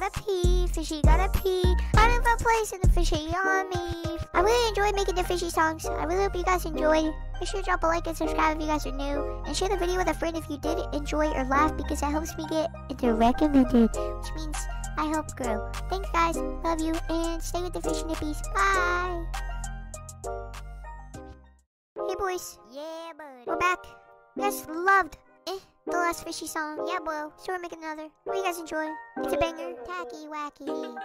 gotta pee, fishy gotta pee. Find a place in the fishy on me. I really enjoy making the fishy songs. I really hope you guys enjoyed. Make sure to drop a like and subscribe if you guys are new. And share the video with a friend if you did enjoy or laugh because that helps me get into recommended. Which means I help grow. Thanks guys. Love you. And stay with the fishy nippies. Bye. Hey boys. Yeah, bud. We're back. Guys loved eh, the last fishy song. Yeah, bro. So we're making another. Hope you guys enjoy. It's a banger. Tacky wacky.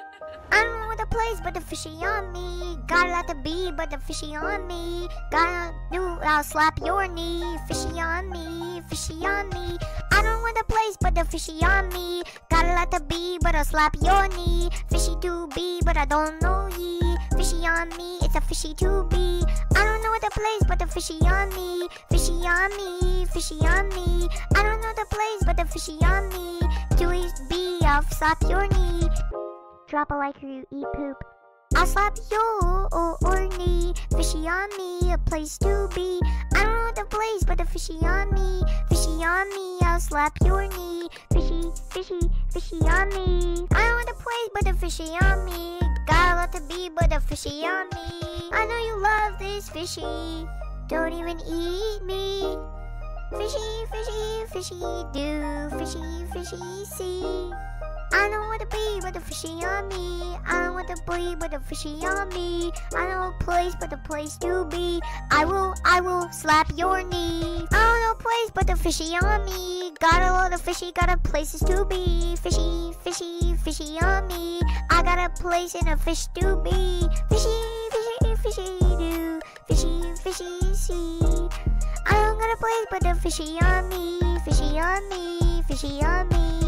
I don't know what the place, but the fishy on me. Got a lot to be, but the fishy on me. Gotta do, I'll slap your knee. Fishy on me, fishy on me. I don't want the place, but the fishy on me. Got a lot to be, but I'll slap your knee. Fishy to be, but I don't know ye. Fishy on me, it's a fishy to be. I don't know what the place, but the fishy on me. Fishy on me, fishy on me. I don't know the place, but the fishy on me. To be, I'll slap your knee. Drop a like or you eat poop. I'll slap you or knee. Fishy on me, a place to be. I don't know the place, but the fishy on me. Fishy on me, I'll slap your knee. Fishy, fishy, fishy on me. I don't know the place, but the fishy on me. Got a lot to be, but a fishy on me. I know you love this fishy. Don't even eat me. Fishy, fishy, fishy do. Fishy, fishy see. I don't want to be, but the fishy on me. I don't want to be, but the fishy on me. I don't know a place, but a place to be. I will, I will slap your knee. I don't know a place, but the fishy on me. Got a lot of fishy, got a places to be. Fishy, fishy, fishy on me. I got a place and a fish to be. Fishy, fishy, fishy do. Fishy, fishy see. I don't got a place, but the fishy on me. Fishy on me, fishy on me.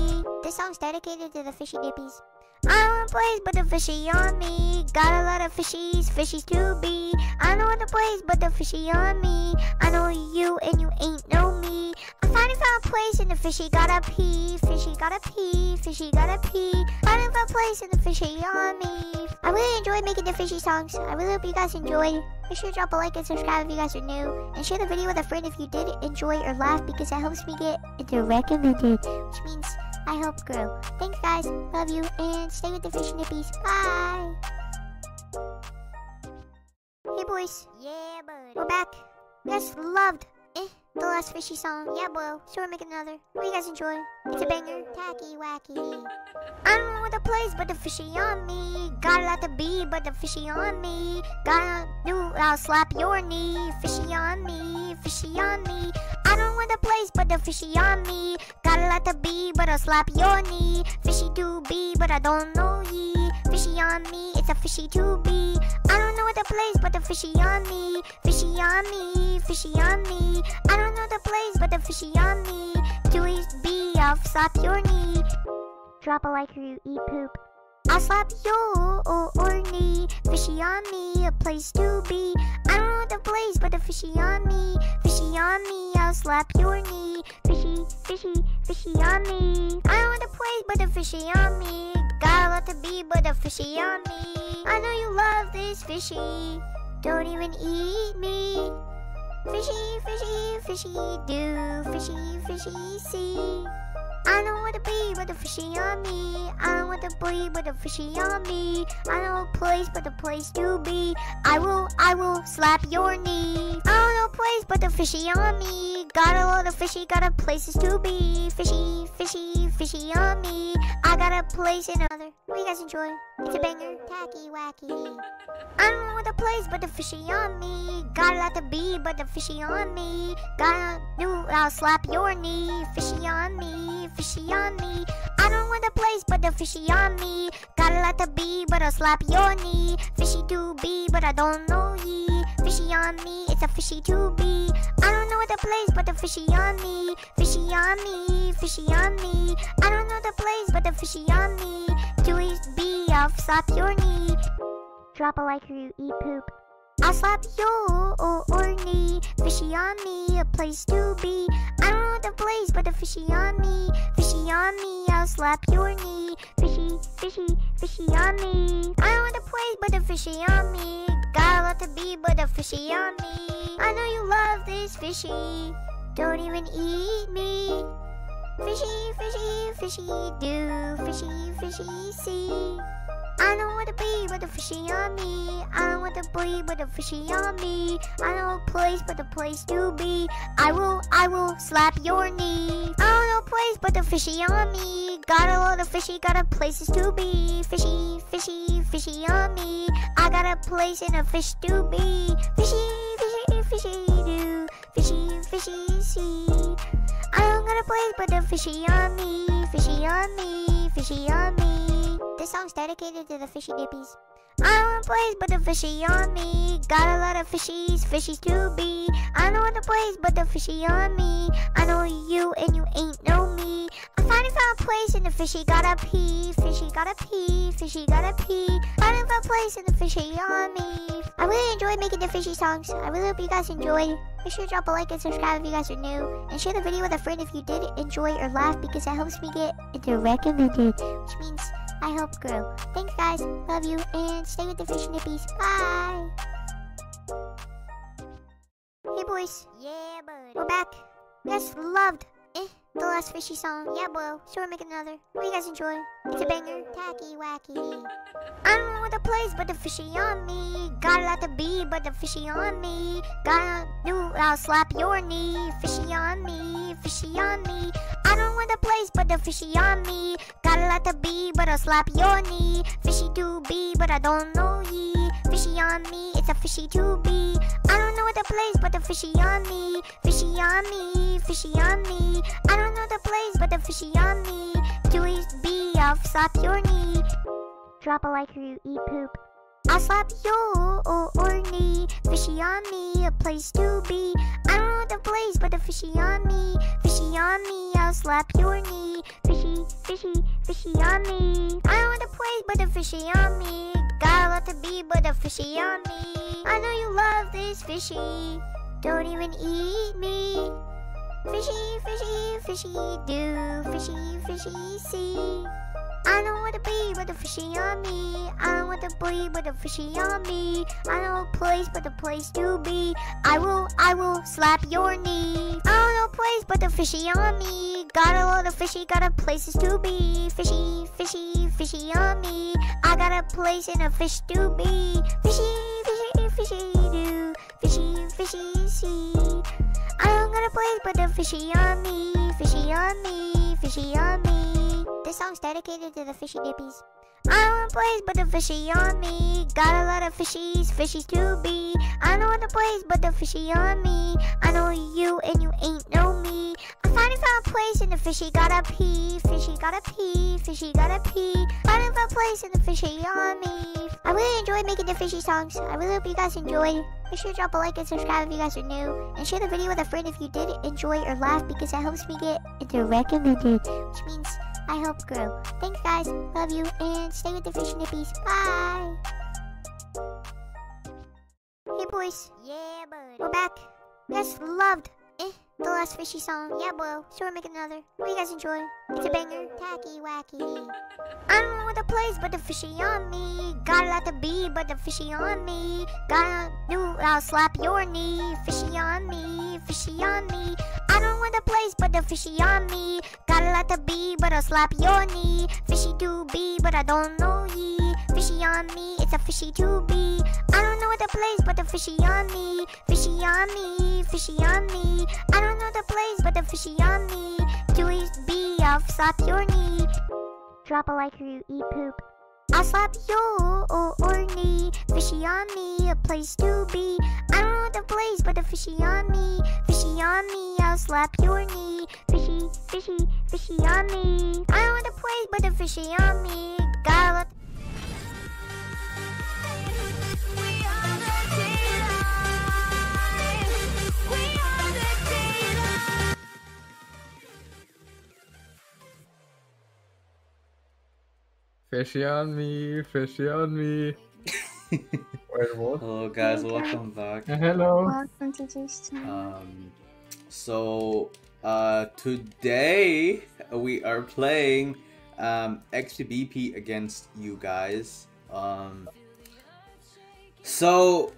This song's dedicated to the fishy dippies. I don't want place, but the fishy on me. Got a lot of fishies, fishies to be. I know the place, but the fishy on me. I know you and you ain't know me. I finally found a place in the fishy gotta pee. Fishy gotta pee, fishy gotta pee. Finally found a place in the fishy on me. I really enjoy making the fishy songs. I really hope you guys enjoyed. Make sure to drop a like and subscribe if you guys are new. And share the video with a friend if you did enjoy or laugh because that helps me get into recommended. Which means I hope grow. Thanks guys, love you, and stay with the fish nippies. Bye! Hey boys. Yeah, bud. We're back. Guys loved the last fishy song. Yeah, bro. So we're making another. Hope you guys enjoy. It's a banger. Tacky wacky. I don't know what the plays, but the fishy on me. Got a lot to be, but the fishy on me. Gotta do, I'll slap your knee. Fishy on me, fishy on me. I don't want the place, but the fishy on me. Got a lot to be, but I'll slap your knee. Fishy to be, but I don't know ye. Fishy on me, it's a fishy to be. I don't know what the place, but the fishy on me. Fishy on me, fishy on me. I don't know the place, but the fishy on me. To be, I'll slap your knee. Drop a like or you eat poop. I'll slap you or knee. Fishy on me, a place to be. I don't know the place, but the fishy on me. Fishy on me, I'll slap your knee. Fishy, fishy, fishy on me. I don't want the place, but the fishy on me. Got a lot to be, but the fishy on me. I know you love this fishy. Don't even eat me. Fishy, fishy, fishy do. Fishy, fishy see. I don't want to be, but a fishy on me. I don't want to be, but a fishy on me. I don't know a place, but the place to be. I will, I will slap your knee. I don't know a place, but the fishy on me. Got a lot of fishy, got a places to be. Fishy, fishy, fishy on me. I got a place in another. Hope you guys enjoy. It's a banger. Tacky wacky. I don't know what the place, but the fishy on me. Got a lot to be, but the fishy on me. Gotta do, I'll slap your knee. Fishy on me, fishy on me. I don't want the place, but the fishy on me. Got a lot to be, but I'll slap your knee. Fishy to be, but I don't know ye. Fishy on me, it's a fishy to be. I don't know the place, but the fishy on me. Fishy on me, fishy on me. I don't know the place, but the fishy on me. To be, I'll slap your knee. Drop a like or you eat poop. I'll slap you or knee. Fishy on me, a place to be. I don't know the place, but the fishy on me. Fishy on me, I'll slap your knee. Fishy, fishy, fishy on me. I don't want the place, but the fishy on me. Got a lot to be, but the fishy on me. I know you love this fishy. Don't even eat me. Fishy, fishy, fishy do, fishy, fishy see. I don't want to be with the fishy on me. I don't want to be with the fishy on me. I don't know a place but the place to be. I will, I will slap your knee. I don't know place but the fishy on me. Got a lot of fishy, got a places to be. Fishy, fishy, fishy on me. I got a place and a fish to be. Fishy, fishy, fishy do. Fishy, fishy see. I don't got a place but the fishy on me. Fishy on me, fishy on me. This song's dedicated to the fishy dippies. I don't want place but the fishy on me. Got a lot of fishies, fishies to be. I know what the place but the fishy on me. I know you and you ain't know me. I finally found a place in the fishy gotta pee. Fishy gotta pee, fishy gotta pee. Finally found a place in the fishy on me. I really enjoy making the fishy songs. I really hope you guys enjoyed. Make sure to drop a like and subscribe if you guys are new. And share the video with a friend if you did enjoy or laugh because that helps me get into recommended. Which means I help grow. Thanks guys, love you, and stay with the fish nippies. Bye! Hey boys. Yeah, bud. We're back. Guys loved eh, the last fishy song. Yeah, bro. So we're making another. Hope you guys enjoy. It's a banger. Tacky wacky. I don't know what the place, but the fishy on me. Got a lot to be, but the fishy on me. Got a new, I'll slap your knee. Fishy on me, fishy on me. I don't want the place, but the fishy on me. Got a lot to be, but I'll slap your knee. Fishy to be, but I don't know ye. Fishy on me, it's a fishy to be. I don't know what the place, but the fishy on me. Fishy on me, fishy on me. I don't know the place, but the fishy on me. To be, I'll slap your knee. Drop a like or you eat poop. I'll slap your or knee. Fishy on me, a place to be. I don't know the place, but the fishy on me. Fishy on me, I'll slap your knee. Fishy, fishy, fishy on me. I don't want the place, but the fishy on me. Got a lot to be, but a fishy on me. I know you love this fishy. Don't even eat me. Fishy, fishy, fishy do. Fishy, fishy see. I don't want to be but the fishy on me. I don't want to be but the fishy on me. I don't know a place but the place to be. I will, I will slap your knee. I don't know a place but the fishy on me. Got a lot of fishy, got a places to be. Fishy, fishy, fishy on me. I got a place and a fish to be. Fishy, fishy, fishy do. Fishy, fishy see. I don't got a place but the fishy on me. Fishy on me, fishy me. This song's dedicated to the fishy dippies. I don't want place but the fishy on me. Got a lot of fishies, fishies to be. I don't the place but the fishy on me. I know you and you ain't know me. I finally found a place in the fishy gotta pee. Fishy gotta pee, fishy gotta pee. Finally found a place in the fishy on me. I really enjoy making the fishy songs. I really hope you guys enjoy. Make sure to drop a like and subscribe if you guys are new. And share the video with a friend if you did enjoy or laugh because that helps me get into recommended. Which means I hope grow. Thanks, guys. Love you, and stay with the fish nippies. Bye. Hey, boys. Yeah, bud. We're back. Guys loved the last fishy song. Yeah, bro. So we're making another. Hope you guys enjoy. It's a banger. Tacky wacky. I don't know what the place, but the fishy on me. Got a lot to be, but the fishy on me. Got a new, I'll slap your knee. Fishy on me, fishy on me. I don't want the place, but the fishy on me. Got a lot to be, but I'll slap your knee. Fishy to be, but I don't know ye. Fishy on me, it's a fishy to be. I don't know what the place, but the fishy on me. Fishy on me, fishy on me. I don't know the place, but the fishy on me. To be, I'll slap your knee. Drop a like or you eat poop. I'll slap your or knee. Fishy on me, a place to be. I don't know the place, but the fishy on me. Fishy on me, I'll slap your knee. Fishy, fishy, fishy on me. I don't know the place, but the fishy on me. Gotta Fishy on me, fishy on me. Wait, what? Hello guys, welcome back. Hello. Welcome to this channel. Um, so uh, today we are playing um, XBP against you guys. Um, so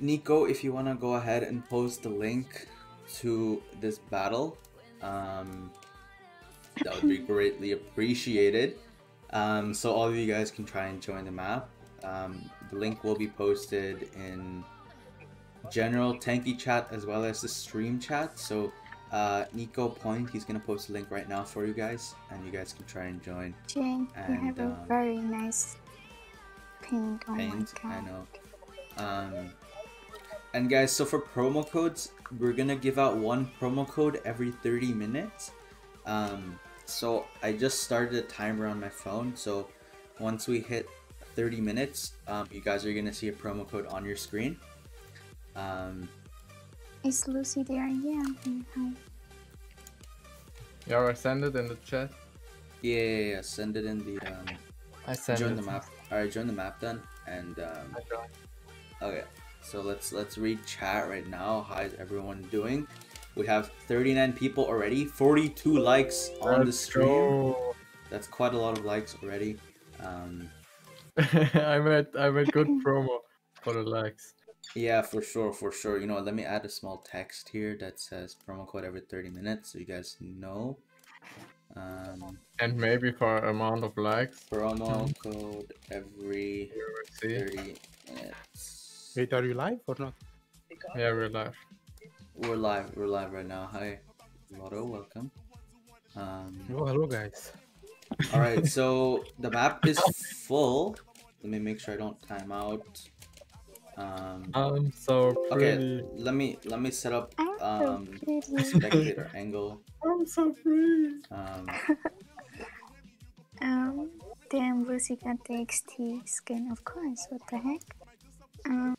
Nico, if you wanna go ahead and post the link to this battle, um, that would be greatly appreciated. Um, so all of you guys can try and join the map. Um, the link will be posted in general Tanki chat as well as the stream chat. So uh, Nico Point, he's gonna post a link right now for you guys, and you guys can try and join. Jane, you And, have a um, very nice paint. Oh Paint, I know. Um, and guys, so for promo codes, we're gonna give out one promo code every 30 minutes. Um, so I just started a timer on my phone. So once we hit 30 minutes, um, you guys are gonna see a promo code on your screen. Um, Is Lucy there? Yeah. I'm here. Hi. Yeah, I send it in the chat. yeah, yeah, yeah, send it in the um, I send join it. the map. All right, join the map then, and um, I joined. Okay, so let's let's read chat right now. How's everyone doing? We have 39 people already, 42 likes on the Let's stream. go. That's quite a lot of likes already. Um, I made I made good promo for the likes. yeah, for sure, for sure. You know, let me add a small text here that says promo code every 30 minutes, so you guys know. Um, And maybe for amount of likes. promo code every You will see. 30 minutes. Wait, are you live or not? Yeah, we're live. We're live. We're live right now. Hi, Lotto. Welcome. Um, Oh, hello guys. All right, so the map is full. Let me make sure I don't time out. Um, I'm so pretty. okay, let me let me set up I'm so um spectator angle. I'm so free. Um, Um, damn, Lucy got the XT skin, of course. What the heck? Um,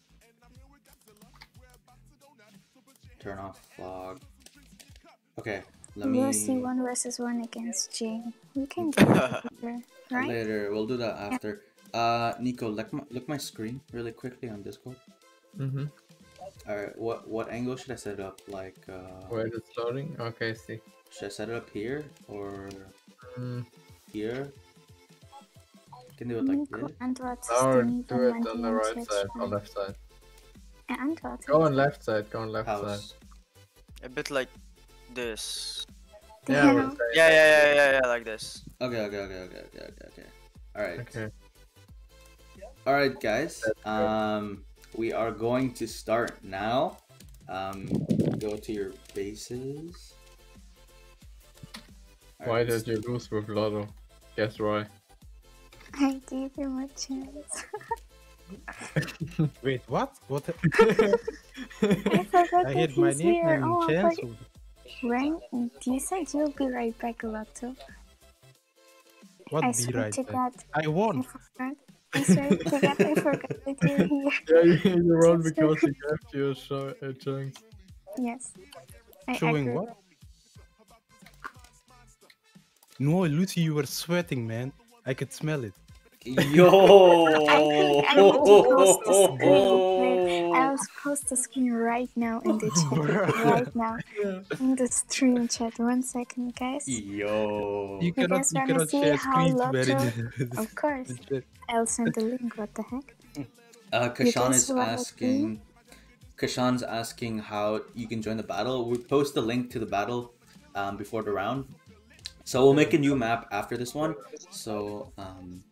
turn off fog. Okay, let me Lucy one versus one against Jane. We can do it later, right? later. We'll do that after. Uh, Nico, look my look my screen really quickly on Discord. Mm-hmm. All right, what what angle should I set it up? Like, uh, Wait, it's loading. Okay, see. should I set it up here or Mm, here? Can do it like Nico this. antworts or do it on the right side or fine. left side. Ja, antworten. Go on left side. Go on left side. A bit like this. Yeah, we're Yeah, yeah, yeah, yeah, yeah, like this. Okay, okay, okay, okay, okay, okay, okay. All right. Okay. All right, guys. Um, we are going to start now. Um, go to your bases. All Why right, did you lose with Lotto? Guess why. I gave him a chance. Wait, what? What? I forgot I that hit my he's here. nickname Oh, I chance. forgot. Rain, you said you'll be right back, Lotto. What I be swear right to back? God, I I won. forgot. I swear to God, I forgot that you're here. Yeah, you, you won because you gave you a, show, a chance. Yes. I Showing agree. what? No, Lucy, you were sweating, man. I could smell it. Yo! I need to post the screen. I will post the screen right now in the chat. right now. In the stream chat. One second, guys. Yo! You cannot, guys you wanna cannot see share how screens Lotto- where Of course. I'll send the link. What the heck? Uh, Kashan is asking. Kashan's asking how you can join the battle. We post the link to the battle um, before the round. So we'll make a new map after this one. So, um,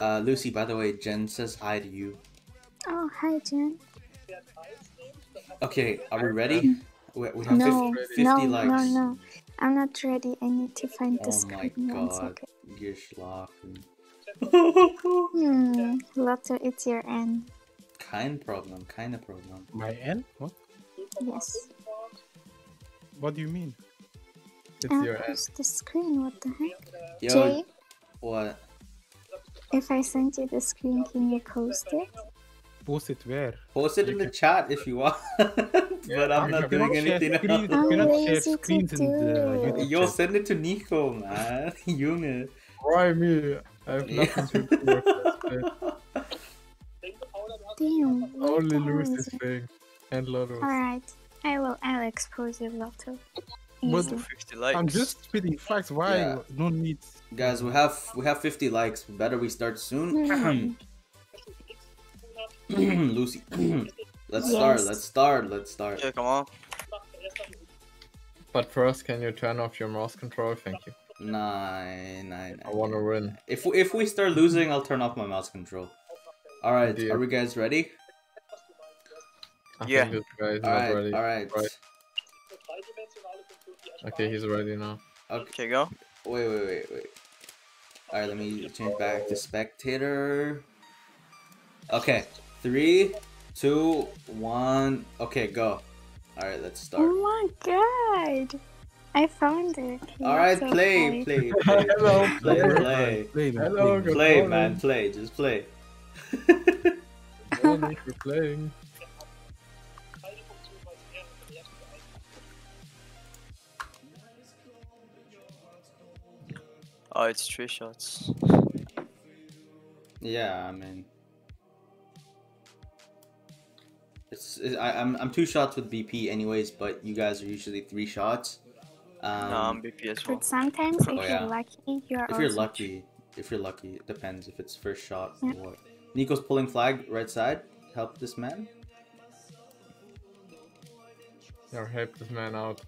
uh, Lucy, by the way, Jen says hi to you. Oh, hi, Jen. Okay, are we ready? We, we have No, 50, 50 no, likes. no, no. I'm not ready. I need to find the screen. Oh my screen. One god, second. you're schlafen. Hmm. Lotto, it's your end. kind problem, kind of problem. My N? What? Yes. What do you mean? It's I'll your end. the screen. What the heck? Yo, Jay, what? If I send you the screen, can you post it? Post it where? Post it in the chat if you want. but I'm not doing anything screens- else. You cannot share lazy to screens in the do YouTube it. Yo, chat. send it to Nico, man. Junge. Why me? I have nothing to do with this. bit. Damn. Only the lose is this thing. And Lotto. Alright. I will I'll expose you, Lotto. But- Easy. 50 likes. I'm just spitting facts. Why? Yeah. No need. Guys, we have we have 50 likes. Better we start soon. Hmm. Lucy. let's start. Let's start. Let's start. Okay, come on. But first, can you turn off your mouse control? Thank you. Nine, nine, I wanna win. If we, if we start losing, I'll turn off my mouse control. All right, Deal. are we guys ready? I Yeah. think this guy is All not right, ready. all right. Right. Okay, he's ready now. Okay. Okay, go. Wait, wait, wait, wait. All right, let me change back to spectator. Okay, three, two, one. Okay, go. All right, let's start. Oh my god! I found it. You All are right, so play, funny. play, play, Hello, play, play, Play. Hello, play, play, man, play. Just play. No need for playing. Oh, it's three shots. Yeah, I mean, it's, it, I, I'm I'm two shots with BP anyways, but you guys are usually three shots. Um, no, I'm BP as well. But sometimes, if Oh, you're lucky, you're if you're also lucky, if you're lucky, it depends if it's first shot Yeah. or what. Nico's pulling flag right side. Help this man. Yeah, help this man out.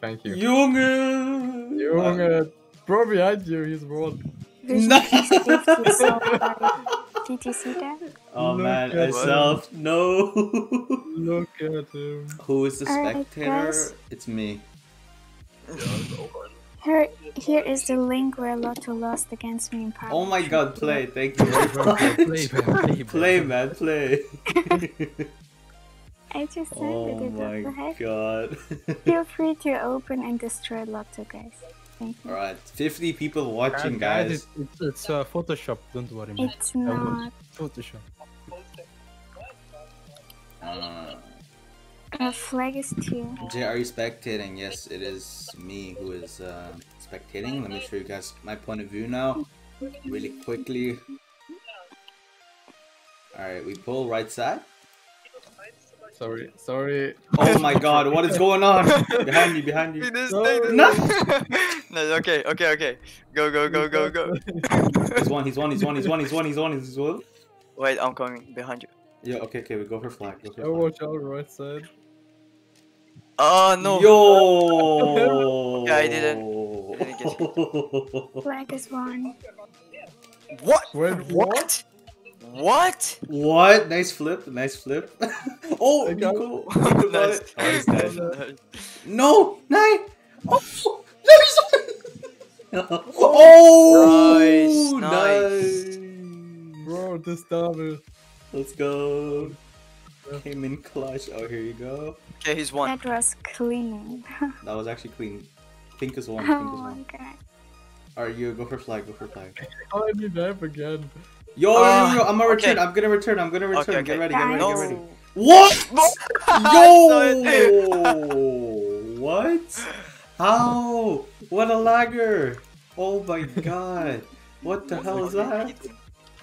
Thank you. Junge! Junge, bro behind you, he's one. Vision No. is gifted. Did you see that? Oh Look man, at I self no. Look at him. Who is the spectator? guys. It's me. Here, here is the link where Lotto lost against me in Power. Oh my god, play! Thank you very Play, much. man, play, Play, man. man, play. I just sent oh it. What the my heck? god. Feel free to open and destroy Lotto, guys. Thank you. Alright, 50 people watching, Guys, guys. it's, it's, it's uh, Photoshop. Don't worry, man. It's not. Photoshop. Uh, A flag is two. Jay, are you spectating? Yes, it is me who is uh, spectating. Let me show you guys my point of view now, really quickly. Alright, we pull right side. Sorry, sorry. Oh my god, what is going on? behind you, behind you. No. no, okay, okay, okay. Go, go, go, go, go. He's one, he's one, he's one, he's one, he's one, he's one, he's one. Wait, I'm coming behind you. Yeah, okay, okay, we go for flag. Go for Oh, flag. watch out, right side. Oh no. Yo! Yeah, I didn't- I didn't Flag is one. What? Wait, What? What? What? What? Nice flip, nice flip. oh, I got- Nico. Nico got Nice. Oh, he's dead. Nice. No, nine. Oh, no, he's Oh, oh Nice, nice. Bro, this double. Let's go. Came in clutch. Oh, here you go. Okay, he's one. That was clean. That was actually clean. Pink is one. oh Pink is oh my one. god. Alright, you go for flag. Go for flag. Oh, I need help again. Yo, yo, Ah, yo, yo, I'm gonna return. okay. I'm gonna return. I'm gonna return. Okay, Get ready. Get ready. No. Get ready. What? I Yo! what? How? What a lagger! Oh my god! What the hell is that?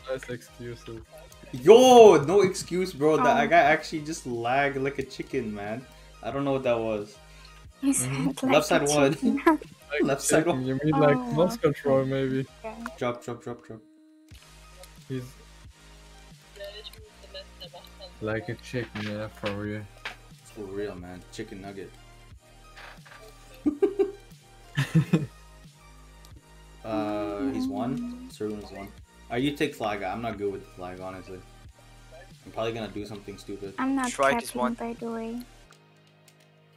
Nice excuses. Yo! No excuse, bro. That Oh. I got actually just lagged like a chicken, man. I don't know what that was. You said Mm-hmm. like Left side one. Like, Left side one. You mean like Oh. mouse control, maybe? Drop, drop, drop, drop. He's like a chicken, yeah, for real. For real, man. Chicken nugget. uh, he's one. Serwin is one. Are you take flag? I'm not good with the flag, honestly. I'm probably gonna do something stupid. I'm not Try this capping, one. by the way.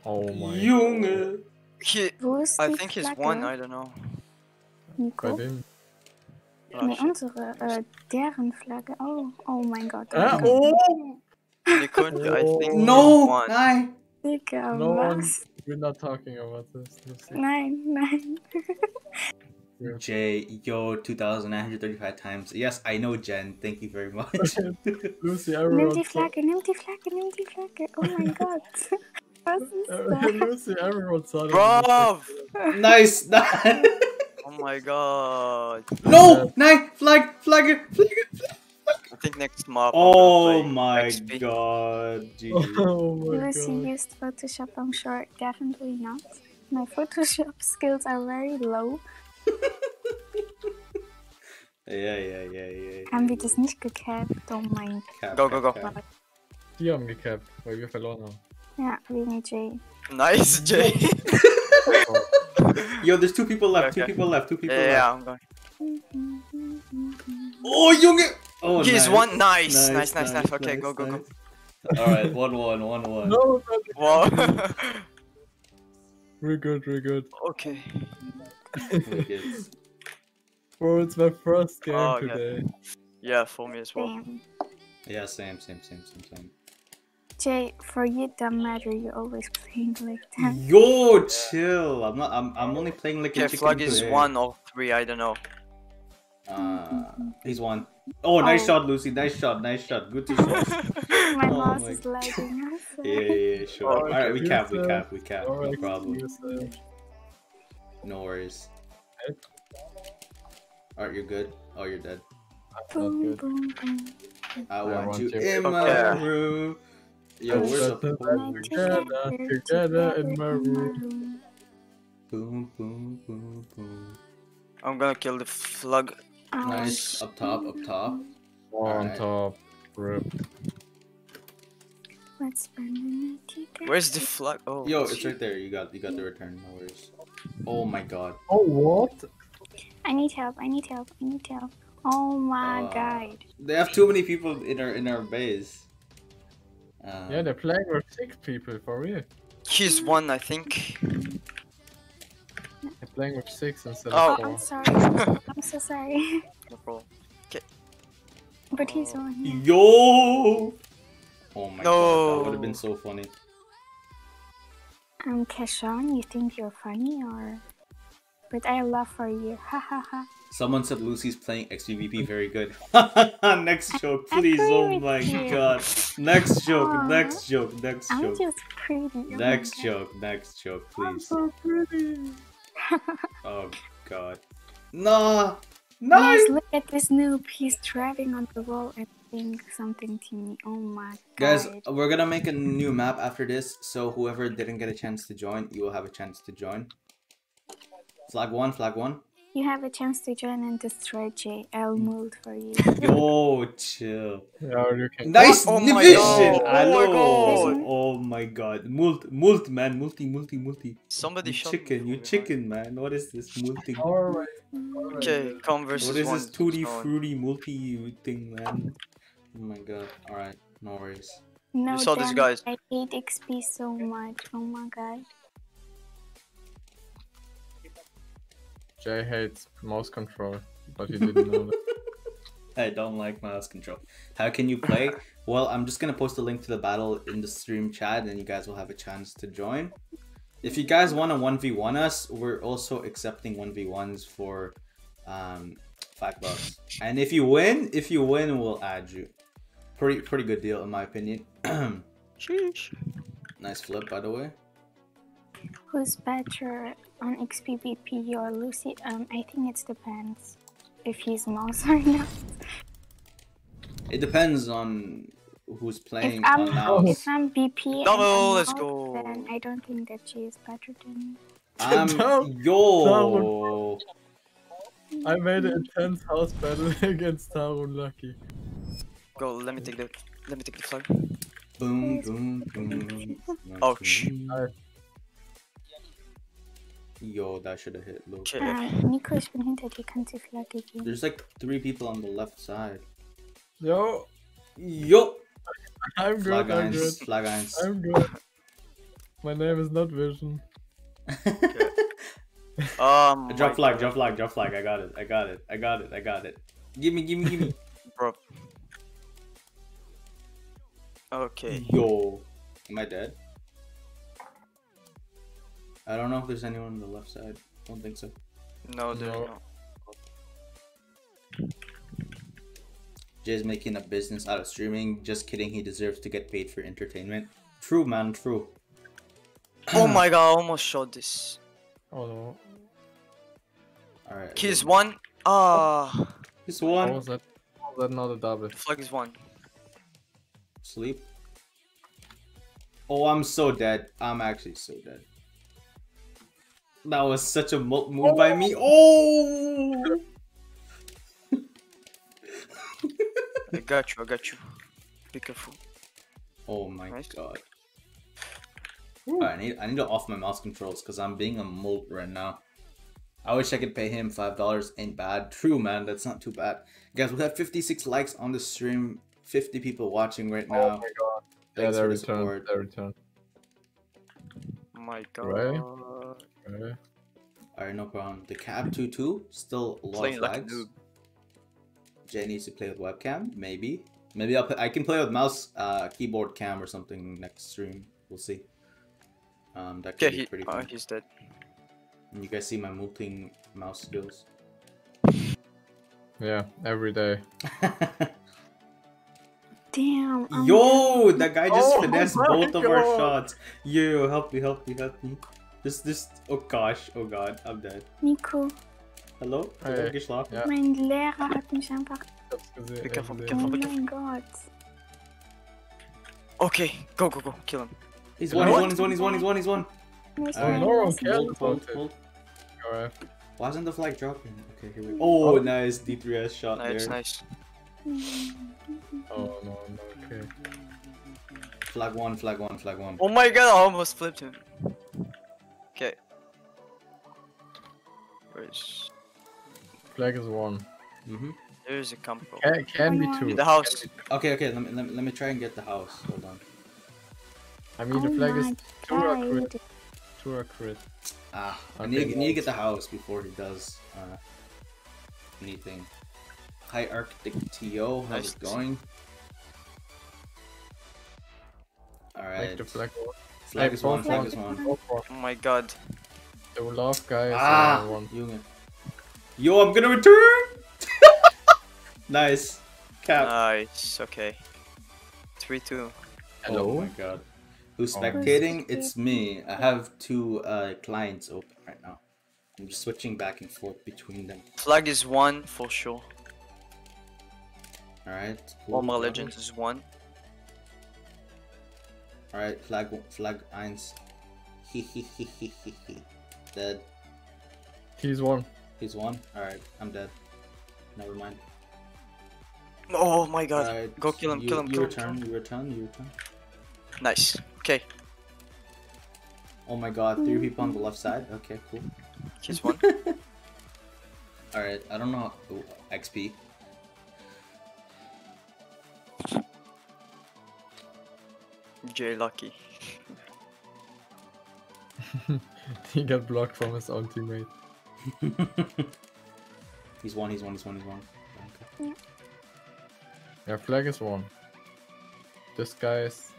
Oh my Junge! He, I think he's one. I don't know. Nico? Bei dem. Oh, nee, shit. unsere, äh, deren Flagge. Oh, oh mein Gott. Ah, oh! They couldn't. I think No! he's one. Nein! Digga No one, we're not talking about this. Lucy. Nein, nein. J, yo, 2,935 times. Yes, I know, Jen. Thank you very much. Lucy, Nimm everyone. die Flagge, nimm die Flagge, nimm die Flagge. Oh mein Gott. Was ist das? Lucy, everyone saw that. Bro! nice! nice. Oh my god. no! Nein! Flag! Flagge! Flagge! Flagge! I think next map. I'm Oh play my XP. god. GG. Oh my Lucy god. used Photoshop, I'm sure. Definitely not. My Photoshop skills are very low. Ja, ja, ja, ja. Haben wir das nicht gecapped? Oh mein Cap, Go, go, cap, go. cap. Gott. Die haben gecapped, weil wir verloren haben. Ja, wegen Jay. Nice, Jay. Oh. Yo, there's two people left. Two people left. Two people yeah, left. yeah, I'm going. Oh, Young. Oh, He's nice. one. Nice, nice, nice, nice. Okay, go, go, go. All right, one, one, one, one. No, no, Wow. we're good, we're good. okay. Wicked. Bro, oh, it's my first game Oh, okay. today. Yeah, for me as well. Yeah, same, same, same, same, same. Jay, for you, don't matter. You're always playing like that. Yo, chill. I'm not. I'm. I'm only playing like a Okay, chicken flag is today. one or three. I don't know. Uh, he's one. Oh, nice Oh. shot, Lucy. Nice shot. Nice shot. Good to shot. My Oh mouse my is lagging. Yeah, yeah, yeah, sure. Oh, All right, we okay. cap, we Yes, cap, we cap. No Alright, problem. No worries. Alright, you're good. Oh, you're dead. Boom, boom, boom. I I want want you you. in my Okay. room. Yo, where's the Together, boom, together, together in my room. boom, boom, boom, boom? I'm gonna kill the flag. Nice. Up top, up top. On Alright. top. Rip. Let's burn the. Where's the flag? Oh, Yo, it's it's right there. You got, you got the return. No worries. Oh my god. Oh, what? I need help. I need help. I need help. Oh my Uh, god. They have too many people in our in our base. Uh, Yeah, they're playing with six people, for real. He's one, I think. They're playing with six instead Oh. of Oh, four. I'm sorry. I'm so sorry. No problem. but he's on. Yo. Oh my god, that would have been so funny. Um, Keshawn, you think you're funny or? But I love for you. Ha ha ha. Someone said Lucy's playing XPVP very good. next joke, please. Oh my you. god. Next joke, Aw. next joke, next I'm joke. just pretty. oh Next joke, next joke, please. so pretty. Oh god. Nah! No! Guys, look at this noob. He's driving on the wall and saying something to me. Oh my god. Guys, we're gonna make a new map after this, so whoever didn't get a chance to join, you will have a chance to join. Flag one, flag one. You have a chance to join and destroy Jay. I'll move mm. for you. Yo, chill. Yeah, you. Nice Oh my division! God. Oh my God. Oh my god. Mult, mult, man. Multi, multi, multi. Somebody You shot chicken, from you chicken, man. What is this multi? Alright. Okay, come versus What is this tutti no one. fruity multi thing, man? Oh my god. Alright, no worries. No, you saw this, damn, guys. I hate XP so much. Oh my god. Jay hates mouse control, but he didn't know that. I don't like mouse control. How can you play? Well, I'm just gonna post a link to the battle in the stream chat, and you guys will have a chance to join. If you guys want to one v one us, we're also accepting one v ones for um five bucks. And if you win, if you win, we'll add you. Pretty pretty good deal in my opinion. Sheesh. nice flip, by the way. Who's better on XPVP or Lucy? Um, I think it depends if he's mouse or not. It depends on who's If playing I'm on mouse. if I'm BP and Double, I'm let's mouse, go. then I don't think that she is better than me. Um, No. yo. I made an intense house battle against Tarun Lucky. Go, let me take the let me take the flag. Boom, boom, boom. Ouch. Nice. Yo, that should have hit low. Okay. Ähm, Nico, ich bin hinter dir, kannst du Flagge geben? There's like three people on the left side. Yo, Yo! I'm good, Flag I'm good. Flag eins. I'm good. My name is not Vision. Um, drop flag, God, drop flag, drop flag. I got it, I got it, I got it, I got it. Gimme, gimme, gimme. bro. Okay. Yo. Am I dead? I don't know if there's anyone on the left side. Don't think so. No, there's No. no. Jay's making a business out of streaming. Just kidding, he deserves to get paid for entertainment. True, man, true. Oh my god, I almost shot this. Oh no. Alright. He's one. Ah, He's How one. was that? How was that not a double? the flag is one. Sleep. Oh, I'm so dead. I'm actually so dead. That was such a mo- move by me. Oh! I got you. I got you. Be careful. Oh my Nice. god. Alright, I need I need to off my mouse controls because I'm being a molt right now. I wish I could pay him five dollars. Ain't bad. True, man. That's not too bad. Guys, we have 56 likes on the stream. 50 people watching right oh now. Oh my god. Yeah, Thanks they for the return. support. They return. Oh my god. Right. Okay. Alright, no problem. The cab 2 2 still a lot Playing of like a Jay needs to play with webcam, maybe. Maybe I'll play, I can play with mouse, uh, keyboard cam or something next stream. We'll see. Um, that could Okay, be he, pretty oh, fun. he's dead. You guys see my multing mouse skills. Yeah, every day. Damn. oh Yo, that guy just Oh finessed my both of our shots. Yo, help me, help me, help me. Just, just. Oh gosh, oh god, I'm dead. Nico, Hello? Hey. Hello, geschlafen? Ja. mijn leraar hat mich einfach. Ich hab's gesehen. Be careful, be ich careful. Oh gesehen. mein Gott. Okay, go, go, go. Kill him. He's What? one, he's one, he's one, he's one, he's one, he's Nicht Oh, Alright. no mein one Lassen. cares one. about Hold, it. hold. Alright. Why isn't the flag dropping? Okay, here we go. Oh, Oh. nice D3S shot Nice, there. nice. Hmm. Oh no, no, okay. Flag one, flag one, flag one. Oh my god, I almost flipped him. Okay. Where's... Flag is one. Mm-hmm. There's a campo. Can, can be two. The house. Okay, okay, let me, let me, let me try and get the house. Hold on. I mean, the Oh flag is my two or crit. God. Two or crit. Ah, I need, to, need to get the house before he does uh, anything. Hi, Arctic TO, how's Nice it going? Alright. flag one. Is one, flag is one. Oh my god. The love guy is Ah! one. Junge. Yo, I'm gonna return! nice. Cap. Nice, okay. 3-2. Hello? Oh my god. Who's Oh. spectating? It's me. I have two uh, clients open right now. I'm just switching back and forth between them. Flag is 1 for sure. Alright. All my legends is 1. Alright, flag flag eins. dead. He's one. He's one. Alright, I'm dead. Never mind. Oh my god. Alright, Go kill him, you, kill him, you kill him, return, kill you return, you return. Nice. Okay, Oh my god, three people on the left side. Okay, cool. he's 1. Alright, I don't know. Ooh, XP. J Lucky. he got blocked from his own teammate. he's one, he's one, he's one, he's one. Okay. Yeah, flag is one. This guy is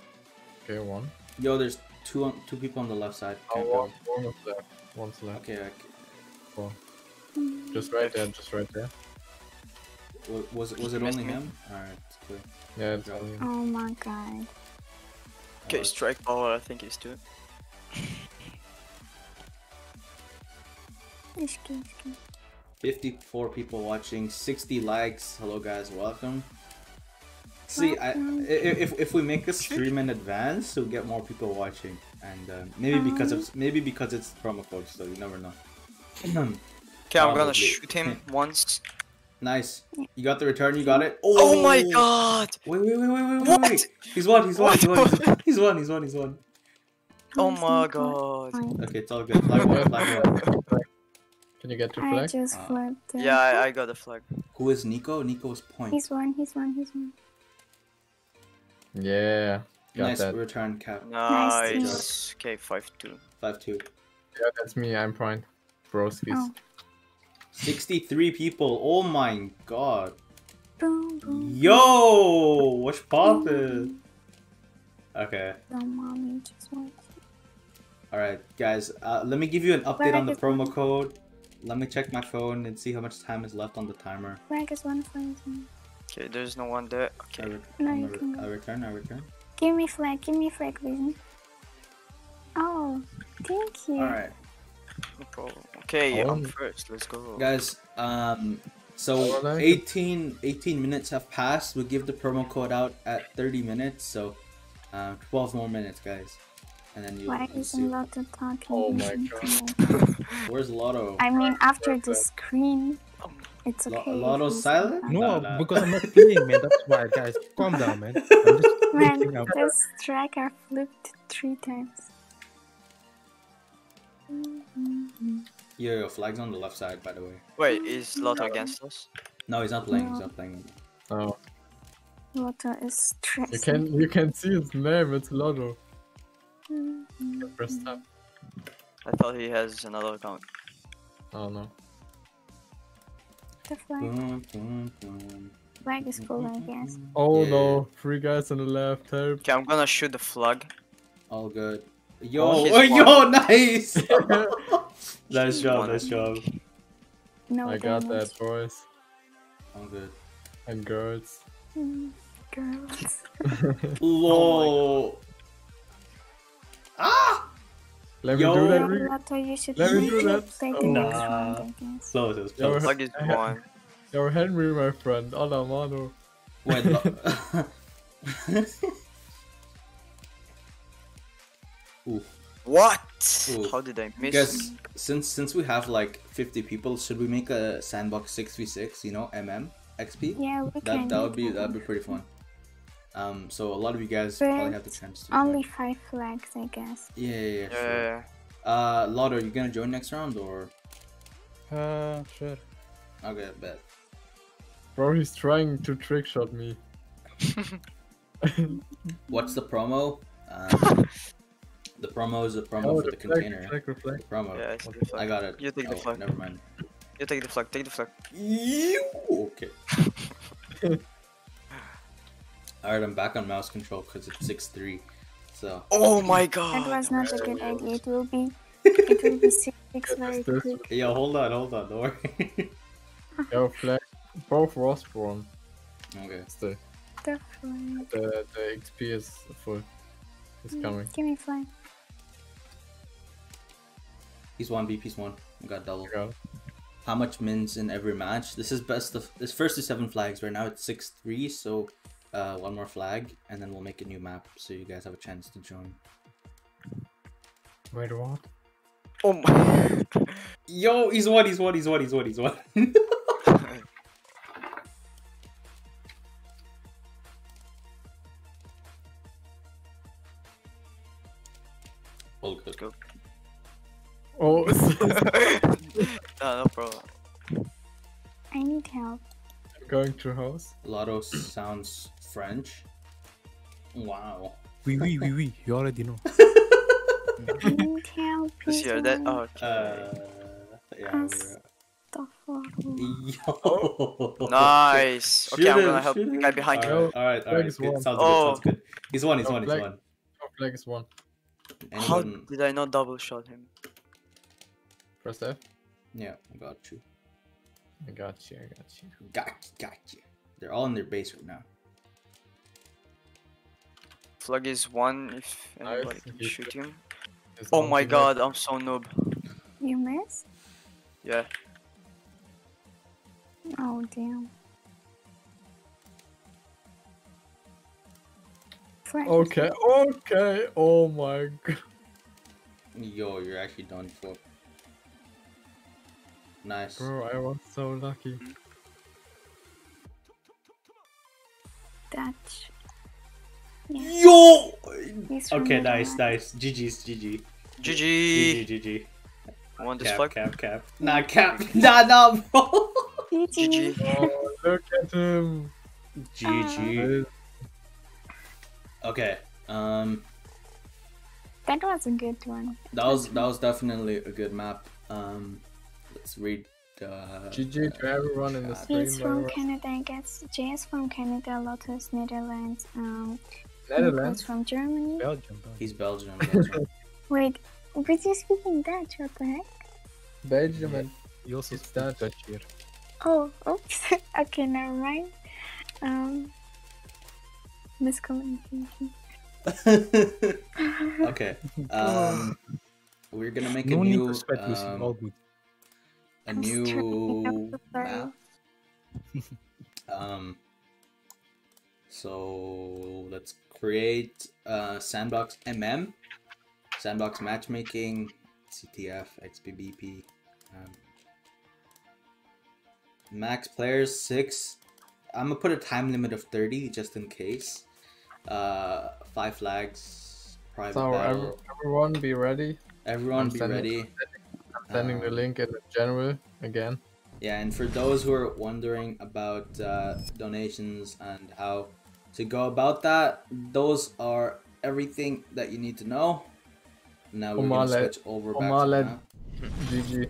okay one. Yo, there's two on, two people on the left side. Oh, Can't one, go. one is left. One's left. Okay, okay. One. Just right there, just right there. Wa- Was it was it only him? Alright, cool. Yeah, it's Okay. only Oh my god. Okay, Alright. strike power, I think he's 2. Ich geh, ich geh. 54 people watching, 60 likes. Hello guys, welcome. See, I, i- if, if we make a stream in advance, we'll get more people watching, and uh, maybe because of maybe because it's promo code, so you never know. Okay, I'm gonna shoot him once. Nice, you got the return, you got it. Oh my god! Wait, wait, wait, wait, wait, wait, What? wait! He's one, he's one, he's one, What? he's one, he's one, he's one. Oh my god. Okay, it's all good. Flag one, flag one. Can you get to I just Ah. flipped. it. Yeah, I, I got the flag. Who is Nico? Nico's point. He's one, he's one, he's one. Yeah, got nice that. return cap. Nice. Nice. Okay, 5-2. 5-2. Yeah, that's me. I'm point. Broskis. Oh. 63 people. Oh my god. Boom, boom. Yo, what's poppin'? Okay, Oh, mommy just wants all right, guys. Uh, let me give you an update on the promo code. Let me check my phone and see how much time is left on the timer. Flag is one, flag is one. Okay, there's no one there. I, Okay. re- No, I'm you a re- can. I return. I return. Give me flag, give me flag, vision. Oh, thank you. All right, No problem. Okay. I'm first. Let's go. guys. Um, so 18, 18 minutes have passed. We give the promo code out at 30 minutes. So, uh, 12 more minutes, guys. And then you. Why isn't see. Lotto talking? Oh my God. Where's Lotto? I mean, after the screen, Um, it's okay. if Lotto's he's silent? No, No, no. because I'm not playing, man. That's why, guys. Calm down, man. I'm just Man, thinking out. the striker flipped three times. Yo, yo, flag's on the left side, by the way. Wait, is Lotto against us? No, he's not playing. He's not playing. Oh, Lotto is stressing. you can you can see his name. It's Lotto. Mm-hmm. Press tab. I thought he has another account. Oh no. The flag, Boom, boom, boom. flag is full, I guess. Oh Yeah. no, three guys on the left. Help. Okay, I'm gonna shoot the flag. All good. Yo, Oh, oh, yo, nice. nice job, nice job. No I got damage. that, boys All good. and girls. Mm, Girls. Lol. ah! Let Yo. me do that. No, Rick. You should Let me do that. Oh. Nah. round, I guess. Close, it was Yo, close. Flag is one. You're Henry, my friend. Hola, mano. Wait, lo- Oof. What? Ooh. How did I miss? Guys, since since we have like 50 people, should we make a sandbox 6v6, you know, MM, XP? Yeah, we That can. that would be that'd be pretty fun. Um, so a lot of you guys But probably have the chance to. Only five flags, I guess. Yeah, yeah, yeah, Yeah, sure. yeah, Uh, Lotto, you gonna join next round or? Uh, sure. Okay, bet. Bro, he's trying to trick shot me. What's the promo? Um, the promo is the promo Oh, for the, the flag, container. flag, the flag. The promo. yeah. I see the I got it. You take the oh, flag. Never mind. You take the flag. Take the flag. Okay. Alright, I'm back on mouse control because it's 6-3. So, Oh my That god. was not a good idea. It will be. It will be six, six very This- quick. yo, hold on, hold on, don't worry. Yo, flag. Both was spawn. okay. Still, The flag. the the XP is full. It's mm, coming. Give me flag. He's one, VP's one. We got double. I got it. How much mins in every match? This is best of this first is seven flags. Right now it's six three, so uh, one more flag, and then we'll make a new map so you guys have a chance to join. Wait, what? Oh my. Yo, he's one, he's one, he's one, he's one, he's one. Oh, no, no problem. I need help. going to house. Lotto sounds French. Wow. Oui, oui, oui, oui. You already know. I need help. Just Please hear that? Oh, okay. Uh, yeah. The fuck? Yo. Nice. Okay, Shoot I'm gonna help shoot the guy behind you. Alright, alright, Flag alright. is Good. Sounds Oh. good, sounds good. He's one, he's Oh, one, he's flag. one. Oh, flag is one. How did I not double shot him? Press F. Yeah, I got you. I got you. I got you. Got you, got you. They're all in their base right now. Flag is one if anybody can He's shoot him. Oh my god, I'm so noob. You missed? Yeah. Oh damn. Flag. Okay. Okay. Oh my god. Yo, you're actually done for. Nice. Bro, I was so lucky. Dutch. Yeah. Yo! Okay, nice, nice. GG's, GG. GG. GG, GG. Want this Cap, flag? cap, cap. Nah, cap. Nah, nah, bro. GG. Oh, look at him. GG. Uh, Okay. Um, That was a good one. that was that was definitely a good map. Um, let's read. Uh, GG to everyone in the chat. stream. He's from way. Canada, I guess. Jay is from Canada, Lotus, Netherlands. Um, Netherlands. from Germany. Belgium. Belgium. He's Belgian. Belgian. Wait, but you're speaking Dutch, what the heck? Belgium and You also It's speak Dutch. Dutch here. Oh, oops. okay, never mind. Um, miscommunication. okay. Um, we're gonna make a No need new to sweat, Lucy. um, All good. A I'm new so map. um, so let's create uh, sandbox MM, sandbox matchmaking, CTF, XP/BP. Um, max players six. I'm gonna put a time limit of thirty just in case. Uh, five flags, private So battle. everyone be ready. Everyone I'm be sending- ready. Sending the Um, link in general again. Yeah, and for those who are wondering about uh, donations and how to go about that, those are everything that you need to know. Now we're Omar gonna switch over back to. GG.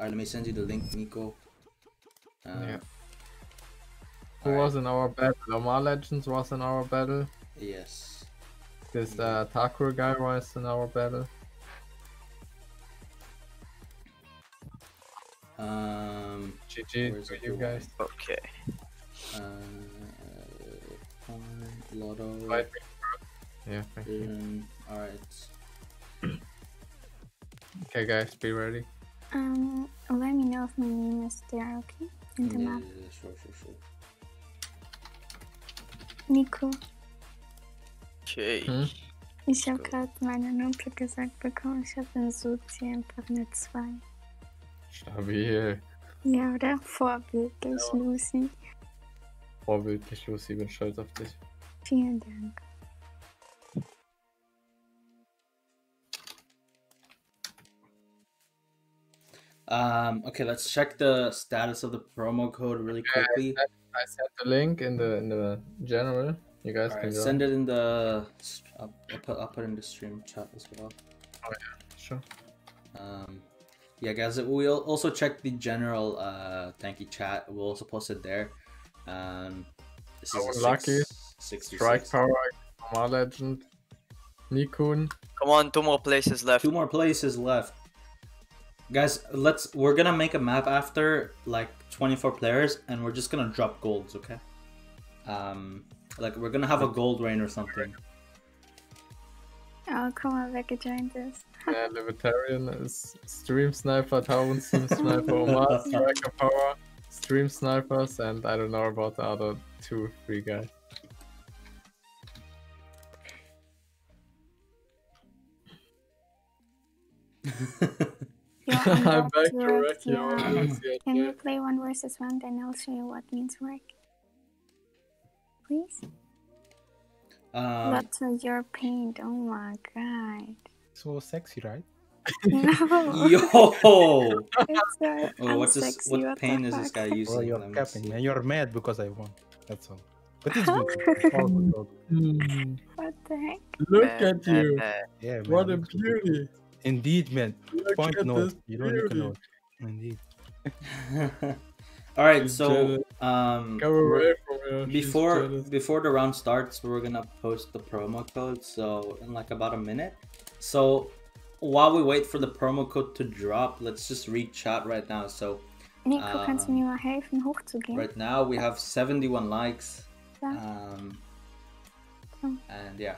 Alright, let me send you the link, Nico. Uh, Yeah. Who alright, was in our battle? Omar Legends was in our battle. Yes. This uh, Takur guy was in our battle. Um. GG Where's to it you going? guys. Okay. Uh, fine, Lotto. Fight me. Yeah, thank you. Um, Alright. Okay, guys, be ready. Um, let me know if my name is there, okay? In the Yeah, map. yeah, yeah, sure, sure, sure. Nico, Okay. Hm? ich habe gerade meine Note gesagt bekommen. Ich habe in Suzi einfach eine 2. Stabil. Ja, oder? Vorbildlich, Lucy. Vorbildlich, Lucy, bin stolz auf dich. Vielen Dank. Um, okay, let's check the status of the promo code really quickly. I sent the link in the in the general. You guys Alright, can go. send it in the. I'll, I'll put I'll put it in the stream chat as well. Oh yeah, Sure. Um, yeah, guys, we'll also check the general uh thank you chat. We'll also post it there. Um, this is a lucky. six, six v Strike six. Power, Omar Legend, Nikun. Come on, two more places left. Two more places left. Guys, let's. We're gonna make a map after like 24 players, and we're just gonna drop golds, okay? Um, like we're gonna have a gold rain or something. Oh, guck mal, wer gejoint ist. Yeah, Libertarian is Stream Sniper, Tauren Stream Sniper, Omar, Striker Power, Stream Snipers, and I don't know about the other two, three guys. You're I'm back to work, wreck you. yeah. Yeah, Can yeah. we play one versus one? Then I'll show you what means work. Please? um, Lots of your paint. Oh my god. So sexy, right? No. yo, It's oh, what's this? What pain is this guy using? Well, you're capping, man. You're mad because I won. That's all. But it's good. All good, all good. Hmm, What the heck? Look Man, at you. man, Yeah, man. What a looks good. beauty. Indeed, man. Look Point note. You don't need to beauty. know. Indeed. All right, so um, away from before before the round starts, we're gonna post the promo code. So in like about a minute. So while we wait for the promo code to drop, let's just read chat right now. So Nico, kannst du mir mal helfen, hochzugehen? right now we have 71 likes. Um, Hmm. and yeah,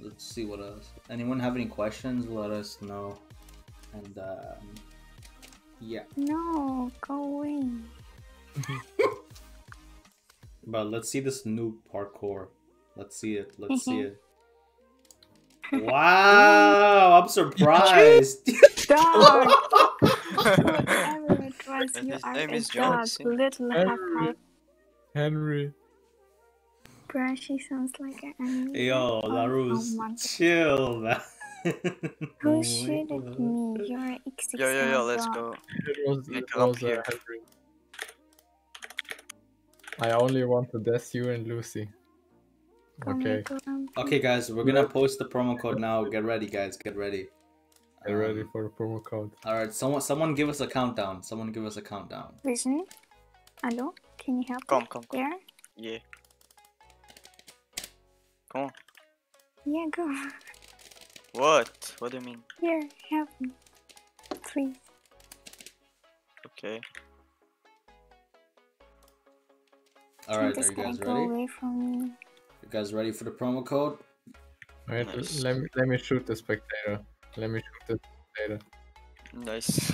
let's see what else. Anyone have any questions? Let us know. And um, yeah, No, go away. but let's see this new parkour. Let's see it. Let's see it. Wow, I'm surprised. Dog! Whatever it was, And you are name a dog, little Henry. half Henry. Bruh, she sounds like an enemy. Yo, Oh, Larus, oh chill, man. Who shoot at me? You're an X6 Yo, yo, yo, let's dog. go. It was, Yeah, it come was uh, here. Henry. I only want to death you and Lucy. Go Okay, make a run. Okay, guys, we're gonna post the promo code now. Get ready, guys. Get ready. get ready Um, for the promo code. All right, someone, someone, give us a countdown. Someone, give us a countdown. Vision? Hello? Can you help Come, me? come, come. There? Yeah. Come on. Yeah, go. What? What do you mean? Here, help me. Please. Okay. All Can right, this are you guy guys go ready? away from me? You guys ready for the promo code? Wait, l- Nice. let me let me shoot the spectator. Let me shoot the spectator. Nice.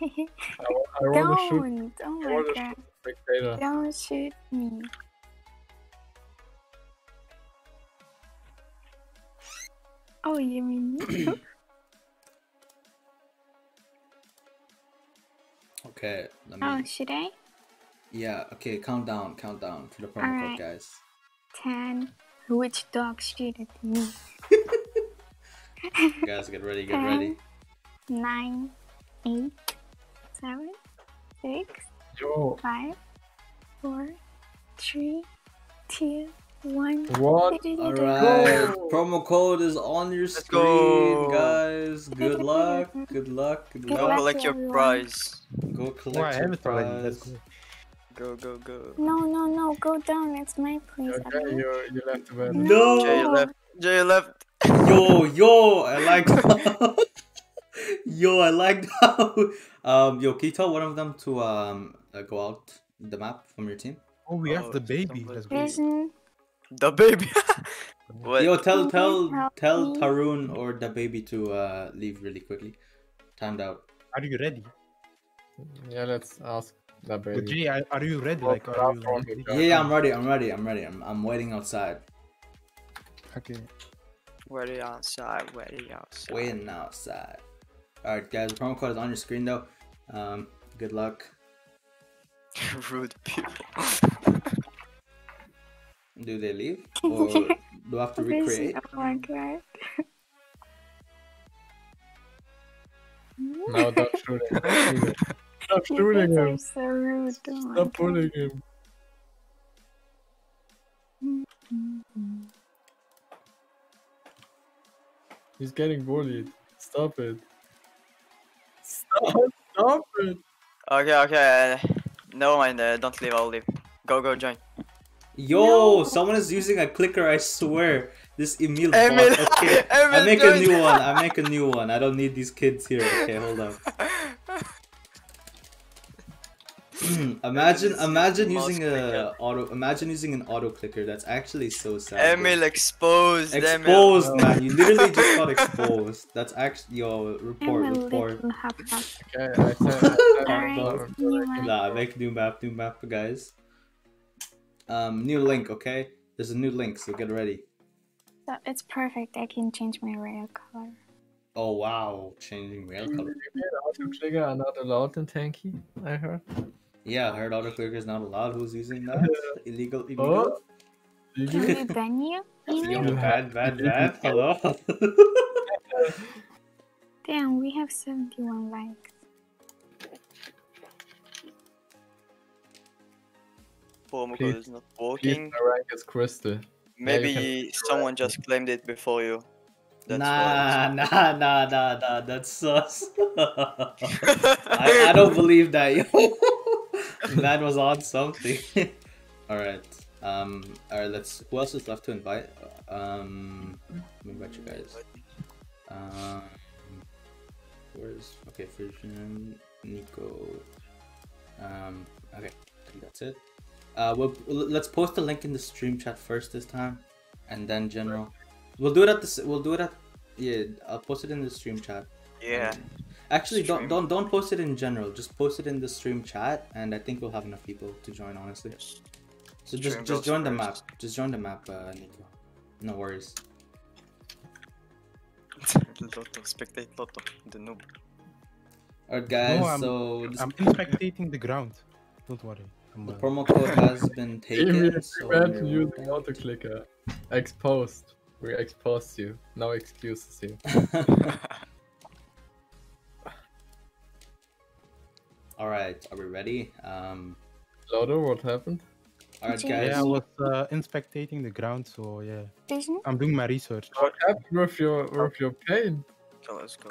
I, wa- I want to shoot Don't! Oh I my wanna god. the spectator. Don't shoot me. Oh, you mean me? Okay, let me. oh, should I? Yeah. Okay, countdown, countdown for the promo code, Alright. guys. 10. Which dog shoot at me? Guys, get ready, get ready. Nine, eight, seven, six, Yo, five, four, three, two, one. what? Alright, promo code is on your Let's screen, go. guys. Good luck, good luck, good Good Go luck. luck. collect your prize. Go collect have your it prize. Go. Go, go, go. No, no, no, go down. It's my place. Okay, Alright? you, you left the bed. No! Jay left. Jay left. Yo, yo, I like Yo, I like how um yo, can you tell one of them to um uh, go out the map from your team? Oh, we Oh, have the baby. Let's go. The baby. Yo, tell tell tell me. Tarun or the baby to uh leave really quickly. Timed out. Are you ready? Yeah, let's ask the But. Jay, are, are you ready? Like, are you ready? Yeah, Yeah, yeah, I'm ready. I'm ready. I'm ready. I'm I'm waiting outside. Okay. Where are you outside? Where are you outside? Waiting outside. All right, guys. The promo code is on your screen though. Um, good luck. Rude people. Do they leave or do I have to recreate? Oh my god. No, don't shoot him. Don't shoot him. Stop You shooting him. so rude. Oh my Stop God. pulling him. He's getting bullied. Stop it. Stop, stop it. Okay, okay. No mind. Uh, don't leave. I'll leave. Go, go, join. Yo, No. someone is using a clicker. I swear. This Emil. Emil. bot. Okay, I Emil make a new one. I make a new one. I don't need these kids here. Okay, hold on. imagine, imagine mouse using a clicker. auto. Imagine using an auto clicker. That's actually so sad. bro. Emil exposed. Emil. Exposed, man. You literally just got exposed. That's actually your report, I'm report. little half half. Okay, I said, I said new. Nah, make new map, new map, for guys. Um, new link, okay? There's a new link, so get ready. So it's perfect. I can change my rail color. Oh wow, changing rail color. auto clicker are not allowed in Tanki, I heard. Yeah, I heard auto clicker is not allowed. Who's using that? Illegal, Oh, illegal. did Can we ban you? Yo, bad, bad, bad. Hello. Damn, we have 71 likes. Promo Please- is not working. my rank is crystal. Maybe can- someone just claimed it before you. That's nah, why. nah, nah, nah, nah. That's sus. I, I don't believe that, yo. Man was on something. all right. Um. All right. Let's. Who else is left to invite? Um. Let me invite you guys. Um. Where's okay? Fission, Nico. Um. Okay. I think that's it. Uh. We'll, let's post the link in the stream chat first this time, and then general. We'll do it at the. We'll do it at. Yeah. I'll post it in the stream chat. Yeah. Actually, don't don't don't post it in general. Just post it in the stream chat, and I think we'll have enough people to join. Honestly, Yes. so just Stream just goes join the map. Just join the map, uh, Nico. No worries. Lotto, spectate Lotto, the noob. Alright, guys. I'm- so I'm inspectating the ground. Don't worry. I'm, the uh, promo code has been taken. So you went to use the auto clicker. Exposed. We exposed you. No excuses here. All right, are we ready? Um. Lotto, what happened? All right, guys. yeah, I was uh, inspecting the ground, so yeah, Vision? I'm doing my research. What happened with your with your pain? So let's go.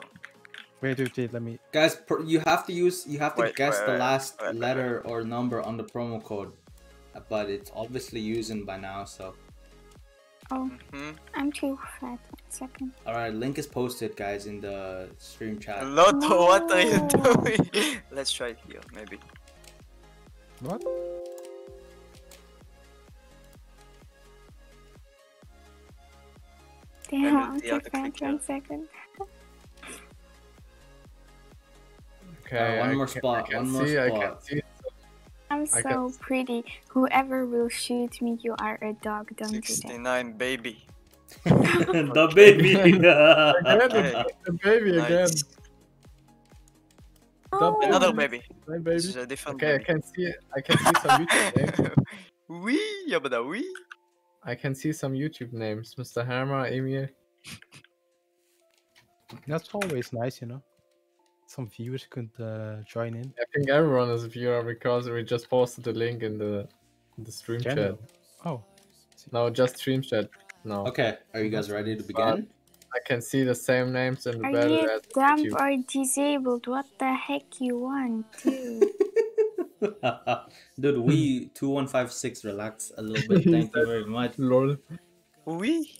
Wait, wait, wait. Let me. Guys, per- you have to use. You have to Wait, guess wait, the wait, last wait, wait, wait. letter or number on the promo code. Uh, But it's obviously using by now, so. Oh, hmm I'm too fat. One second. All right, link is posted, guys, in the stream chat. Lotto, what are you doing? Let's try it here, maybe. What? Damn, will I'm too fat. One second. Okay, one I more can- spot, I can one more see, I can spot. see. I'm I so can- pretty. Whoever will shoot me, you are a dog. Don't do that. 69, baby. the baby. Again, Okay. Oh. the baby again. Oh, Another baby. Hi, This baby. is a different Okay, I can see. I can see some YouTube names. Wee, yabada wee. I can see some YouTube names. Mr. Hammer, Emil. That's always nice, you know. Some viewers could uh, join in. I think everyone is a viewer because we just posted the link in the in the stream General. chat. Oh, No, just stream chat. No. Okay, are you guys ready to begin? I can see the same names in the Are battle you dumb YouTube. or disabled? What the heck you want, dude? Dude, we 2156 relax a little bit. Thank you very much. Lol. We,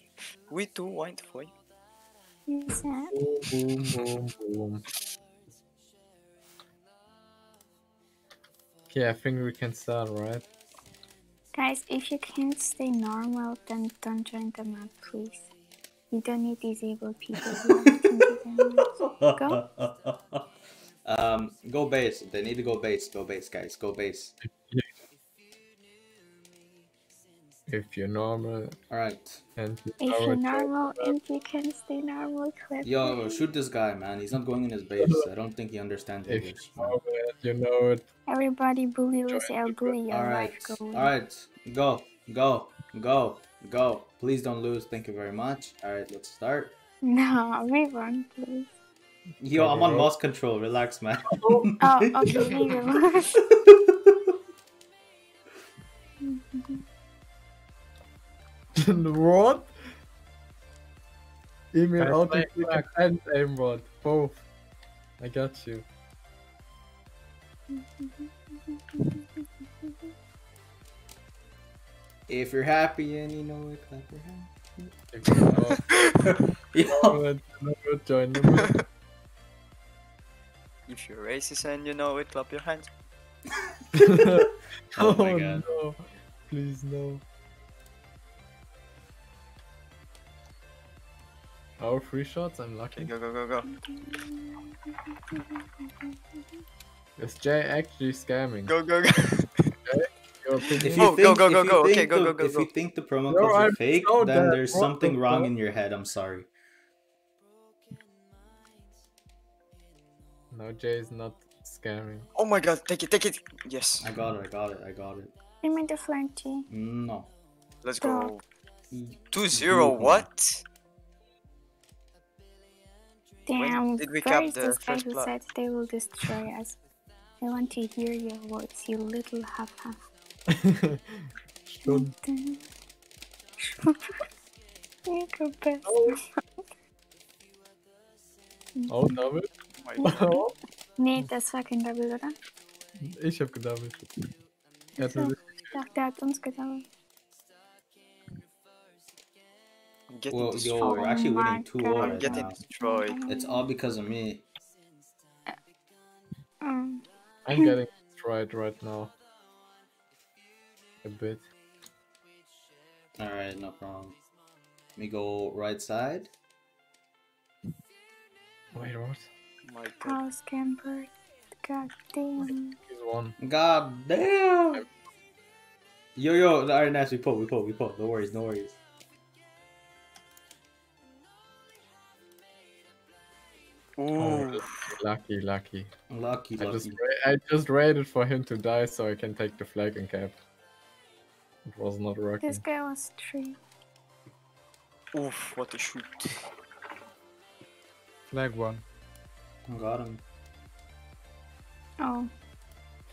we too want for Is that- Boom, boom, boom. Okay, I think we can start, right? Guys, if you can't stay normal, then don't join the map, please. You don't need disabled people here. Thank you very much. Go. um, go base. They need to go base. Go base, guys. Go base. If you're normal All right. and If you're a normal and you can stay normal, clip Yo, it. shoot this guy, man. He's not going in his base. I don't think he understands if English. you're normal and you know it, Everybody bully Lucy, I'll bully All right. life. Go away. All right. Go. Go. Go. Go. Please don't lose. Thank you very much. All right. Let's start. No, we won, please. Yo, I'm on Go. mouse control. Relax, man. Oh, oh, oh, okay, we won. what? Emil auto click back. and aimbot. Both. I got you. if you're happy and you know it, clap your hands. If you know, Yo. it, you know it, join the match. If you're racist and you know it, clap your hands. Oh my oh, God. no. Please no. Oh, free shots? I'm lucky. Okay, go, go, go, go. Is Jay actually scamming? Go, go, go. If you Oh, think, go, go, if go, you go. Okay, go, go, go, If you think the promo No, codes are I'm fake, so then dead. there's What something the wrong in your head. I'm sorry. No, Jay is not scamming. Oh my god, take it, take it. Yes, I got it. I got it. I got it. Give me the flanky. No. let's Go. go. 2 0, what? Damn, did we where cap is the this guy first who blood? said they will destroy us? I want to hear your words, you little half half. Stimmt. Nico best. Oh, David? Oh my. Oh, Nee, das war kein Double, oder? ich hab gedoubled. Er hat So. Ich dachte, der hat uns gedoubled. Getting Well, destroyed. yo, we're actually winning my 2 God. 0 I'm right getting now. destroyed. It's all because of me. Um, I'm getting destroyed right now. A bit. Alright, no problem. Let me go right side. Wait, what? Oh my god. house camper. God damn. He's one. God damn! Yo, yo, alright, nice. We pull, we pull, we pull. No worries, no worries. Oh, Ooh. Lucky, lucky. Lucky, I just, lucky. wa- I just waited for him to die so I can take the flag and cap. It was not working. This guy was three. Oof, what a shoot. flag one. Got him. Oh,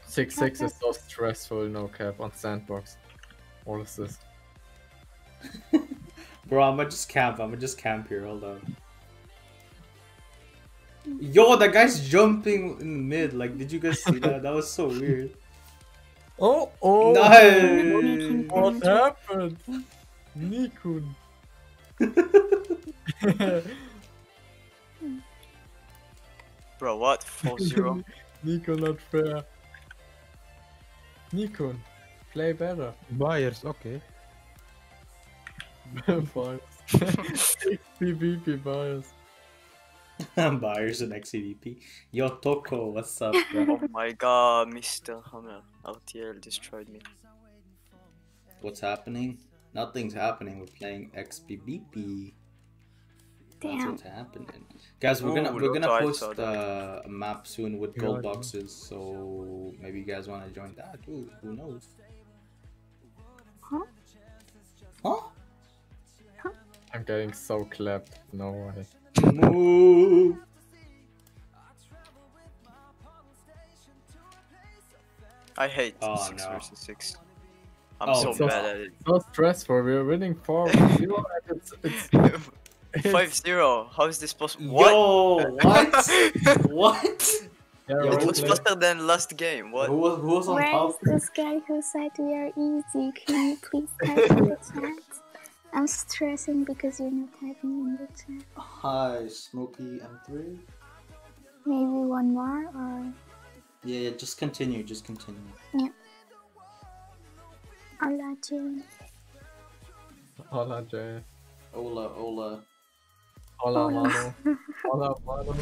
6 6 is so stressful, no cap on sandbox. What is this? Bro, I'ma just camp. I'ma just camp here. Hold on. Yo, that guy's jumping in mid. Like, did you guys see that? That was so weird. Oh, oh! Nice. What happened? Nikun. Bro, what? 4 0? Nico not fair. Nikun, play better. Buyers, okay. Bias. PvP bias. Buyers and XCDP. Yo, Toko, what's up, bro? oh my god, Mr. Hammer. LTL destroyed me. What's happening? Nothing's happening. We're playing XP/BP. That's what's happening. Guys, we're gonna Ooh, we're gonna post uh, a map soon with gold yeah. boxes, so maybe you guys want to join that too. Who knows? Huh? Huh? I'm getting so clapped. No way. Move. I hate Oh, six no. versus six. I'm Oh, so so- bad at it. So stressful. We're winning 4 0 and it's, it's, it's Five zero. How is this possible? What? Yo, what? what? Yeah, Yo, we're It was playing- faster than last game. What? Who was, who was on Where is top? this guy who said we are easy? Can you please type in the chat? I'm stressing because you're not typing in the chat. Hi, Smokey M3. Maybe one more or Yeah, yeah, just continue, just continue. Yeah. Hola Jane. Hola, Jay. Ola, Ola. Hola, Hola. Mano. Hola, Mano.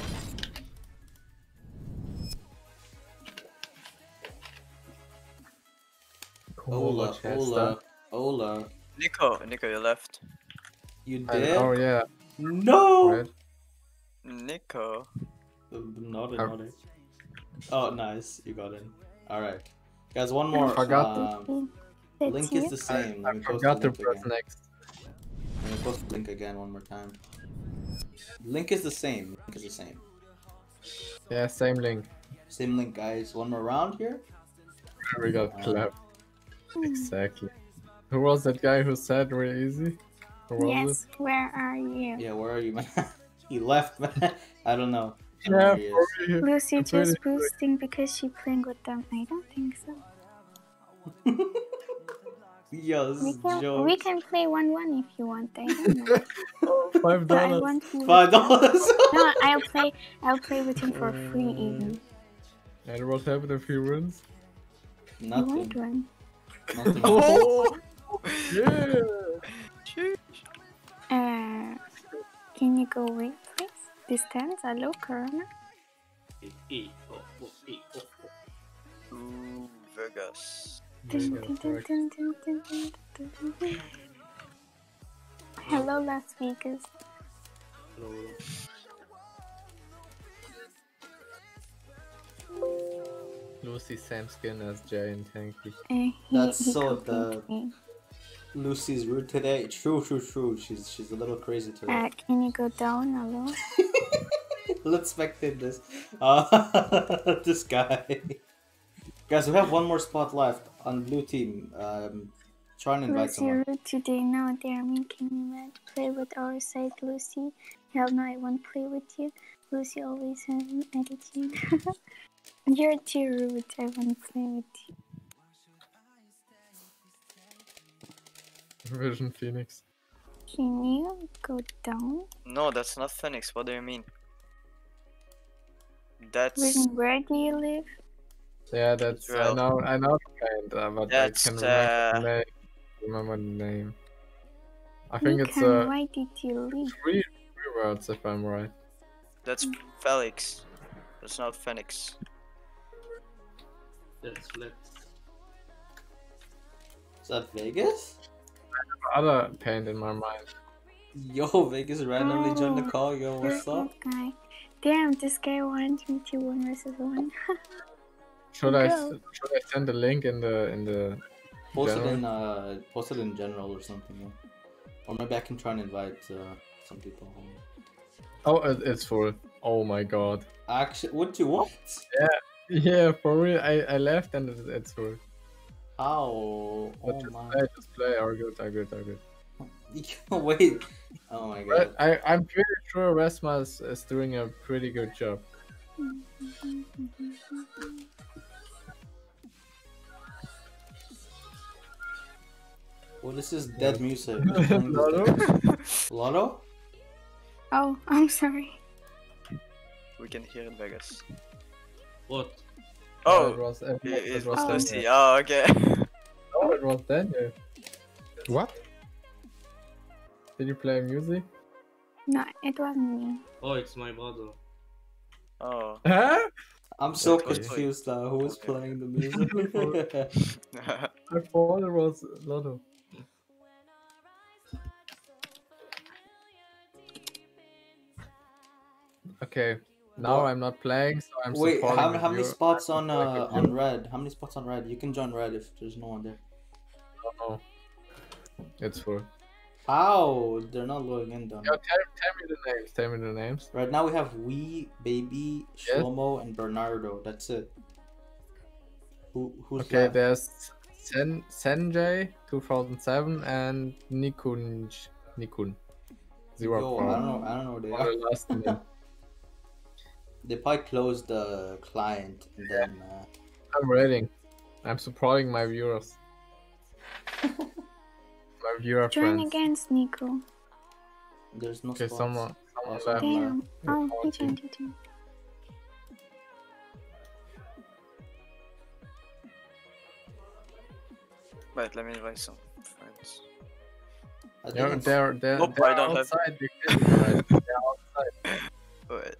Ola, Chester. Ola, Ola. Nico, Nico, you left. You did? Oh, yeah. No! Right. Nico. Not it, Oh. not it. Oh, nice. You got in. Alright. Guys, one more. Forgot Um, That's link is the same. Let I me post forgot the to press again. next. Let me post the link again one more time. Link is the same. Link is the same. Yeah, same link. Same link, guys. One more round here. We got Um. Exactly. Who was that guy who said we're easy? Who was Yes, where are you? Yeah, where are you, man? he left, man. I don't know. I it? don't know Yeah, where he is. Lucy I'm just pretty sure. boosting because she playing with them. I don't think so. Yo, this We can jokes. we can play one one if you want. I don't know. Five dollars. Five dollars. no, I'll play. I'll play with him for free uh, even. And what happened if he wins? You want Nothing. one? Nothing. Oh! Yeah. Uh, can you go away, please? This Distance. Hello, Corona. Ooh, Vegas. Hello, Las Vegas. Lucy same skin as Jay and Tanki. Uh, he, That's he so copied the- me. Lucy's rude today. True, true, true. She's she's a little crazy today. Uh, can you go down? Hello. Let's spectate this. Uh, this guy. Guys, we have one more spot left on blue team. Um, try and invite Lucy someone. rude today. Now they are making me mad. Play with our side, Lucy. Hell no, I won't play with you. Lucy always has an attitude. You're too rude. I won't play with you. Vision Phoenix. Can you go down? No, that's not Phoenix. What do you mean? That's Vision, where do you live? Yeah, that's I know I know the kind, uh, but That's, I can remember, the uh, name. remember the name. I You think it's can. uh, Why did you leave? three three words if I'm right. that's Felix. That's not Phoenix. That's flex. Is that Vegas? Other paint in my mind. Yo, Vegas randomly joined the Oh, call. Yo, what's up? that guy? Damn, this guy wants me to one versus one. Should I Go. s- should I send the link in the in the Post it in uh, post it in general or something. Yeah. Or maybe I can try and invite uh, some people home. Oh, it's full. Oh my god. Actually, what do you what? Yeah, yeah, for real. I, I left and it, it's full. How? But Oh just my. play, just play. Are good, are good, are good. Wait. Oh my god. I I'm pretty sure Rasmus is doing a pretty good job. Well, this is dead music. Lotto? Lotto? oh, I'm sorry. We can hear in Vegas. What? Oh. it Oh, it, it, it it was was Oh. Lucy. Oh, okay. Oh, it was Daniel. What? Did you play music? No, it wasn't me. Oh, it's my brother. Oh. Huh? I'm so That uh, was confused now. Who is Okay. playing the music? I thought it was Lotto. Okay, now What? I'm not playing, so I'm Wait, how, how many spots on uh, on red? How many spots on red? You can join red if there's no one there. Oh, it's full. How? They're not logging in though. Yo, tell, tell me the names. Tell me the names. Right now we have Wee, Baby, Yes. Shlomo, and Bernardo. That's it. Who who's Okay, left? there's Sen Senjay 2007 and Nikun Nikun. Zero Yo, I don't know. I don't know they are. the last name. They probably closed the client and then. Uh, I'm rating. I'm supporting my viewers. my viewer Join friends. against Nico. there's no. Okay, spots. someone, someone left. Damn. Yeah, Oh, he joined, he joined. Wait, let me invite some friends. I think They're, they're, they're, Nope, they're I don't outside the kitchen. They're outside. Wait.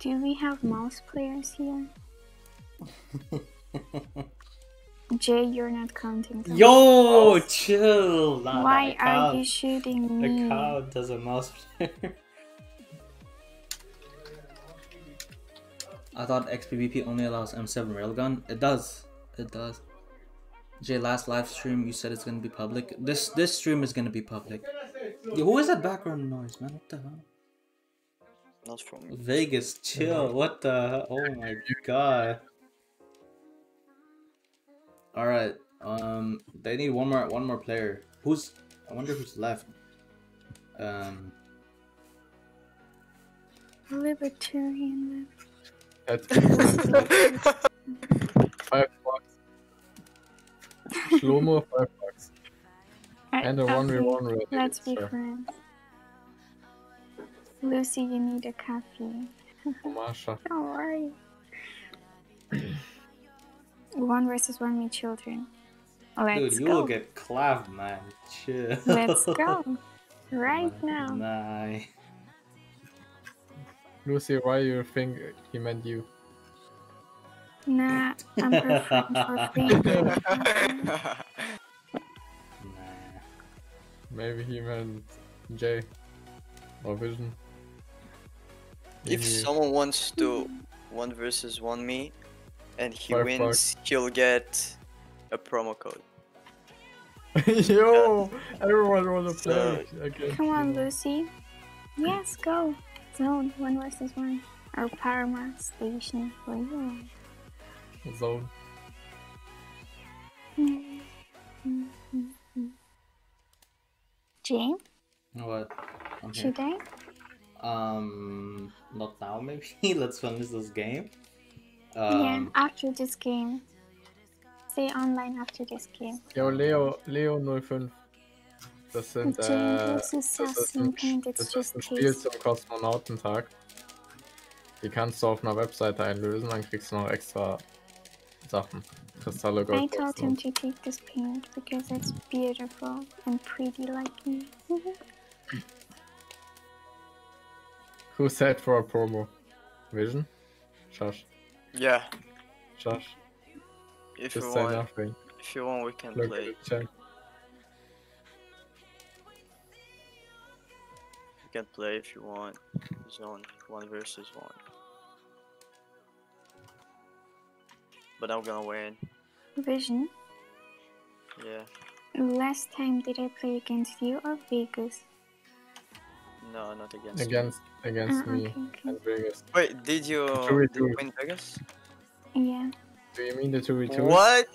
Do we have mouse players here? Jay, you're not counting. them. Yo, chill. Nah, Why are you account- shooting The cow does a mouse player. I thought XPVP only allows M7 railgun. It does. It does. Jay, last live stream you said it's gonna be public. This this stream is gonna be public. Yo, who is that background noise, man? What the hell? not from. Vegas, chill. What the? Oh my god. All right. Um, they need one more one more player. Who's? I wonder who's left. Um, Libertarian. That's five bucks. Shlomo, five bucks. left. And a Okay, 1v1 ready. Let's be sure. friends. Lucy, you need a coffee. Masha. Don't worry. one versus one, me children. Let's dude, you go. will get clapped, man. Chill. Let's go. Right now. Nah. Lucy, why you think he meant you? Nah, I'm her friend for free. Nah. Maybe he meant Jay or Vision. if Maybe- someone wants to one versus one me, and he Five wins, he'll get a promo code. Yo, everyone wanna So- play against Come on. Lucy. Yes, go. Zone, one versus one. Our Paramount station for you. Zone. Jane, What? Okay. should I? Um, not now. Maybe. Let's finish this game. yeah, Um, after this game. Stay online after this game. Yo, Leo, Leo 05. Das sind, äh, das ist ein, das ist ein Spiel zum Kosmonautentag. Die kannst du auf einer Webseite einlösen, dann kriegst du noch extra Sachen. Kristalle, I Gold. told him to take this paint because it's beautiful and pretty like me. Who said for a promo? Vision? Shush. Yeah, Shush. if you say want, nothing. if you want, we can Look play. at the chat. We can play if you want. Zone one versus one. But I'm gonna win. Vision, Yeah. last time did I play against you or Vegas? No, not against. you. Against, against Ah, me okay, okay. and Vegas. Wait, did you, Two v did you win Vegas? Yeah. Do you mean the 2v2? What?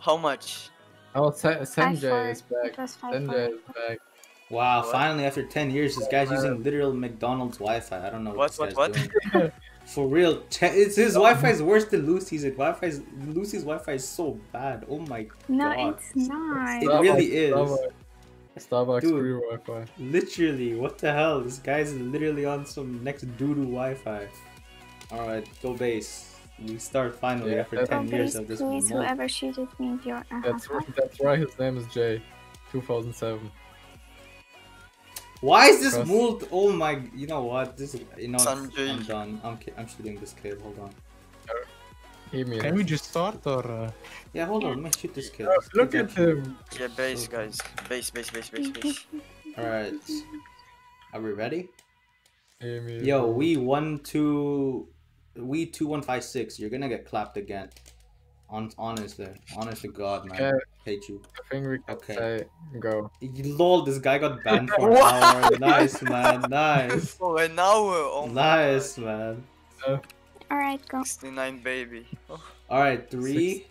How much? Oh, Sa- Sanjay is back. It was Sanjay is back. wow, What? finally after 10 years, this guy's using literal McDonald's Wi-Fi. I don't know what, What, this what, guy's what? doing. For real, it's his Wi-Fi is worse than Lucy's. It Wi-Fi's Lucy's Wi-Fi is so bad. Oh my god! No, god. it's not. It really is. Starbucks, Starbucks Dude. free Wi-Fi. Literally, what the hell? This guy's literally on some next doo-doo Wi-Fi. Alright, go base. We start finally Yeah, after 10 Oh, years of this please, remote. whoever shooted me, you're a That's haha. that's why his name is Jay. 2007. Why is this Trust- mold? Oh my! You know what? This is you know. Sanjay. I'm done. I'm I'm shooting this kid. Hold on. Emil. Can we just start or? Uh... Yeah, hold on. Let me shoot this kid. Oh, look at him. Yeah, base, guys. Base, base, base, base, base. All right. Are we ready? Emil. Yo, we one two, we two one five six. You're gonna get clapped again. On honestly, honest to God, man. Okay. Hate you. I think we can Okay. say go. You- Lol, this guy got banned for an What? hour. Nice, man. Nice. Oh, an hour. Oh Nice, man. Alright, go. 69 baby. Oh, All right, three,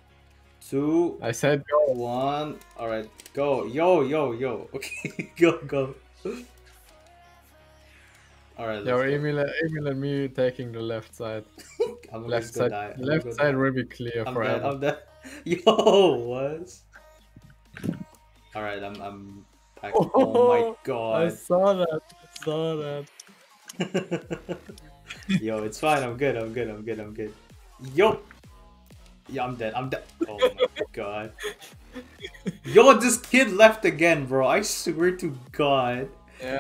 two, I said go. one. All right, go. Yo, yo, yo. Okay, go, go. All right, Yo, let's go. Emil, Emil and me taking the left side. Left side, die. Left side die. will be clear I'm dead. I'm dead. Yo, what? All right, I'm I'm packed. Oh my god. I saw that. I saw that. Yo, it's fine. I'm good. I'm good. I'm good. I'm good. Yo. Yeah, I'm dead. I'm dead. Oh my god. Yo, this kid left again, bro. I swear to God. Yeah,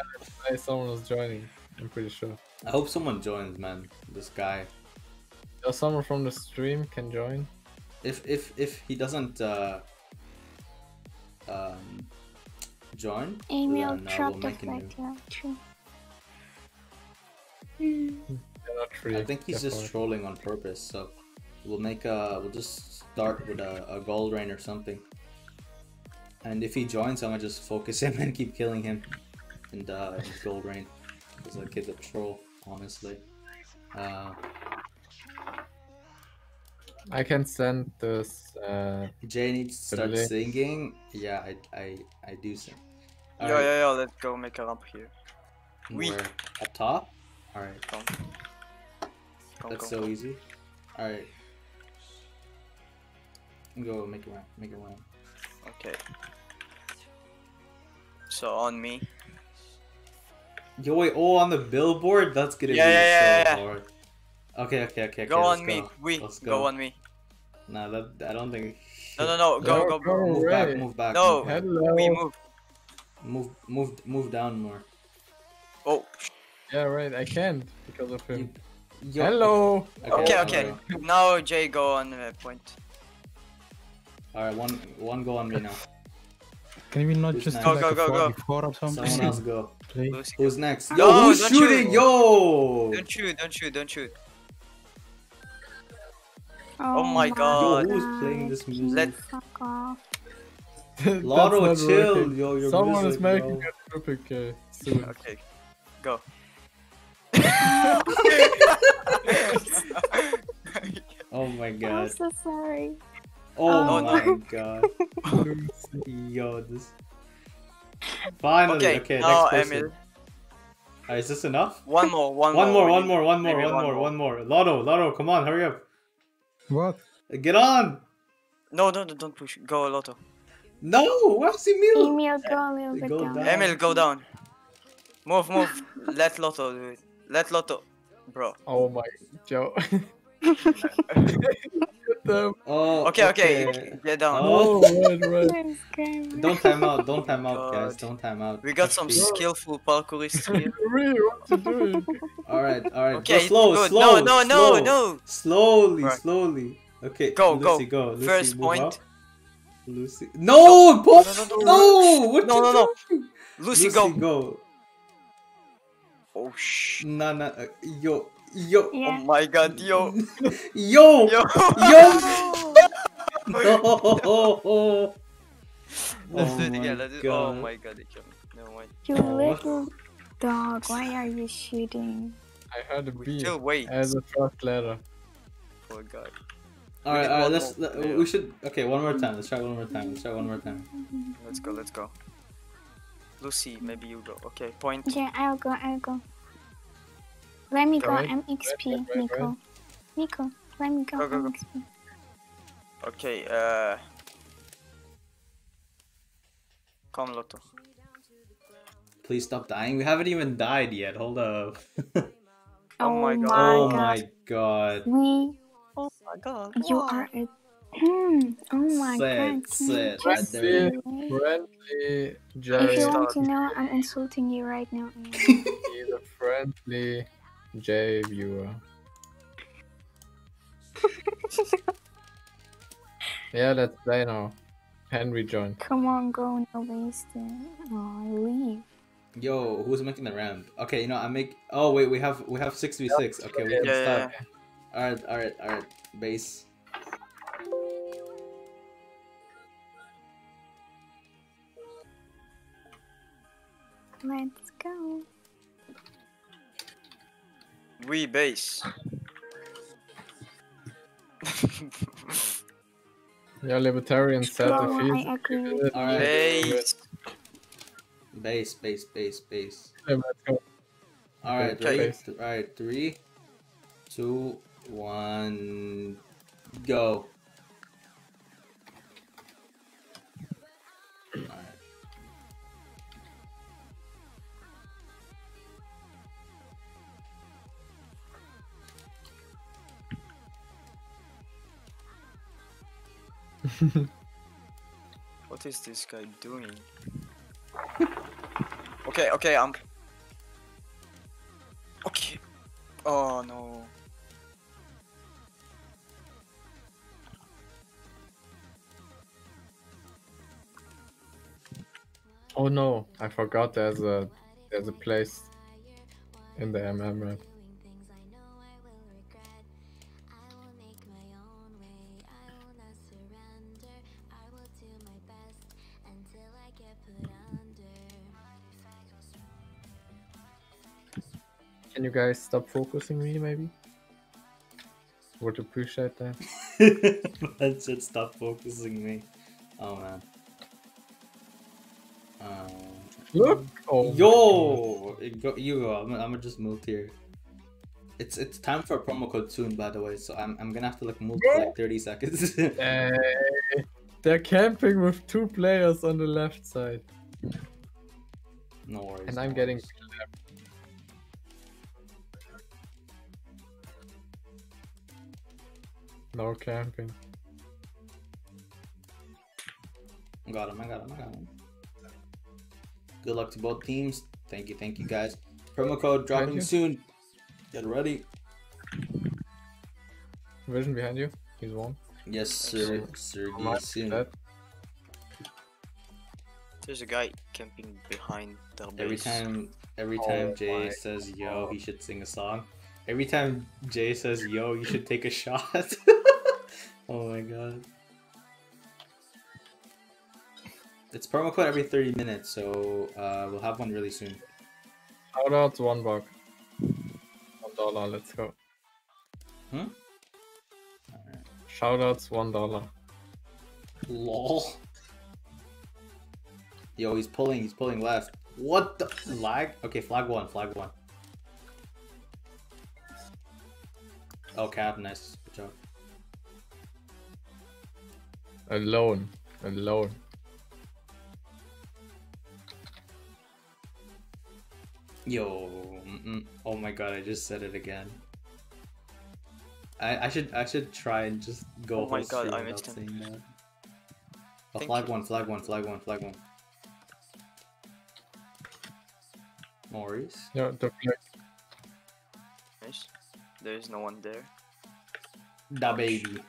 someone was joining. I'm pretty sure. I hope someone joins, man. This guy. Or someone from the stream can join. If if if he doesn't uh um join, Emil then uh, we'll dropped the make a flag. Yeah, true. They're free. I think he's just trolling on purpose. So we'll make a. We'll just start with a, a gold rain or something. And if he joins, I'm gonna just focus him and keep killing him. And uh, in gold rain, because the kid's a troll, honestly. Uh, I can send this. Uh, Jay needs to start Really? singing. Yeah, I I I do sing. Yo, Alright, yo, yo, let's go make a ramp here. we- Where? Up top. All right, Come. Come, that's come, so easy. All right. Go make a round. Make a round. Okay. So on me. Yo, wait, oh, on the billboard? That's gonna Yeah, be yeah, yeah, so yeah. hard. Okay, okay, okay, okay. Go let's on me. go. We Let's go. go. on me. Nah, that I don't think. No, no, no. Go, Go, go, go. go. Move back, move back. No. move hello. We move. move, move, move down more. Oh. Yeah, right. I can't because of him. Yo, Hello. Okay, I'm okay. gonna- Now Jay go on uh, point. All right, one, one go on me now. Can we not Who's just next? Go, like go, a go, go. 4 or something? Someone else go. Play. Lucy. Who's next? Yo, No, who's shooting? shoot. Yo! Don't shoot, don't shoot, don't shoot. Oh, oh my Yo, God. who's playing this music? Let Fuck off. That's Lotto, chill. working. Yo, your Someone music, is making bro. a triple K soon. Okay. Go. Oh my god. I'm so sorry. Oh, Oh, my no. god. Yo, this. Finally, okay, okay, now next person. Emil. Uh, is this enough? One more, one, One more, we one need- more, one more, one more, one more. Lotto, Lotto, come on, hurry up. What? Get on! No, no, no, don't push. Go, Lotto. No, where's Emil? Emil, go a little bit Go down. down. Emil, go down. Move, move. Let Lotto do it. Let Lotto. Bro. Oh my Joe. Get them. Oh, Okay, okay. Get down. Oh. Oh, right, right. Don't time out, don't time out, guys. Don't time out. We got some Please. skillful parkourists here. Really, what you doing? Alright, alright. Okay, Go it's slow, good. slow. No, no, slow. no, no. Slowly, Right. slowly. Okay, Go, Lucy, go. go. Lucy, First move point. up. Lucy. No, Paul. No, no, no, No, what No, you no, no. doing? Lucy, Lucy, go. go. Oh, shh. Nah, nah. uh, yo, yo, Oh my god, yo. yo, Yo. yo. no. Let's Oh do it oh my again. Let's do. Oh god. Oh my god, they killed me. Never mind. You Oh, little dog, why are you shooting? I heard a We bee still wait. as a first letter. Oh Poor guy. Alright, alright, Let's. Let, Yeah. We should. Okay, one more time. Let's try one more time. Let's try one more time. Let's go, let's go. Lucy, maybe you go. Okay, point. Yeah, I'll go, I'll go. Let me go, Wait, I'm XP, wait, wait, Nico. Nico, let me go, Go, go, I'm. XP. Okay, uh. Come, Lotto. Please stop dying. We haven't even died yet. Hold up. Oh my God. oh my god. We, Oh my god. you are a... Hmm, oh my Sit, god, can sit, just sit. stay away? Friendly If you want to know, I'm insulting you right now. He's a friendly J viewer. Yeah, let's play now. Henry joined. Come on, go, no wasting. Oh, leave. Yo, who's making the round? Okay, you know I make. Oh wait, we have we have six v six. Okay, we can Yeah, yeah, stop. All right, all right, all right. Base. Let's go. We base. Yeah, libertarian said Well, if I agree with All right. base. Base, base, base, base. Yeah. All right, Okay. three. Base. All right, three, two, one, go. What is this guy doing? okay, okay, I'm. Okay. Oh no. Oh no, I forgot there's a there's a place in the MM guys stop focusing me maybe? Would appreciate that. that should stop focusing me. Oh man. Um, Look! Oh Yo, go, you go. I'm, I'm gonna just move here. It's it's time for a promo code soon, by the way. So I'm, I'm gonna have to like move for like 30 seconds. Hey, they're camping with two players on the left side. no worries. And I'm getting worries. No camping. I got him. I got him. I got him. Good luck to both teams. Thank you. Thank you guys. Promo code dropping soon. Get ready. Vision behind you. He's one. Yes, sir. Sir, Might soon. There's a guy camping behind the base. Every time, every Oh time Jay says "yo," he should sing a song. Every time Jay says "yo," you should take a shot. Oh my god! It's promo code every thirty minutes, so uh, we'll have one really soon. Shout out to one buck. One dollar, let's go. Hmm? Shout outs one dollar. Lol. Yo, he's pulling. He's pulling left. What the flag? Okay, flag one. Flag one. Oh, cap. Nice. Alone. Alone. Yo, mm-mm. oh my god, I just said it again. I, I should I should try and just go Oh my God, I without missed him. saying that. Oh, flag you. one, flag one, flag one, flag one. Maurice? Yeah, the flag. Nice. There's no one there. Da baby.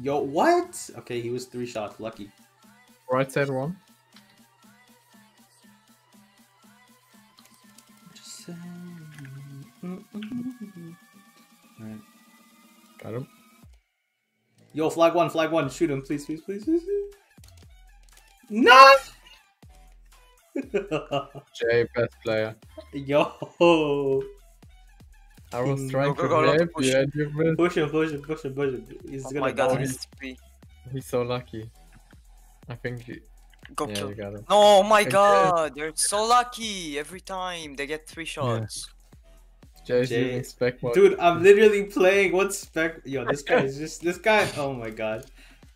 Yo, what? Okay, he was three shots, lucky. Right side one. Alright. Got him. Yo, flag one, flag one, shoot him, please, please, please, please. please. No! Jay, best player. Yo! I was King. Mm, trying Go, to go, go, help push. you you missed. Push him, push him, push him, push him. He's Oh gonna my god, die. he's. He's so lucky. I think he... Go yeah, kill. you got him. No, oh my Okay. god, they're so lucky every time they get three shots. Jay's Jay- spec. Dude, I'm literally playing what spec. Yo, this guy is just. This guy. Oh my god.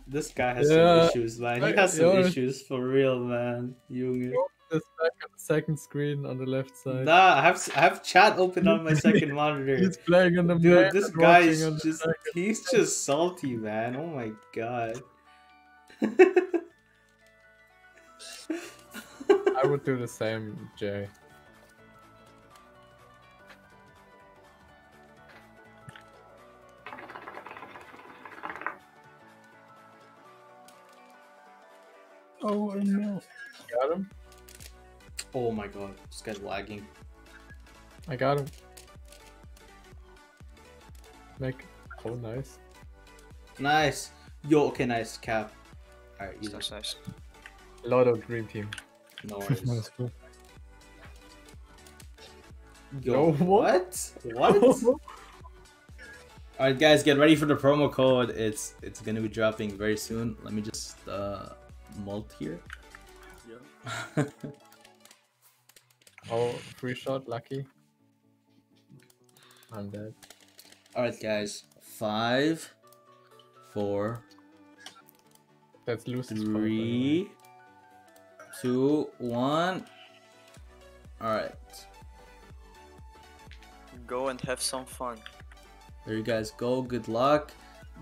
This guy has Yeah. some issues, man. He has some yo. issues for real, man. Junge. The spec on the second screen on the left side. Nah, I have I have chat open on my second monitor. He's playing on the Dude, this guy is just second. he's just salty, man. Oh my god. I would do the same, Jay. Oh no. Got him. Oh my god, this guy's lagging. I got him. Make. Oh, nice. Nice. Yo, okay, nice cap. Alright, easy. Nice, nice. Lot of dream team. No worries. Cool. Yo, No, what? What? Alright guys, get ready for the promo code. It's it's gonna be dropping very soon. Let me just uh mult here. Yeah. oh, free shot, lucky. I'm dead. Alright guys. Five, four, That's Lucy's three, two, one. Alright. Go and have some fun. There you guys go. Good luck.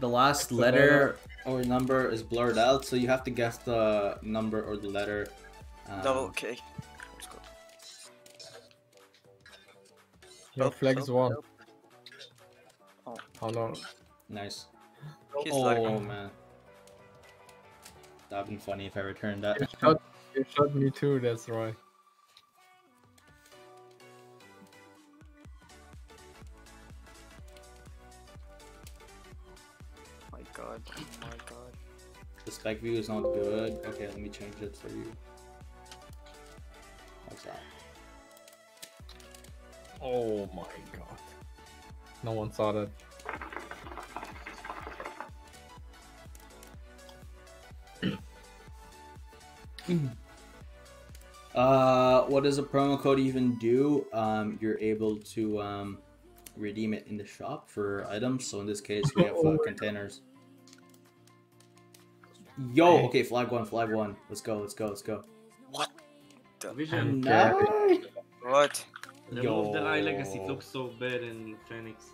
The last the letter or number is blurred out, so you have to guess the number or the letter. Um, Double K. Your Help, flag is help, one. help. Oh, Oh no. Nice. he's oh lagging. Oh, man. That'd been funny if I returned that. You shot, you shot me too, that's right. my god. Oh my god. The spec view is not good. Okay, let me change it for you. Oh my god. No one saw that. Uh, what does a promo code even do? Um, you're able to um, redeem it in the shop for items. So in this case, we have uh, containers. Yo, okay, flag one, flag one. Let's go, let's go, let's go. What? Vision, Nice. What? Remove the eye legacy. It looks so bad in Phoenix.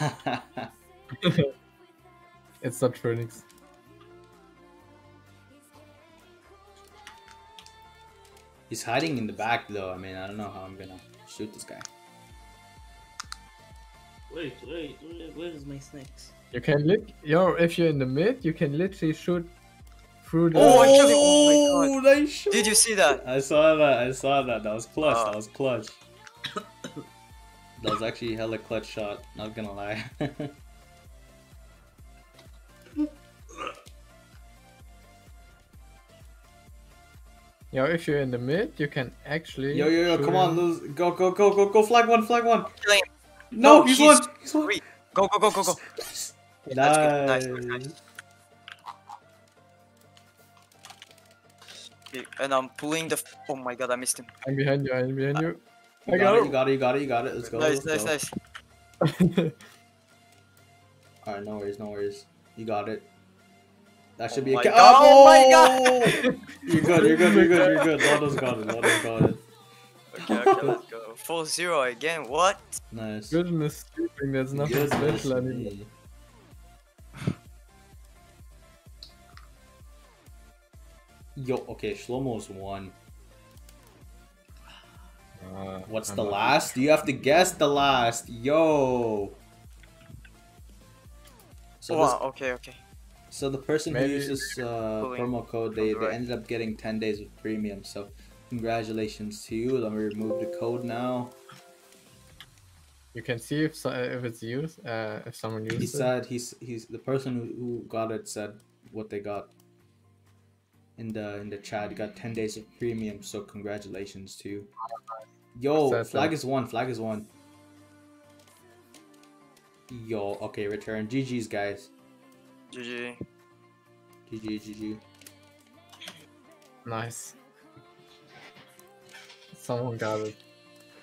It's not Phoenix. He's hiding in the back though. I mean, I don't know how I'm gonna shoot this guy. Wait, wait, wait, where is my snakes? You can lit yo, if you're in the mid, you can literally shoot through the Oh, oh I killed him. Oh my nice shot. Did you see that? I saw that. I saw that. That was clutch. Oh. That was clutch. That was actually a hella clutch shot. Not gonna lie. Yo, if you're in the mid, you can actually yo yo yo! shoot Come on, lose. Go go go go go! Flag one! Flag one! No, No, he's, he's one. He's one. Three. Go, go, go, go, go. Nice. Nice, nice. Okay, And I'm pulling the. F- oh my god, I missed him. I'm behind you, I'm behind you. You I got, got it. You got it. You got it. You got it. Let's go. nice, let's nice, go. nice. All right, no worries, no worries. You got it. That should Oh be a my ca- God, oh, oh my Oh! You're good. You're good. You're good. You're good. Lotto's got it. Lotto's got it. Okay, okay, let's go. 4 0 again. What? Nice. Goodness sleeping, there's nothing Goodness special anymore. me. Yo, okay, Shlomo's one. Uh, What's I'm the not- last? You have to guess the last. Yo. So, this, okay, okay. so the person who uses uh, promo code, they, the they ended up getting 10 days of premium. So congratulations to you. Let me remove the code now. You can see if so, if it's used, uh, if someone used He it. said he's he's the person who, who got it said what they got in the in the chat. You got 10 days of premium. So congratulations to you. Yo, Said flag is one. Flag is one. Yo, okay, return. GG's, guys. GG. GG, GG. Nice. Someone got it.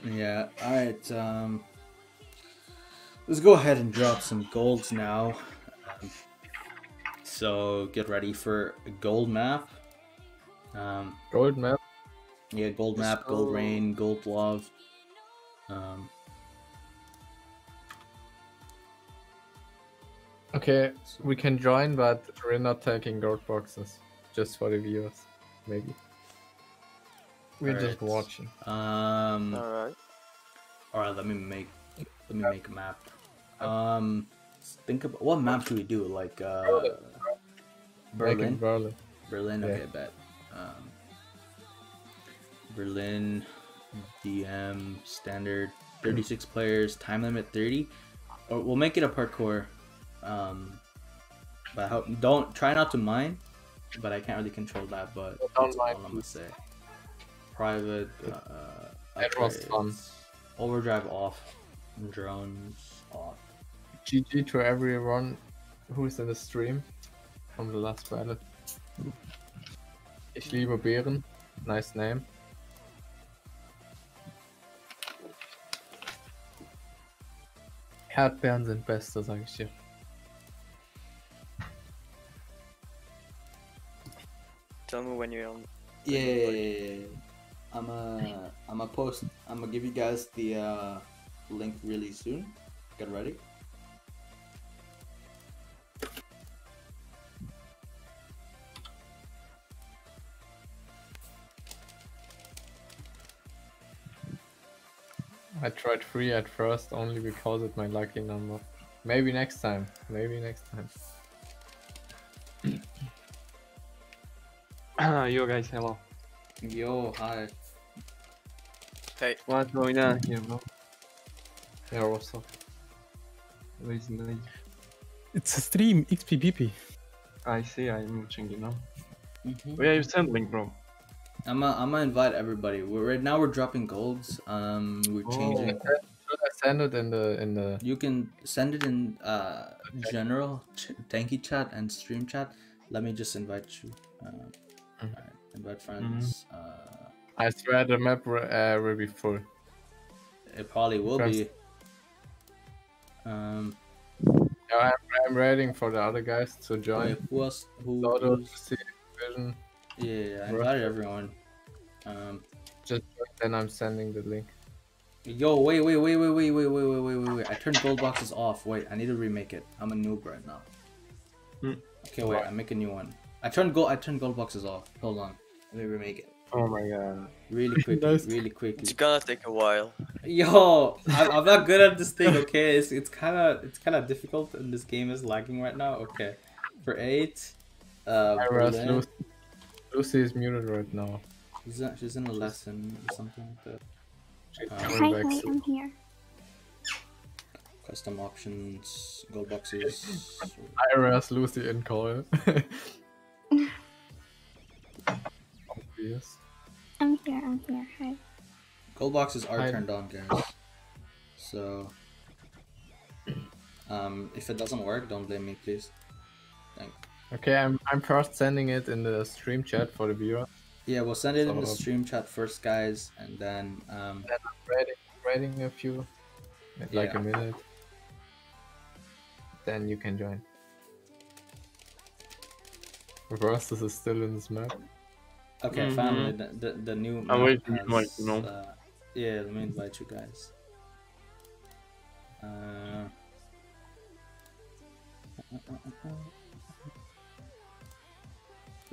Yeah, alright, um. Let's go ahead and drop some golds now. Um, so, get ready for a gold map. Um, Gold map. yeah, gold Let's map, gold rain, gold love. Um, Okay, we can join, but we're not taking gold boxes. Just for the viewers, maybe. We're just Alright. watching. um, Alright. alright, let me make, let me make a map. Um, think about, what map should we do? Like, uh, Making Berlin? Berlin. Berlin, Yeah. okay, bet. Um, Berlin, DM, standard, 36 players, time limit 30. Or we'll make it a parkour. Um, but I hope, don't try not to mine, but I can't really control that. But Don't that's all mind I'm gonna say. Private. Uh, It was fun. Overdrive off. Drones off. GG to everyone who's in the stream from the last battle. Ich liebe Bären. Nice name. Erdbeeren sind beste, sag ich dir. Tell me when you're on. Yeah, I'm a I'm a post. I'm gonna give you guys the uh, link really soon. Get ready. I tried free at first only because it's my lucky number. Maybe next time. Maybe next time. Yo guys, hello. Yo, hi. Hey, What's going on here, bro? Yeah, what's up? Nice, nice. It's a stream, XP/BP. I see, I'm watching you now. Mhm. Where are you sending, bro? I'm gonna I'm gonna invite everybody. We're right now we're dropping golds. Um, we're changing. Should I send it in the in the You can send it in uh general ch- Tanki chat and stream chat. Let me just invite you. Uh, Mhm. alright, invite friends. Uh, I swear the map will, uh, will be full. it probably will be. Um, Yeah, I'm, I'm waiting for the other guys to join. who else? Who? Dodo, who's- see Vision. Yeah, yeah, I Bro. invited everyone. Um, Just then I'm sending the link. yo, wait, wait, wait, wait, wait, wait, wait, wait, wait, wait, wait. I turned gold boxes off. Wait, I need to remake it. I'm a noob right now. Hmm. Okay, wait, I make a new one. I turned gold. I turned gold boxes off. Hold on, let me remake it. Oh my god. Really quickly, Nice. really quickly. it's gonna take a while. Yo, I'm, I'm not good at this thing. Okay, it's it's kind of it's kind of difficult, and this game is lagging right now. Okay, for eight, uh, Whereas Berlin- Lucy, Lucy is muted right now. she's in, she's in a lesson or something like that. Uh, Hi, back hi, soon. I'm here. custom options, gold boxes. Whereas Lucy in call. Obvious. I'm here, I'm here. Hi. Gold boxes are I- turned on, guys. So, um, if it doesn't work, don't blame me, please. Thank. Okay, I'm I'm first sending it in the stream chat for the viewer. Yeah, we'll send it in the So- stream chat first, guys, and then um, Then I'm Waiting, waiting a few, like Yeah. a minute. Then you can join. Versus is still in this map. Okay, Mhm. family, the, the, the new. I'm waiting, has, Mike, you know. Uh, yeah, let me invite you guys. Uh,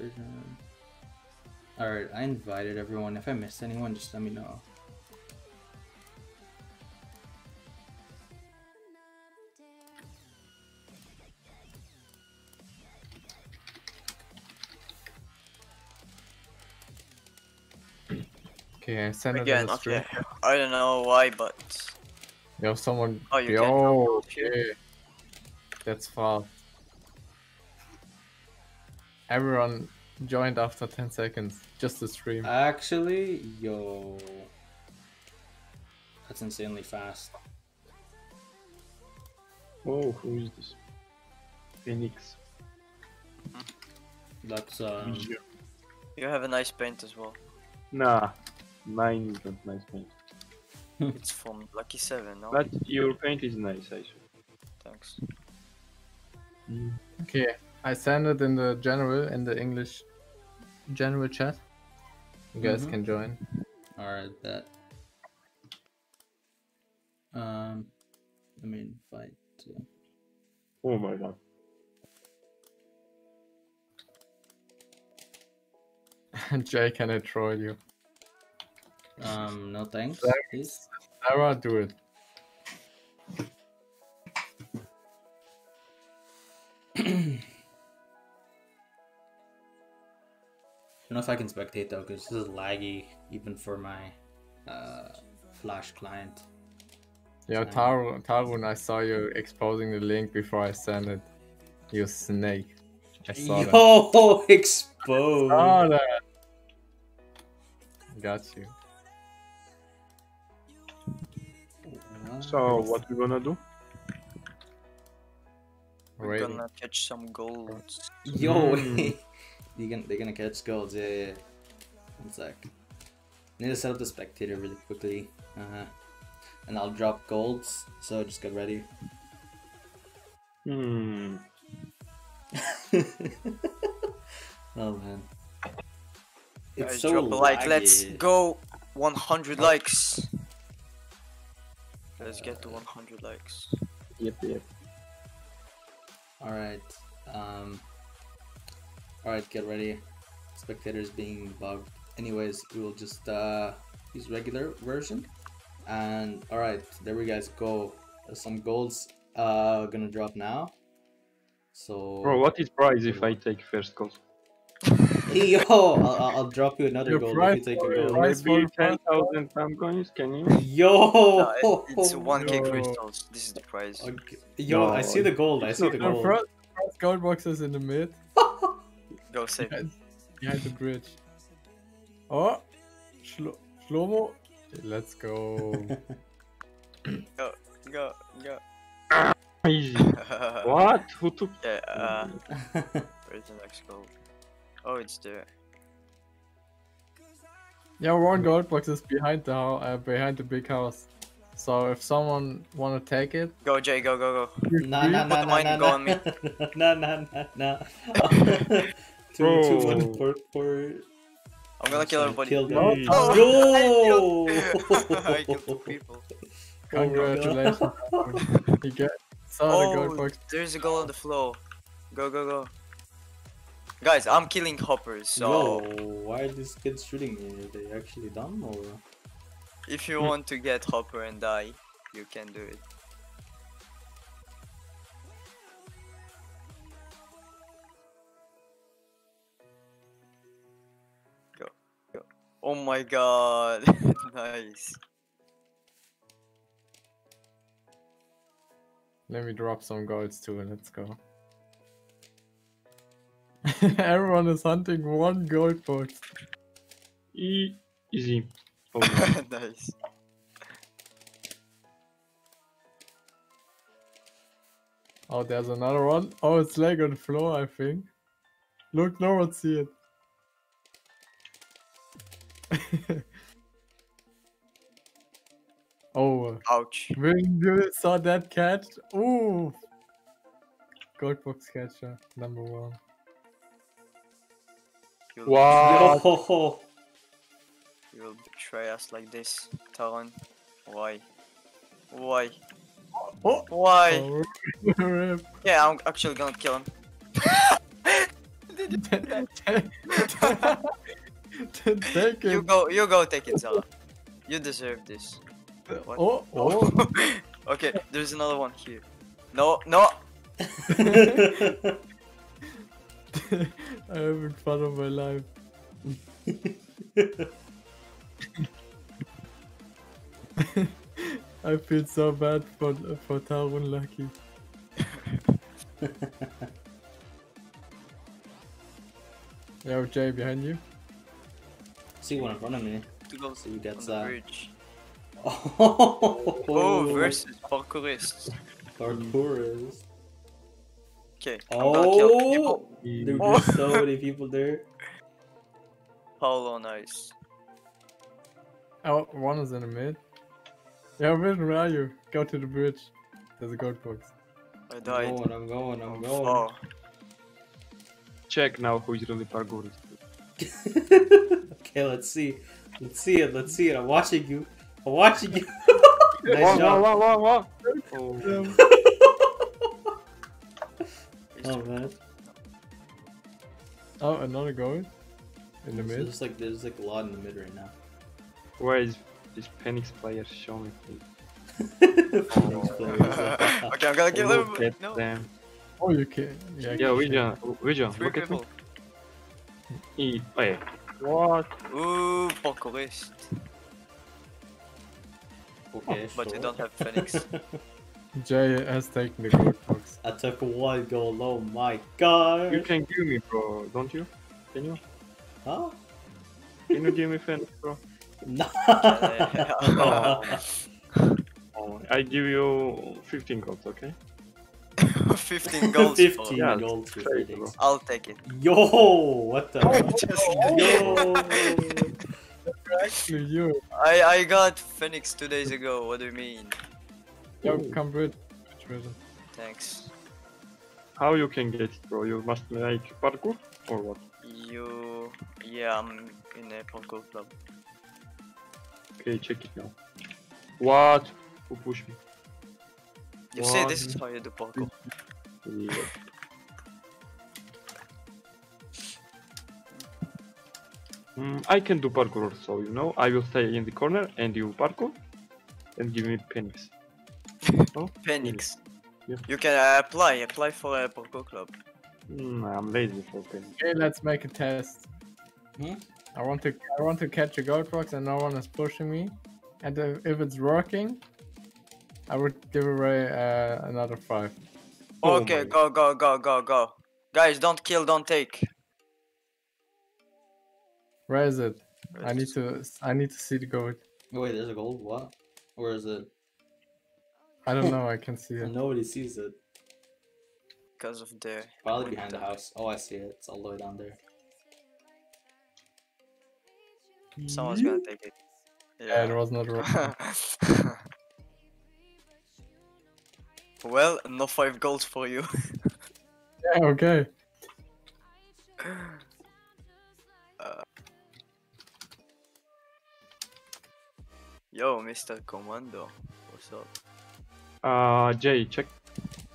Vision. Alright, I invited everyone. If I missed anyone, just let me know. Okay, I sent it in Again, the okay. I don't know why, but Yo, someone. Oh, you Yo, can download here? okay. That's fast. Everyone joined after 10 seconds. Just the stream. Actually, yo. That's insanely fast. Oh, who is this? Phoenix. That's, um. you have a nice paint as well. Nah, mine isn't nice paint. It's from Lucky Seven, no? But your paint is nice, I swear. Thanks. Okay, I send it in the general, in the English general chat. You guys Mhm. can join. Alright, that. Um, let me invite. Uh, Oh my god. Jay, can I troll you? um, no thanks, Thanks. please. Sarah, do it. don't know if I can spectate though, because this is laggy even for my uh, Flash client. Yeah, Tarun, Tarun, I saw you exposing the link before I sent it. You snake. I saw that. Yo, exposed. Saw that. Got you. So what we gonna do? We're Waiting. gonna catch some gold. Yo, Mm. you gonna, they're gonna catch golds. Yeah, yeah. yeah. One sec. Need to set up the spectator really quickly. Uh-huh. And I'll drop golds, so just get ready. Hmm. oh man. It's Guys, so drop a like. Let's go 100 likes. Let's get to 100 likes. Yep, yep. Alright. Um Alright, get ready. Spectators being bugged. Anyways, we will just uh use regular version. And alright, there we guys go. There's some golds uh gonna drop now. So Bro, what is price if I take first goal? Yo, I'll, I'll- I'll drop you another Your gold price if you take a for- gold. price Maybe for- 10,000 pound coins, can you? Yo, No, it- it's 1k Yo. crystals. This is the price. Okay. Yo, I see the gold. I see the The gold. first, first gold box is in the mid, Go save. behind, behind the bridge. Oh, Shlo Shlomo. Let's go. Go, go, go. Easy. what? Who took? Yeah, uh, where's the next gold? Oh, it's there. yeah, one gold box is behind the house, uh, behind the big house. So if someone wanna take it, Go, Jay, go, go, go. Nah, nah, nah, Put nah, mine, nah, go nah, on two, two, one, Bro. four, four. I'm gonna kill everybody. Kill them. Hey. Oh, Yo! I killed two people. My God. congratulations. you get saw the gold Oh, box. there's a goal on the floor. Go, go, go. Guys, I'm killing hoppers, so Yo, why are these kids shooting me? Are they actually dumb or? if you hmm. want to get hopper and die, you can do it. Oh my god, nice. Let me drop some golds too let's go. Everyone is hunting one gold box. E- easy. Oh, nice. Oh, there's another one. Oh, it's leg on the floor, I think. Look, no one see it. oh, Ouch. when you saw that catch, ooh, gold box catcher number one. You'll, What? Yo! you'll betray us like this, Talon. Why? Why? Oh, Why? oh. Yeah, I'm actually gonna kill him. Take You go, you go take it, Zala. You deserve this. What? Oh, oh. okay, there's another one here. No, no. I'm having fun of my life. I feel so bad for for Tarun Lucky. Yo, Jay, behind you. See one in front of me. To go See, on that's the uh. bridge. Oh, Oh, versus parkourists. parkourers. Okay, I'm gonna kill Oh, people. there Oh. were so many people there. Paulo, nice. Oh, one is in the mid. Yeah, Vision, where are you? Go to the bridge. There's a gold box. I died. I'm going, I'm going, I'm I'm going. far. Check now who is really parkour. okay, let's see. Let's see it, let's see it. I'm watching you. I'm watching you. nice Wow, job. Oh, Oh man. Oh, another gold. In the So mid. there's like there's like a lot in the mid right now. where is this Phoenix player? Show me, please. Phoenix oh. players. okay, I'm gonna kill Look him. at No, them. Oh, you can. Yeah, Yeah, Vision, Vision, three look at me. people. E- oh, yeah. What? Ooh, Pokerist. Okay, But you sure. don't have Phoenix. Jay has taken the gold box. I took one goal. Oh my god. You can give me, bro, don't you? Can you? Huh? Can you give me Phoenix, bro? No. Oh. oh, I give you 15 gold, okay? 15 goals. 15 for- Yeah, goals for straight, I'll take it. Yo, what the? Yo. Actually, you. I I got Phoenix two days ago. What do you mean? Yo, come with. with. Thanks. How you can get it, bro? You must make parkour or what? You. Yeah, I'm in a parkour club. Okay, check it now. What? Who pushed me? You see, this is how you do parkour. Yeah. Mm, I can do parkour also, you know. I will stay in the corner and you parkour and give me pennies. Phoenix. Yeah. You can uh, apply, apply for a parkour club. Mm, I'm lazy for pennies. Okay, let's make a test. Hmm? I want to I want to catch a gold box and no one is pushing me. And if, if it's working, I would give away uh, another five. Oh okay, my- go, go, go, go, go. Guys, don't kill, don't take. Where is it? I need to I need to see the gold. Wait, there's a gold. What? Where is it? I don't know. I can see it. Nobody sees it. Because of the. Probably behind the house. Oh, I see it. It's all the way down there. Someone's gonna take it. Yeah, it Yeah. was not working. Well, no five goals for you. yeah, okay. Yo, Mr. Commando. What's up? Uh, Jay, check.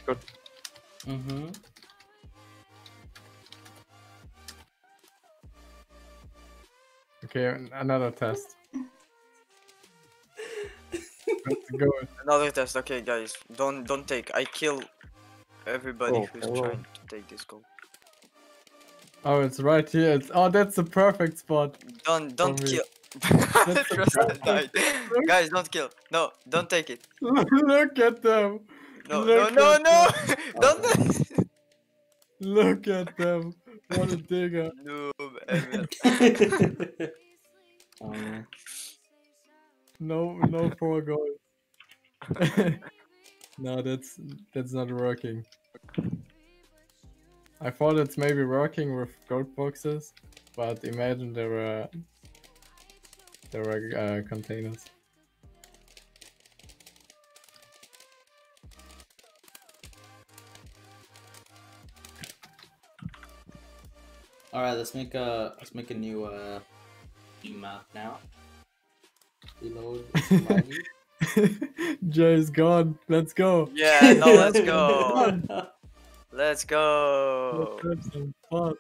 Got Mm-hmm. Okay, another test. Let's go. Another test. Okay, guys, don't don't take. I kill everybody Oh, who's hello. trying to take this goal. Oh, it's right here. It's oh, that's the perfect spot. Don't don't kill. That's a Trust and die. perfect- Guys, don't kill. No, don't take it. Look at them. No, Look no, no, no! don't. Oh. Look at them. What a digger. Noob, Emil. No, no four goals. no, that's that's not working. I thought it's maybe working with gold boxes, but imagine there were there were uh, containers. all right, let's make a let's make a new uh new map now. Reload. ready? Jay's gone. Let's go. Yeah, no, let's go. Let's go. Let's have some fun.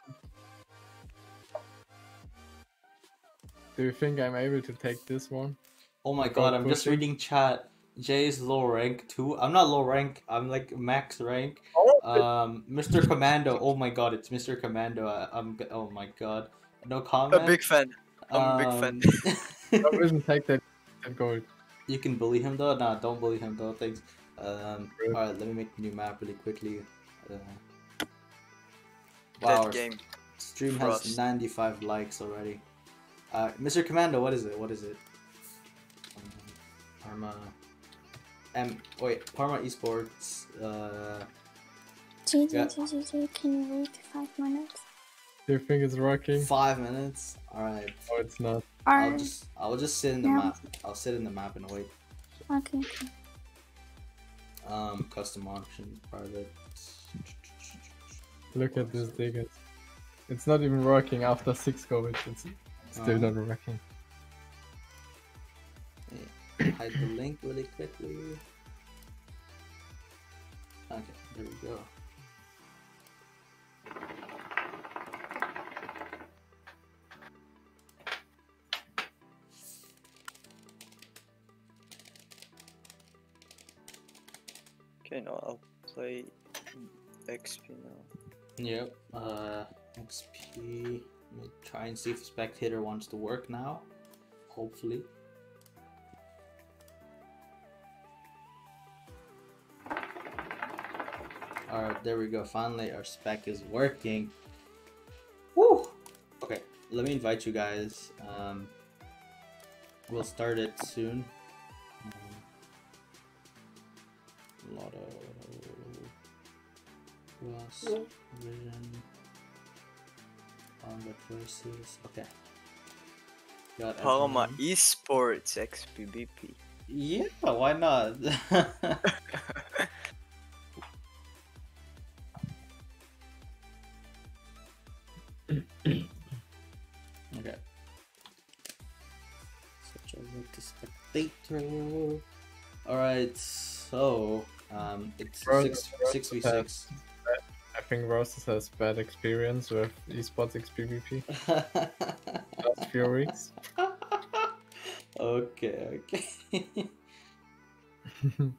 Do you think I'm able to take this one? Oh my god, I'm just pushing. reading chat. Jay is low rank too. I'm not low rank. I'm like max rank. Um, Mr. Commando. Oh my god, it's Mr. Commando. I, I'm. Oh my god. No comment. A comment. big fan. I'm a big fan. fan. No vision, take that, that gold. you can bully him though. Nah, don't bully him though. Thanks. Um. Good. All right, let me make a new map really quickly. Uh, wow, our game. stream Frost. has 95 likes already. Uh, Mr. Commando, what is it? What is it? Um, Parma. M. Wait, Parma Esports. Uh. GG, Yeah. GG, GG, can you wait five minutes? Do finger's think it's working? Five minutes. All right. No, it's not. I'll just I'll just sit in the Yeah. map. I'll sit in the map and wait. okay, okay. Um, custom option, private. Look at this diggers. It's not even working after six goals. It's still Uh-huh. not working. Hide the link really quickly. Okay, there we go. Okay, no, I'll play XP now. Yep. Uh, XP. Let me try and see if spectator wants to work now. Hopefully. Alright, there we go. Finally, our spec is working. Woo! Okay, let me invite you guys. Um, we'll start it soon. Plus vision on the versus. Okay. Got Palma everyone. Esports XP/BP. Yeah, why not? okay. Switch over to spectator. Alright, so um it's Versus- six six v six. I think Roses has bad experience with esports XP/BP last few weeks. okay, okay.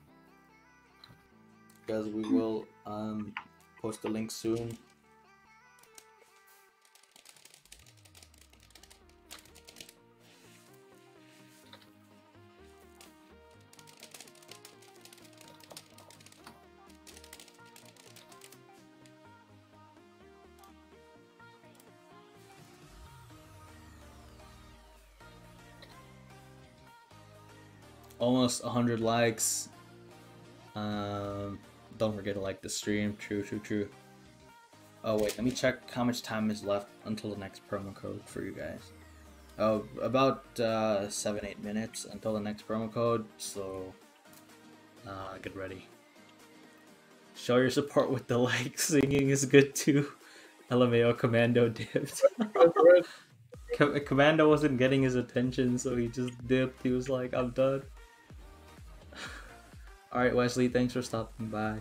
Guys, we will um post the link soon. Almost 100 likes. Um, don't forget to like the stream. True, true, true. Oh wait, let me check how much time is left until the next promo code for you guys. Oh, about uh, seven, eight minutes until the next promo code. So, uh, get ready. Show your support with the like. Singing is good too. LMAO Commando dipped. Commando wasn't getting his attention, so he just dipped. He was like, "I'm done." All right, Wesley, thanks for stopping by.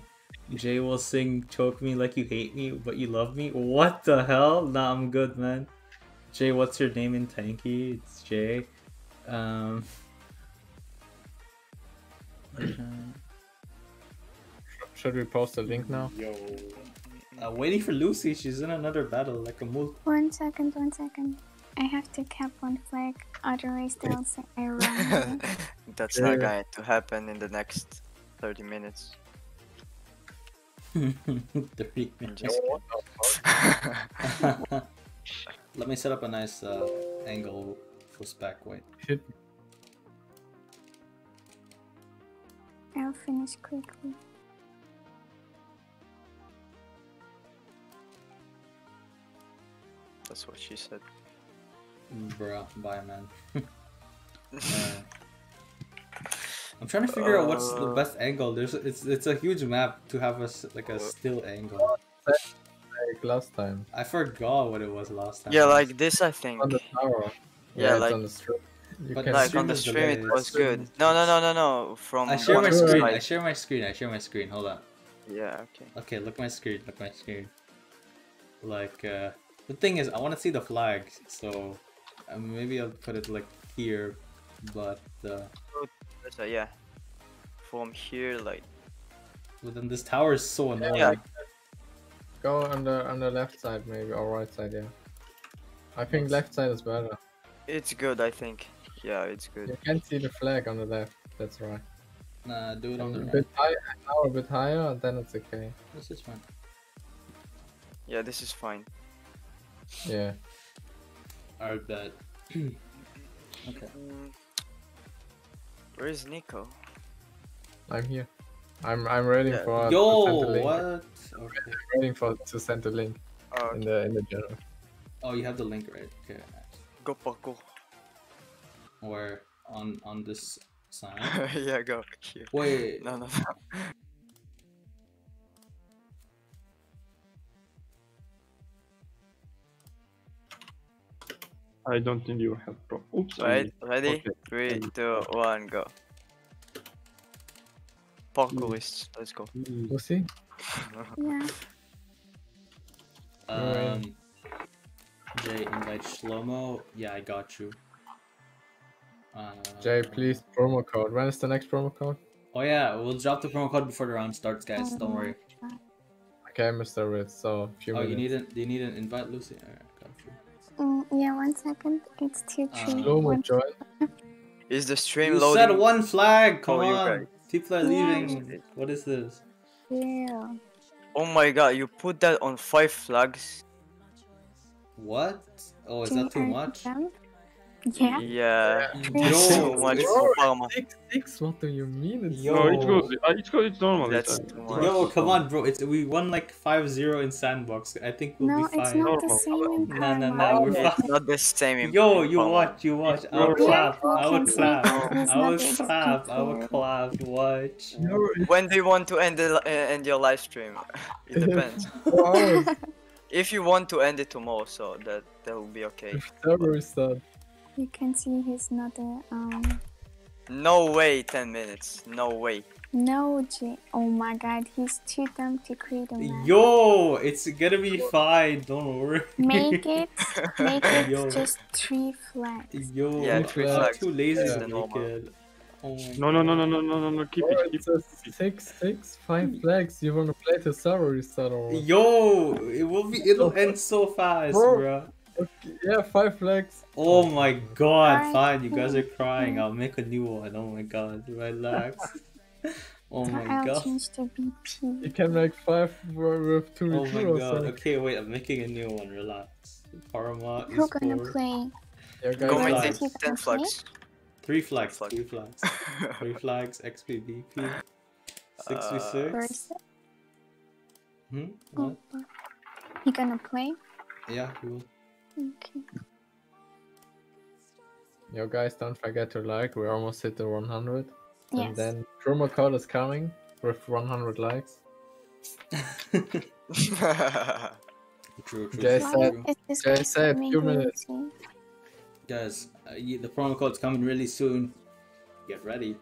Jay will sing "Choke Me Like You Hate Me, But You Love Me." What the hell? Nah, I'm good, man. Jay, what's your name in Tanki? It's Jay. Um. Should we post a link now? Yo. Uh, waiting for Lucy. She's in another battle, like a mul. One second, one second. I have to cap one flag, otherwise they'll say I ran. That's Yeah. not going to happen in the next 30 minutes. Three I'm minutes. Let me set up a nice uh, angle for spec. Wait. I'll finish quickly. That's what she said. Bruh, bye, man. Uh, I'm trying to figure out what's the Uh, best angle. There's it's it's a huge map to have a s- like a still angle. Like last time. I forgot what it was last time. Yeah, like this, I think. On the tower. Yeah, it's like- on the street. You But Like stream on the is stream, it was Stream good. No, no, no, no, no. From I share my screen. side. I share my screen. I share my screen. Hold on. Yeah, okay. Okay, look my screen. Look my screen. Like uh, the thing is, I want to see the flags, so uh, maybe I'll put it like here, but uh, So yeah, from here, like Within this tower is so annoying. Yeah. go on the on the left side maybe or right side, yeah. I think left side is better. it's good. I think. Yeah, it's good. You can see the flag on the left. That's right. Nah, do it on the a right. bit higher, now a bit higher, and then it's okay. This is fine. Yeah, this is fine. Yeah. Alright, bet. okay. Mm. Where is Nico? I'm here. I'm I'm waiting Yeah. for to send Yo, the link. what? Okay. waiting for to send the link Oh, in the in the general. Oh, you have the link right? Okay. nice. go parkour. Where on on this sign? yeah, go here. Wait. No, no, no. I don't think you have pro. Oops. I Right, ready? Okay. Three, two, one, go. Parkourist, let's go. missed. Lucy? Yeah. Um. Jay, invite Shlomo. Yeah, I got you. Uh, Jay, please promo code. When is the next promo code? Oh yeah, we'll drop the promo code before the round starts, guys. Don't worry. Okay, Mr. Ritz, so few Oh, minutes. you need an do you need an invite, Lucy? Alright, got you. Mm, yeah, one second. It's two, Uh, three. Slow one- join. Is the stream You loading? said one flag. Come Oh, on. right. People are Yeah. leaving. What is this? Yeah. Oh my god, you put that on five flags? What? Oh, is Can that too I much? jump? Yeah. Yeah. Yo, too much it's- for Parma. Six, six. What do you mean? It's Yo. No, it's good. Uh, It's good. It's normal. That's It's, uh. Yo, come on, bro. It's we won like 5-0 in sandbox. I think we'll No, be it's fine. not the No, same in Nah, nah, Parma. nah, we're It's fine. not the same. in Yo, you Parma. watch, you watch. I would Yeah, clap. we I would can see clap. that I not would able to clap. I would compare. clap. Watch. When do you want to end the, uh, end your live stream? It depends. if you want to end it tomorrow, so that that will be okay. If server restart. You can see he's not a um. No way, 10 minutes. No way. No, J. Oh my God, he's too dumb to create a map. Yo, it's gonna be fine. Don't worry. Make it, make it Yo. just three flags. Yo, Yeah, I'm three flags. too lazy Yeah. to make it. Oh no, no, no, no, no, no, no, no. Keep Oh, it. Keep it's a six, six, five flags. You wanna play the server restart or? Yo, it will be. It'll end so fast, Bro. bro. Okay, yeah, five flags. Oh my god, Alright. fine, you guys are crying. I'll make a new one. Oh my god, relax. Oh So my I'll god. change to You can make five wi- with two Oh my god. so- Okay, wait, I'm making a new one. Relax. Parma Who gonna Esport. play? Yeah, guys, Go Guys, make flags. it 10 flags. Three flags. Flag. Three flags. Three flags. XP/BP. Six v Uh, six. First, Hmm. oh, What? you gonna play? Yeah. we will. Okay. Yo, guys, don't forget to like. We almost hit the 100. Yes. And then promo code is coming with 100 likes. True. True. Jay true, said- true. Jay said few minutes. Guys, uh, ye- the promo code's coming really soon. Get ready.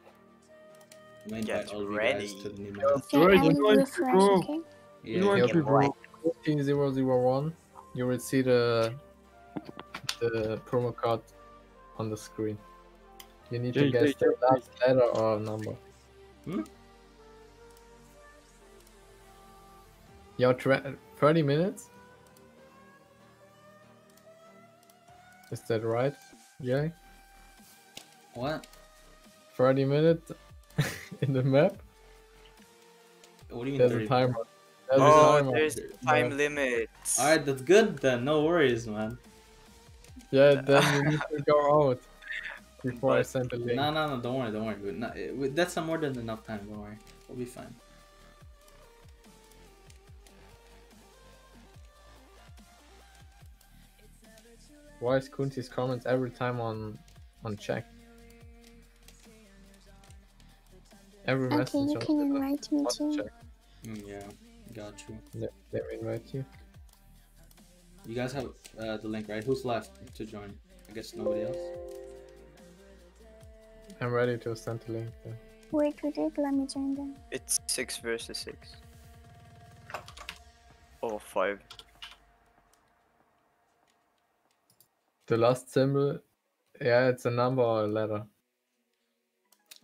I'm Get all of you ready. guys to the new Yo. Okay, I you will want to refresh, go. okay? Yeah, You want yeah, to get 15001. You will see the the promo code on the screen. You need to Jay, guess Jay, the last letter or number. Hmm? Yo, tw- 30 minutes? Is that right, Jay? What? 30 minutes in the map? What do you mean? There's 30? a timer. There's a oh, timer. there's time limit. Alright, that's good then. No worries, man. Yeah, then you need to go out before I send the link. No, no, no. Don't worry. Don't worry. We- no, it- that's not more than enough time. Don't worry. We'll be fine. Why is Kunti's comments every time on on check? Every Okay, message you can the- invite me on too. check. Mm, yeah, got you. Let, let me invite you. You guys have uh, the link, right? Who's left to join? I guess nobody else. I'm ready to send the link. Then. Wait, wait, wait, let me join them. It's 6 versus 6. Or 5. The last symbol, yeah, it's a number or a letter.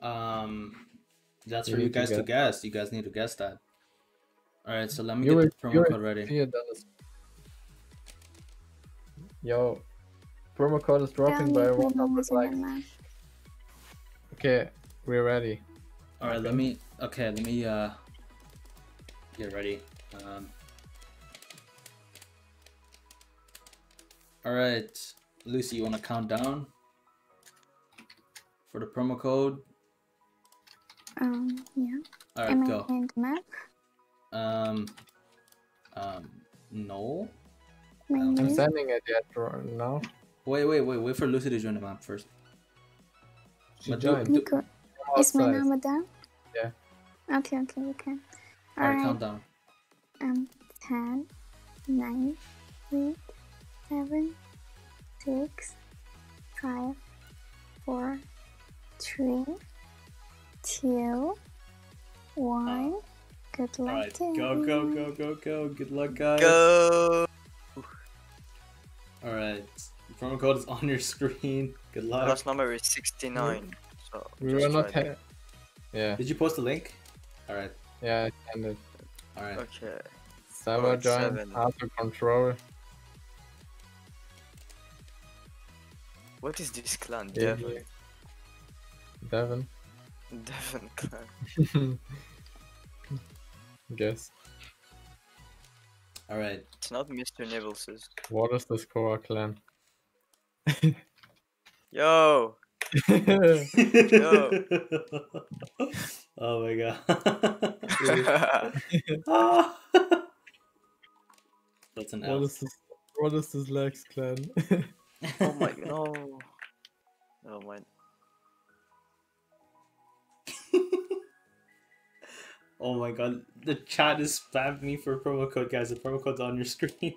Um, that's You for you need to guys to guess. guess. You guys need to guess that. All right, so let me You will- get the you promo code ready. Yo, promo code is dropping me by if my 100 name is in the likes. Okay, we're ready. All right, let me. Okay, let me uh get ready. Um. All right, Lucy, you want to count down for the promo code? Um, yeah. All Am right, I go. in the map? Um. Um. No. My Um, I'm name? sending it yet right now. Wait, wait, wait, wait for Lucy to join the map first. She But do- joined. do- Nico. Is my Outside. name down? Yeah. Okay, okay, okay. All right, Alright, count down. um, 10, 9, 8, 7, 6, 5, 4, 3, 2, 1. Good luck right, go, go, go, go, go. Good luck, guys. Go! All right, the promo code is on your screen. Good The luck. last number is 69. So We just were not. try Ha- yeah, Did you post the link? All right, yeah, I sent it. all right. that. Okay. Server it's join, seven. control. What is this clan? Yeah. Devon. Devon. Devon clan. Guess. All right. It's not Mr. Nibbles'. What is the Score clan? Yo! oh my god. oh That's an What L. is this? What is this Lex clan? Oh my no. Never mind. Oh my god, the chat is spamming me for promo code, guys. The promo code's on your screen.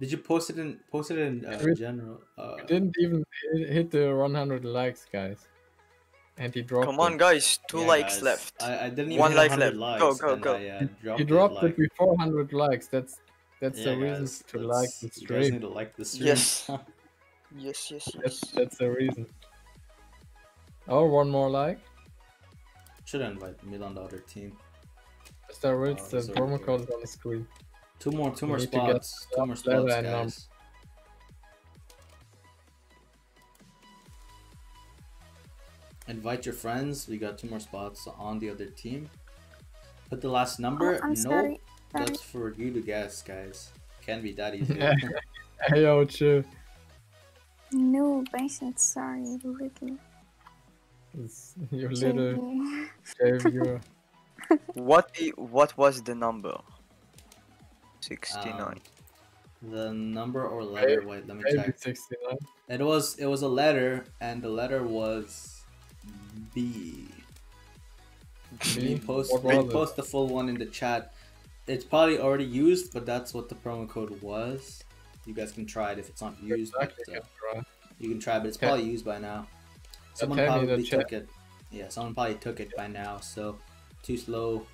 Did you post it in post it in uh, We- general? Uh, We didn't even hit- hit the 100 likes, guys. And he dropped Come on, it. guys. Two yeah, likes guys, left. I, I didn't even One like left. likes. Go, go, go. I, uh, dropped He it, dropped like- it before 100 likes. That's that's Yeah, the reason guys, to like the You guys need stream. to like the stream. Yes. Yes, yes, That's yes. that's the reason. Oh, one more like. Should I invite me on the other team. Mr. Rich, Oh, the sorry, promo code is on the screen. Two more, two We more need get spots. Two more up, level, spots, and number. Invite your friends. We got two more spots on the other team. Put the last number. Oh, I'm no, sorry. sorry. that's for you to guess, guys. Can't be that easy. Hey, yo, chill. No, I said sorry, little. It's your little JV. J viewer. What i- what was the number? 69. Um, the number or letter? Wait, let me Maybe check. 69. It was it was a letter, and the letter was B. B? Repost, What was it? repost the full one in the chat. It's probably already used, but that's what the promo code was. You guys can try it if it's not used. Exactly, But, uh, you can try, but it's Okay. probably used by now. Someone tell me in probably chat. took it. Yeah, someone probably took it by now. So too slow.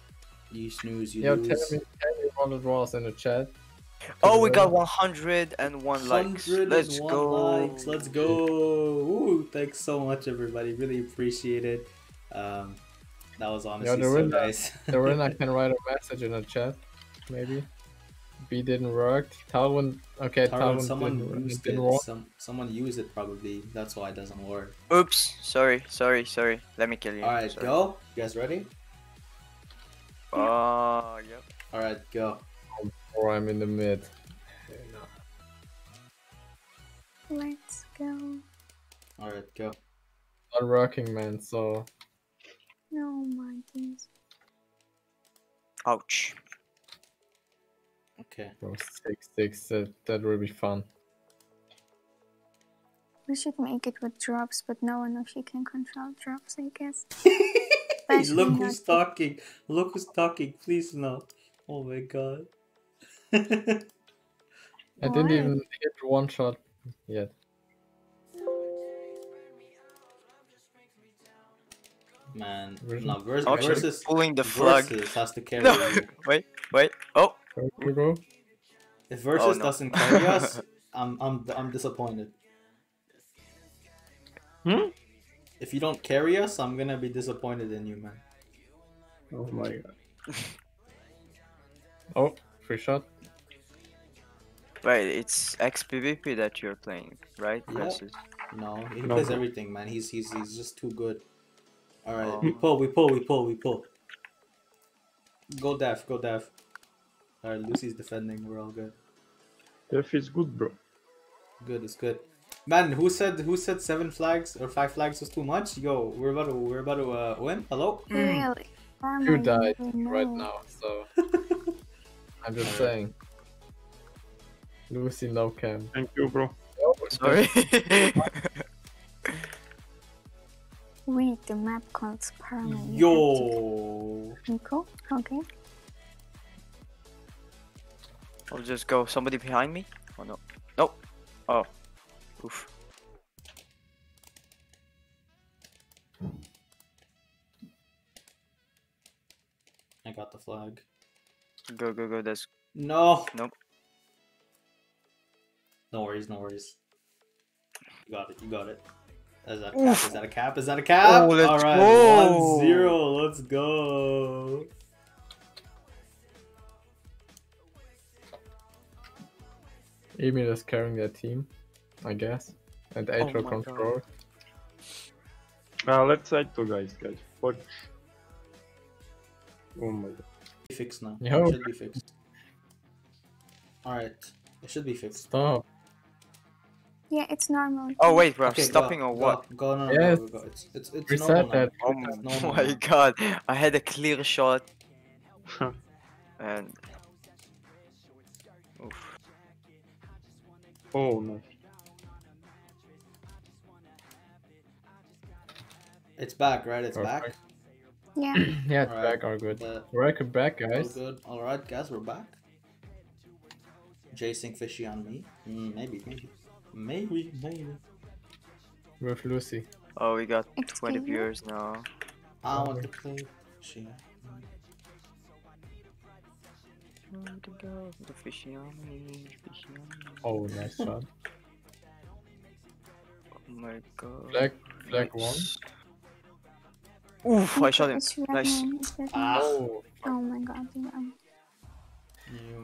You snooze, you Yo, lose. tell me, tell me what it in the chat. Oh, we got 101 likes. Let's go. likes. Let's go. Ooh, thanks so much, everybody. Really appreciate it. Um, that was honestly the so winner- nice. The winner can write a message in the chat, maybe. B didn't work. Talwin, okay, Tarwin, Talwin someone didn't, used didn't it. work. Some someone used it probably. That's why it doesn't work. Oops. Sorry, sorry, sorry. Let me kill you. All right, Sorry. go. You guys ready? Oh, yep. All right, go. Or I'm in the mid. Let's go. All right, go. Not working, man, so No, my days. Ouch. Okay. bro, 6 6, that, that will be fun. We should make it with drops, but no one actually can control drops, I guess. Hey, look who's talking. Look who's talking. Please no. Oh my god. I didn't Why? even hit one shot yet. Man, Versus- no, vers- I'm versus pulling the flag. has to carry. No. wait, wait. Oh. Where we go? If versus no. doesn't carry us, I'm I'm I'm disappointed. Hmm? If you don't carry us, I'm gonna be disappointed in you, man. Oh my god. oh, free shot. Wait, it's XP/BP that you're playing, right? Yeah. Versus. No, he No. plays everything, man. He's he's he's just too good. All right, Oh. we pull, we pull, we pull, we pull. Go Def, go Def. All right, Lucy's defending. We're all good. Def is good, bro. Good, it's good. Man, who said who said seven flags or five flags was too much? Yo, we're about to we're about to uh, win. Hello. Really? Oh You my died God, right now, so I'm just saying. Lucy no cam. Thank you, bro. Sorry. Wait, the map called Parliament. Yo. Nico? Okay. I'll just go. Somebody behind me? Oh no. Nope. Oh. Oof. I got the flag. Go, go, go. There's. No. Nope. No worries, no worries. You got it, you got it. Is that a cap? Is that a cap? Is that a cap? Oh, let's Alright, go. 1 0. Let's go. Emil is carrying their team, I guess. and Oh Atro my control. Uh, let's side two guys, guys. Fuck. Oh my god. Be fixed now. Yo. It should be fixed. Alright. It should be fixed. Stop. Yeah, it's normal. Oh wait, bro, Okay, stopping go, or what? Go, go no, no, Yes. go, go, go. It's, it's, it's Reset normal now. that. Oh It's my, normal my god, I had a clear shot. and Oof. Oh no. It's back, right? It's back. Perfect. Yeah. yeah, it's Alright. back, all good. The, Welcome back, all guys. good. Alright, guys, we're back. Jason fishy on me. Mm, maybe, maybe. Maybe, maybe. With Lucy. Oh, we got 20 Excuse viewers now. I want to play fishy. The fishy on me, fishy on me. Oh, nice shot. Oh my god. Black, black one. Nice. Oof, I shot him. Nice. one, it's red one. Ah. Oh, Oh my god, yeah.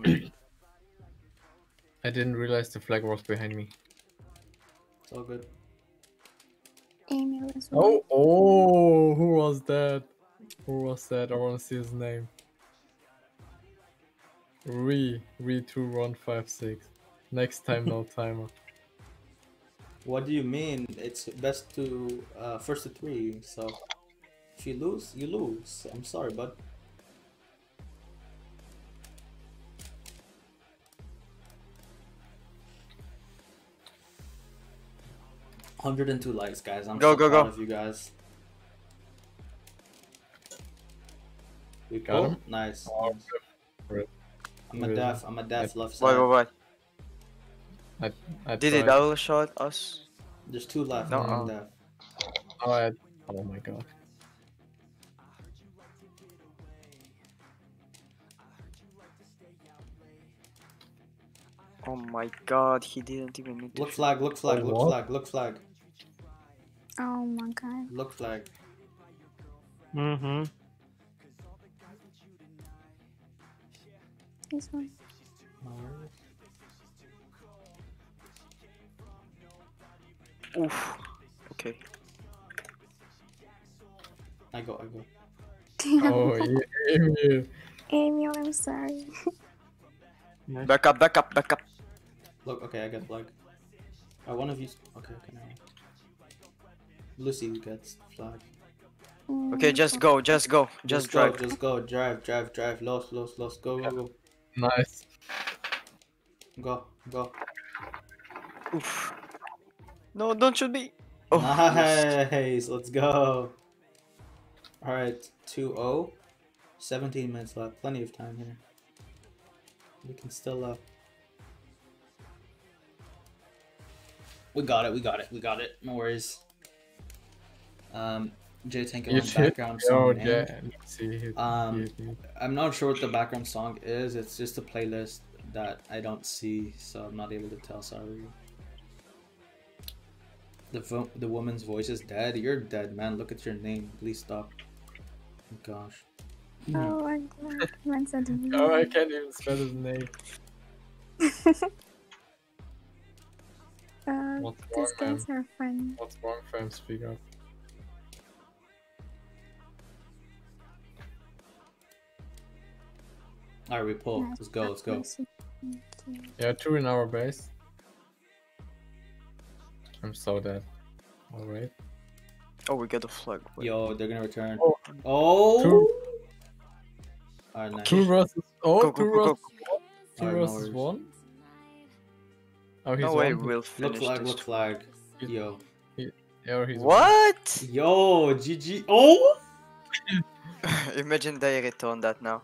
I didn't realize the flag was behind me. It's all good. Oh, oh, who was that? Who was that? I want to see his name. Re, Re2156. Next time, no timer. What do you mean? It's best to uh, first to three. So if you lose, you lose. I'm sorry, bud. Hundred and two likes, guys. I'm Go, so go, proud go. of you guys. We Got pull? him? Nice. Oh, nice. I'm a Good. def. I'm a def left Wait, side. wait, wait. I Did it tried. double shot us? There's two left. No, I'm uh. def. Oh, I, oh my god. Oh my god, he didn't even need to Look shoot. flag. Look flag. Look flag. Look flag. Oh my god. Look flag. Mm-hmm. This one. Oof. Okay. I go. I go. Oh, yeah, Emil. Amy, I'm sorry. Back up, back up, back up. Look, okay, I get flag. I one of you. Okay, okay, now. Lucy gets flag. Okay, just go, just go, just go, drive. just go. Drive, drive, drive. Lost, lost, lost. Go, go, go. Nice. Go, go. Oof. No, don't shoot me. Oh, nice. Let's go. Alright, 2 0. 17 minutes left. Plenty of time here. We can still. Uh... We got it, we got it, we got it. No worries. Um, J Tank You on background Oh, song. name. yeah. See. Um, he- he- I'm not sure what the background song is. It's just a playlist that I don't see, so I'm not able to tell. Sorry. The vo- the woman's voice is dead. You're dead, man. Look at your name. Please stop. Gosh. Oh my god. Man said Oh, I can't even spell his name. Uh, What's wrong, these man? guys are fun. What's wrong, fam? Speak up. Alright, we pull. Let's go. Let's go. accuracy. Thank you. Yeah, two in our base. I'm so dead. Alright. Oh, we got the flag. Wait. Yo, they're gonna return. Oh. Oh. Two. Alright, nice. Two versus. Oh, Go, go, go, go. versus. Two Alright, versus worries. one. Oh, he's No way we'll Look finish flag. this. Look flag. Yo. Yeah, he's one. What? Yo, GG. Oh. Imagine they return that now.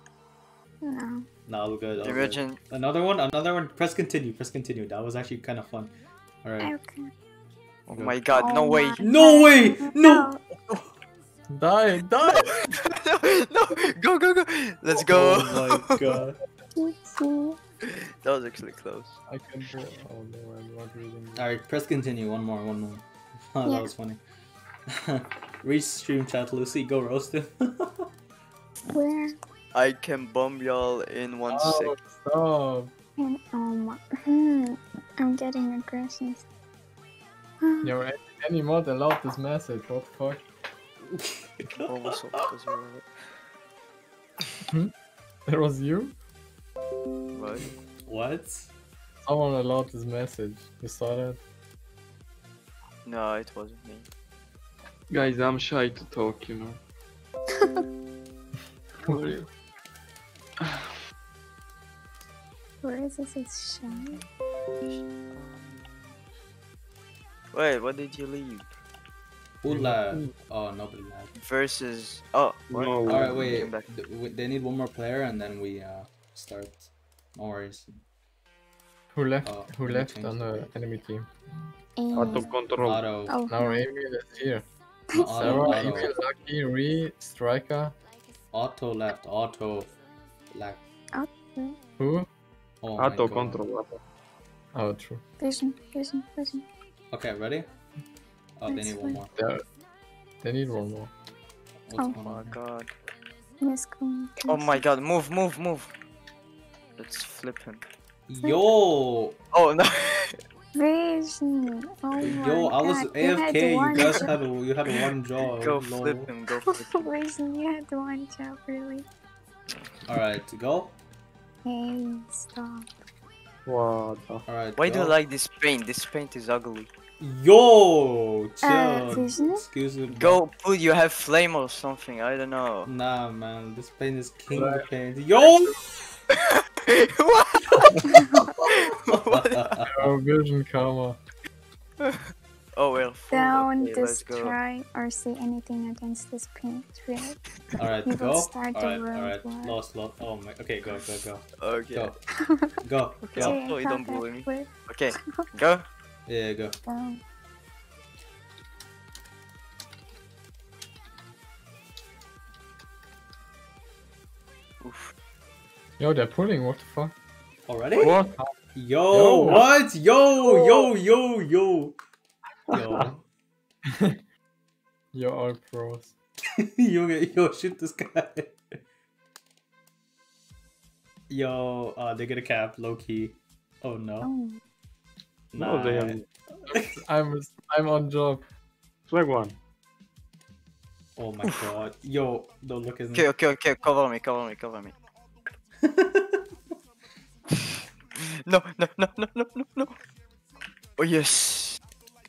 No. No, all good. all good. Imagine. Another one. Another one. Press continue. Press continue. That was actually kind of fun. Alright. Okay. Oh Go. my god, no Oh way. my No God. way! No! Die, die! no, no, go, go, go. Let's oh go. Oh my god. Oopsie. that was actually close. I can do. Oh no, I'm not reading. Alright, press continue. One more, one more. Oh, Yeah. that was funny. Reach stream chat, Lucy. Go roast him. Where? I can bomb y'all in one Oh, sec. stop! And oh my. Hmm. I'm getting aggressive. Yo, any, any mod allowed this message? What the fuck? Oh, what's up? Does it? That was you? What? What? Someone allowed this message. You saw that? No, it wasn't me. Guys, I'm shy to talk, you know. Where is this? It's shy. Wait, what did you leave? Who left? Oh, nobody left. Versus. Oh, what? No, All right, wait. back. They need one more player, and then we uh start. No worries. Who left? Oh, Who left on the it. enemy team? Out And of control. Auto. oh, Now Emil is here. Auto, Sarah, auto. Emil, Lucky, Re, Striker. Auto left. Auto left. Who? Oh my Out of God. control. Oh, true. vision, vision, vision. Okay, ready? Oh, they need one more. They they need one more. What's Oh. Oh my on here? god. Miscommunication. Oh my god, move, move, move. Let's flip him. Yo, Oh no. Vision. Oh my yo, I was god. You had AFK. You one guys job. had a, you had one jaw. go lol. flip him, go flip him. Vision, you had one job, really. All right, go. Hey, stop. What the All right. Why do you like this paint? This paint is ugly. Yo, chill. Uh, Excuse me. Go put you have flame or something, I don't know. Nah, man. This paint is king of paint. Yo. What? what? Oh, Vision Karma. Oh well. full, Don't okay, destroy or say anything against this paint, really. All right, You will go. start all the right, all world right. war. Lost, lost. Oh my. Okay, go, go, go, Okay. go, go. Okay. Go. Oh, you don't bully me. with- Okay. Go. Yeah, go. Go. Oof. Yo, they're pulling. What the fuck? Already? What? Yo, Yo. what? Yo, yo, yo, yo. Yo. You're all pros. yo, yo, shoot this guy. Yo, uh, they get a cap, low key. Oh no. Oh, No, they Nah. are. I'm I'm on job. Flag one. Oh my god. Yo, don't look at me. Okay, okay, okay. Cover me, cover me, cover me. No, no, no, no, no, no, no. Oh yes.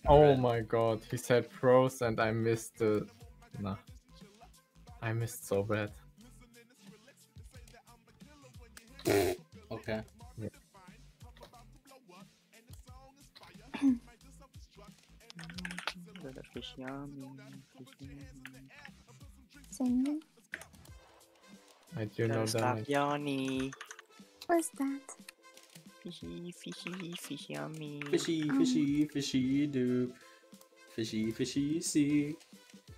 Oh my god, he said pros and I missed the. Nah. I missed so bad. Okay. send me. I do know Stop that. yawning. What's that? Fishy, fishy, fishy on me. Fishy, fishy, fishy, do. Fishy, fishy, see.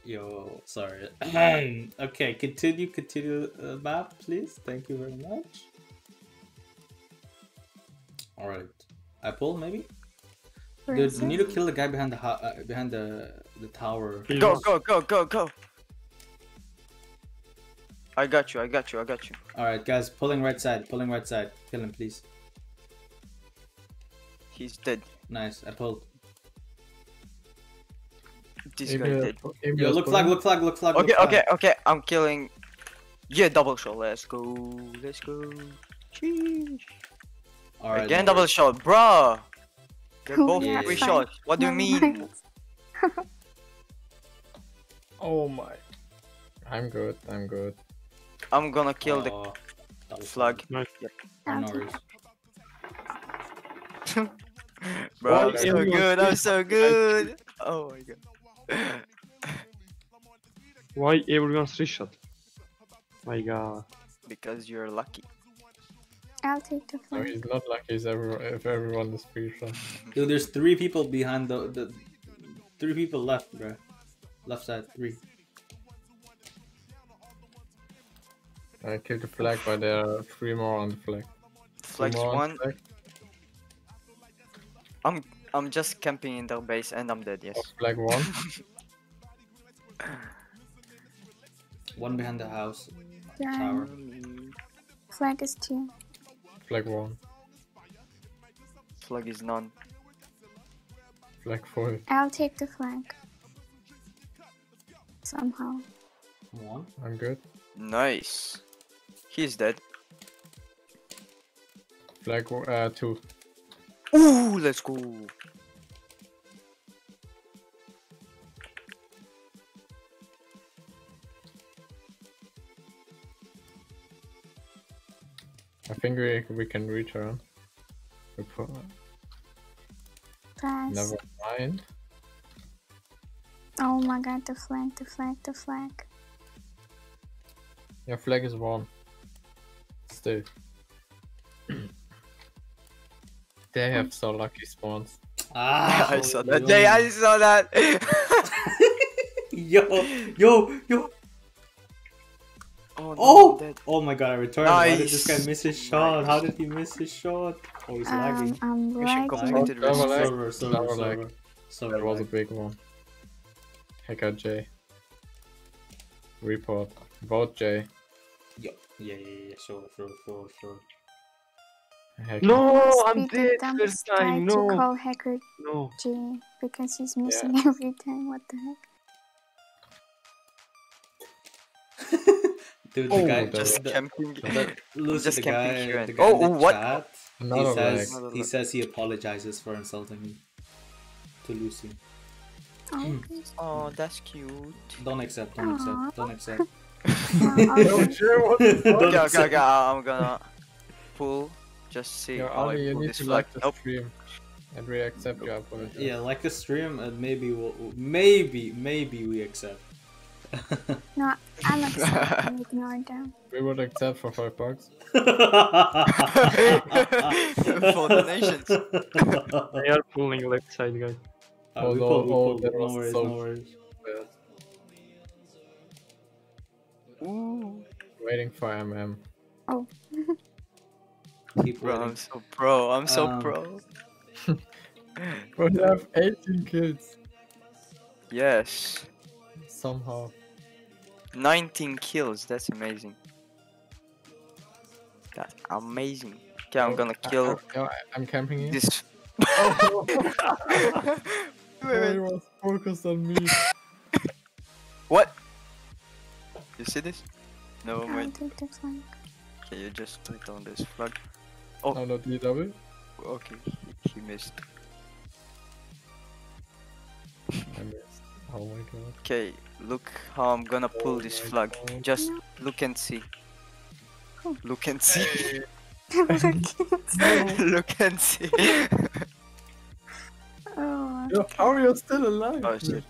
Yo, sorry. okay, continue, continue uh, map, please. Thank you very much. Alright. I pull, maybe? Dude, you need to kill the guy behind the uh, behind the the tower. Go, go, go, go, go. I got you, I got you, I got you. Alright, guys, pulling right side, pulling right side. Kill him, please. He's dead. Nice, I pulled. This guy dead. Yo, look flag, pulling. look flag, look flag. Okay, look flag. okay, okay. I'm killing. Yeah, double shot. Let's go. Let's go. Sheesh. Alright, Again, double worries. shot, bruh. They're both have three shots. What do you mean? Oh my. I'm good, I'm good. I'm gonna kill the Oh, double flag. Nice. flag. No Bro, Why I'm so good. I'm so good. Oh my god. Why everyone three shot? My god. because you're lucky. I'll take the No, flag. he's not lucky if everyone, if everyone is free shot. Dude, there's three people behind the the three people left, bro. Left side, three. I killed the flag, but there are three more on the flag. Two Flags on one. flag. I'm I'm just camping in their base and I'm dead. Yes. Oh, flag one. One behind the house. Yeah, Tower. flag is two. flag one. Flag is none. Flag four. I'll take the flag. Somehow. One. I'm good. Nice. He's dead. Flag uh, two. Ooh, let's go. I think we we can return. We put, Pass. never mind. Oh my god, the flag, the flag, the flag. Your flag is one. Still. they have so lucky spawns. Ah, I saw that. Jay, I saw that. Yo, yo, yo. oh, no, Oh! Oh my god, I returned. How did this guy Nice. miss his shot? How did he miss his shot? Oh, he's Um, lagging. I'm We should lagging. complete it. Double lag. Server, server, Double lag. server. Server That was a big one. Hacker J. Report. Vote J. Yo, yeah, yeah, yeah, sure, sure, sure, sure. Hacker. No, I'm be dead dumbest first guy time. to No, call Hacker no. J because he's missing every time. What the heck? Dude, the Oh, guy Just the, camping. the, Lucy, just the camping guy, here the oh, guy Oh, in the oh, what? chat, he says lag. he says he apologizes for insulting me to Lucy. Oh, hmm. Oh, that's cute. Don't accept, don't accept, don't accept. Yo, okay. What the fuck? Don't Okay, okay, okay. I'm gonna pull. Just see Yo, how Ali, I you need this to flag. like the Nope. stream. And we accept your apology. Yeah, like the stream, and maybe we'll, maybe, maybe we accept. No, I'm accepting. Ignore them. We would accept for five bucks. For donations. They are pulling left side, guys. Uh, Oh we no, pulled, we oh, pulled. no worries, so no worries. Ooh. Waiting for MM. Oh. Keep Bro, waiting. I'm so pro. I'm so Um, pro. We have 18 kills. Yes. Somehow. 19 kills. That's amazing. That's amazing. Okay, I'm gonna kill Yo, I- I'm camping here. this. Oh, Wait, wait. he was focused on me. What? You see this? No, I'll wait. take. Okay, you just put on this flag. Oh no, D double. Okay, he, he missed. I missed. Oh my god. Okay, look how I'm gonna oh pull Oh this flag. God. Just look and see. Look and see. look and see. oh, Yo, how are you still alive? oh shit.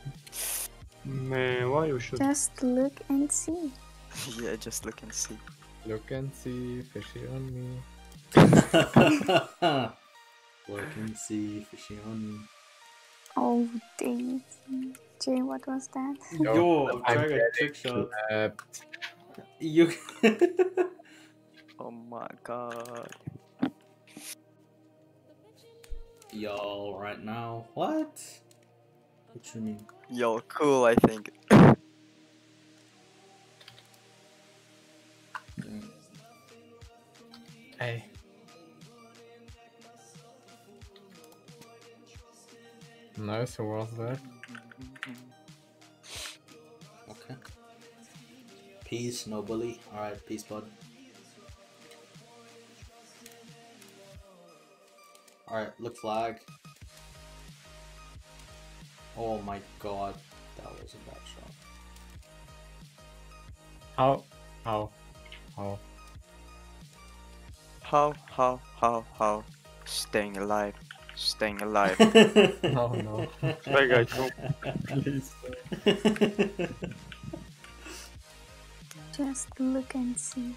Man, why you should? just look and see. yeah, just look and see. Look and see, fishy on me. Look and see, fishy on me. Oh, days. Jay, what was that? Yo, Yo, I'm I'm trying a trick shot. Slapped. You. Oh my god. Yo, right now. What? What you mean? Yo, cool, I think. Hey. Nice, who was that? Okay. Peace, no bully. Alright, peace, bud. Alright, look flag. Oh my god, that was a bad shot. How? How? How? How, how, how, how? Staying alive. Staying alive. Oh, no, no. Try, guys. No. Please. Just look and see.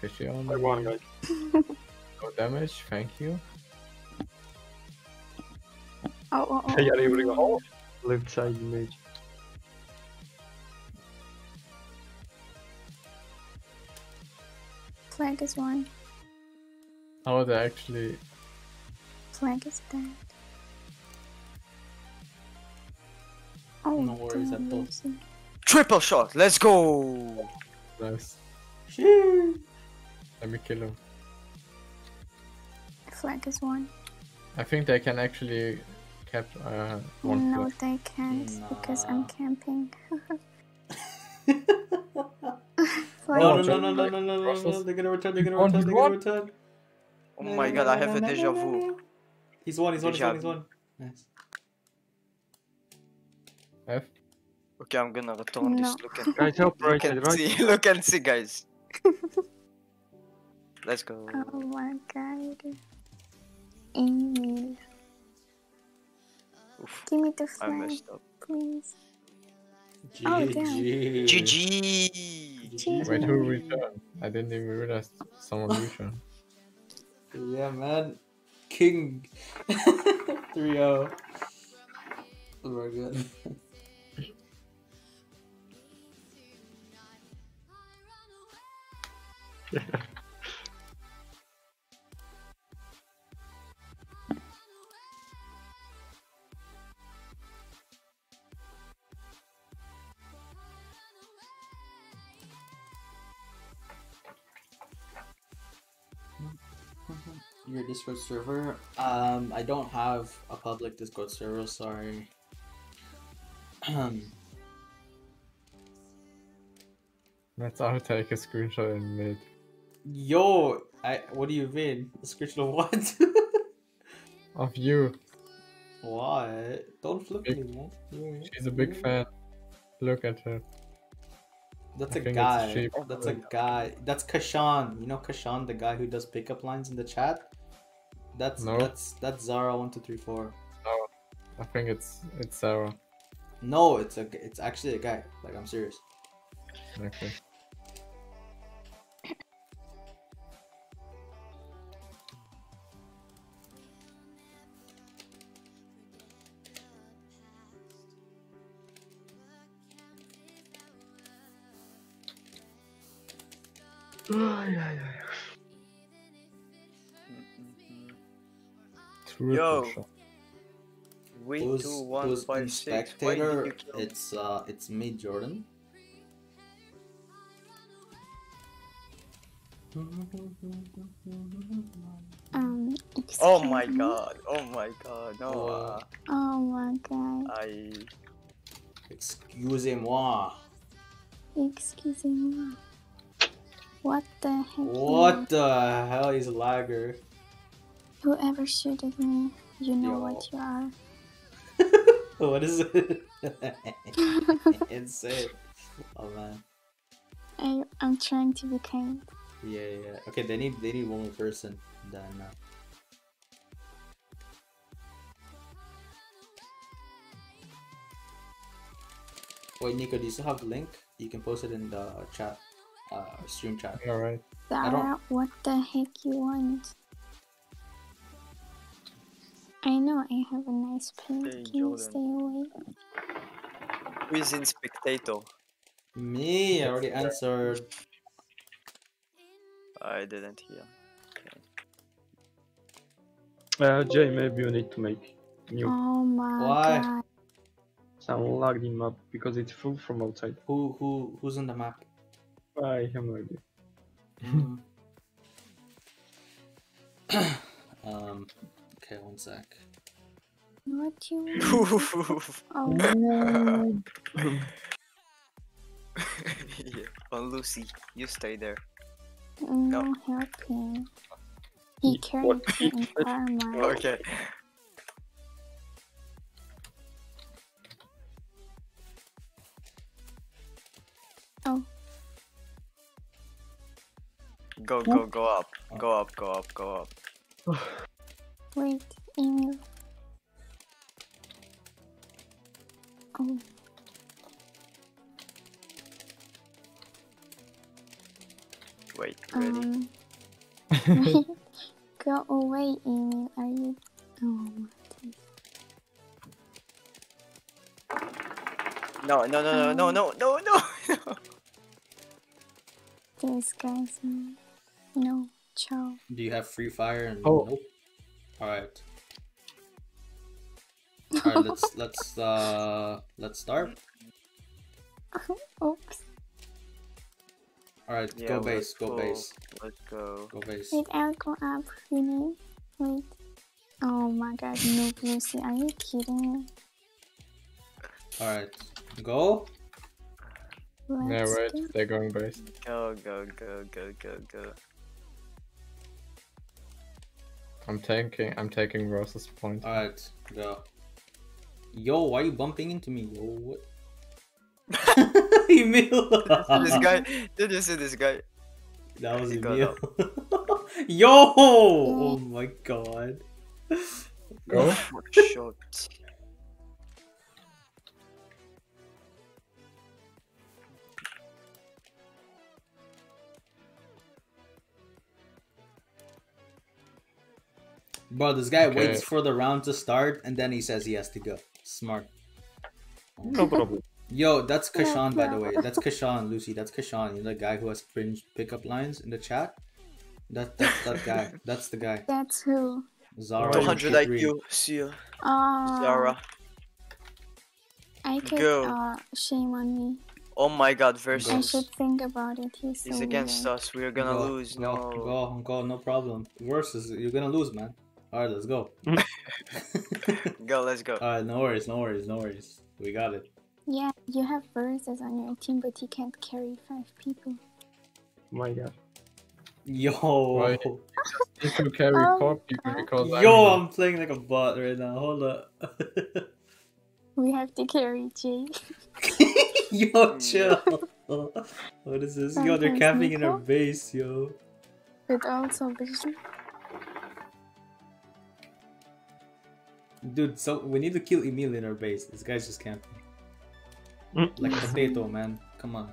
Fishy on I me. won, guys. No damage, thank you. Oh, oh, oh. Hey, are you go? Left side image. Flag is one. How they actually. Flag is dead. Oh, No worries, damn, Apple. Lucy. Triple shot, let's go! Nice. Let me kill him. Flag is one. I think they can actually cap uh, one No, flip. they can't because I'm camping. No, Like, no, Oh, no, no, no, no, no, no, no, they're gonna return, they're gonna return, they're gonna return. Oh my god, I have a deja vu. He's one, he's one, he's one, he's one. Nice. F. Okay, I'm gonna return No. this. Look and, Guys, help right look and right? see. Look and see, guys. Let's go. oh my god. Emil, Oof, give me the I flag, messed up. please. Oh, oh damn. GG. GG. Wait, who returned? I didn't even realize someone returned. Yeah, man. King. 3-0. Very good. Your Discord server? Um, I don't have a public Discord server. Sorry. Um, Let's all take a screenshot in mid. yo, I. What do you mean? A screenshot of what? Of you. what? Don't flip Big-. You- She's a big fan. Look at her. That's I a guy. That's a guy. That's Kashan. You know Kashan, the guy who does pickup lines in the chat. That's No. that's that's Zara one two three four. No, I think it's it's Sarah. No, it's a it's actually a guy. Like I'm serious. Okay. Yo. shot. Three, Who's two, one, who's five, six. Spectator? It's uh it's me Jordan. Um, Oh my me? god. Oh my god. No. Oh, uh, Oh my god. I. Excusez-moi. Excusez-moi. What the heck? What the hell is lagger? Whoever shooted me, you know Yo. what you are. what is it? Insane. Oh man. I, I'm trying to be kind. Yeah, yeah. Okay, they need they need one more person. Then uh, Wait, Nico, do you still have the link? You can post it in the chat, uh, stream chat. Alright. I don't- Sarah, what the heck you want? I know I have a nice pin. Hey, Can you stay away? Who is in spectator? Me, I already answered. I didn't hear. Uh, Jay, maybe you need to make new Oh my Why? god. some lagged in map because it's full from outside. Who who who's on the map? I have no idea. Mm. um. Okay, one sec. What you want? Oh, yeah. On Lucy, you stay there. Mm, no help helping. He carried What? the entire mile. Okay. Oh. Go, go, go up. Go up, go up, go up. Wait, Emil. Oh. Wait, ready? Um, go away, Emil. Are you? Oh, my. No, no, no, no, um, no, no, no, no. this guy's no. Ciao. Do you have free fire? And oh. Nope. All right. All right. Let's let's uh let's start. Oops. All right. Yeah, go base. Go go. base. Let's go. Go base. Wait, I'll go up. You know? Wait. Oh my god, no Lucy, are you kidding? Alright. Go. Let's Yeah, right. do- They're going base. Go, go, go, go, go, go. I'm taking. I'm taking Rose's point. Alright. Go. Yo, why are you bumping into me? Yo, what? Emil. this guy, did you see this guy? That was He got Emil. Yo! Oh. oh my god. Go. Shot. Bro, this guy Okay. waits for the round to start and then he says he has to go. Smart. No problem. Yo, that's No Kashan, by the way. That's Kashan, Lucy. That's Kashan. You know the guy who has cringe pickup lines in the chat? That, that's that guy. That's the guy. That's who. Zara. 200 53. IQ. See you, Oh, Zara. I could, Go. uh, shame on me. Oh my god, versus. I should think about it. He's so He's against weird. us. We are gonna Go, lose. Go, No. go, go, no problem. Versus, you're gonna lose, man. Alright, let's go. Go, let's go. Alright, no worries, no worries, no worries. We got it. Yeah, you have Versus on your team, but you can't carry five people. My god. Yo. Why? Need to carry Oh, four people because Yo, I'm. I'm playing like a bot right now. Hold up. We have to carry Jay. yo, mm. chill. what is this? Yo, they're Sometimes camping in our base, yo. But also Vision. Dude, so we need to kill Emil in our base. This guy's just camping. Mm. Like a potato, man. Come on.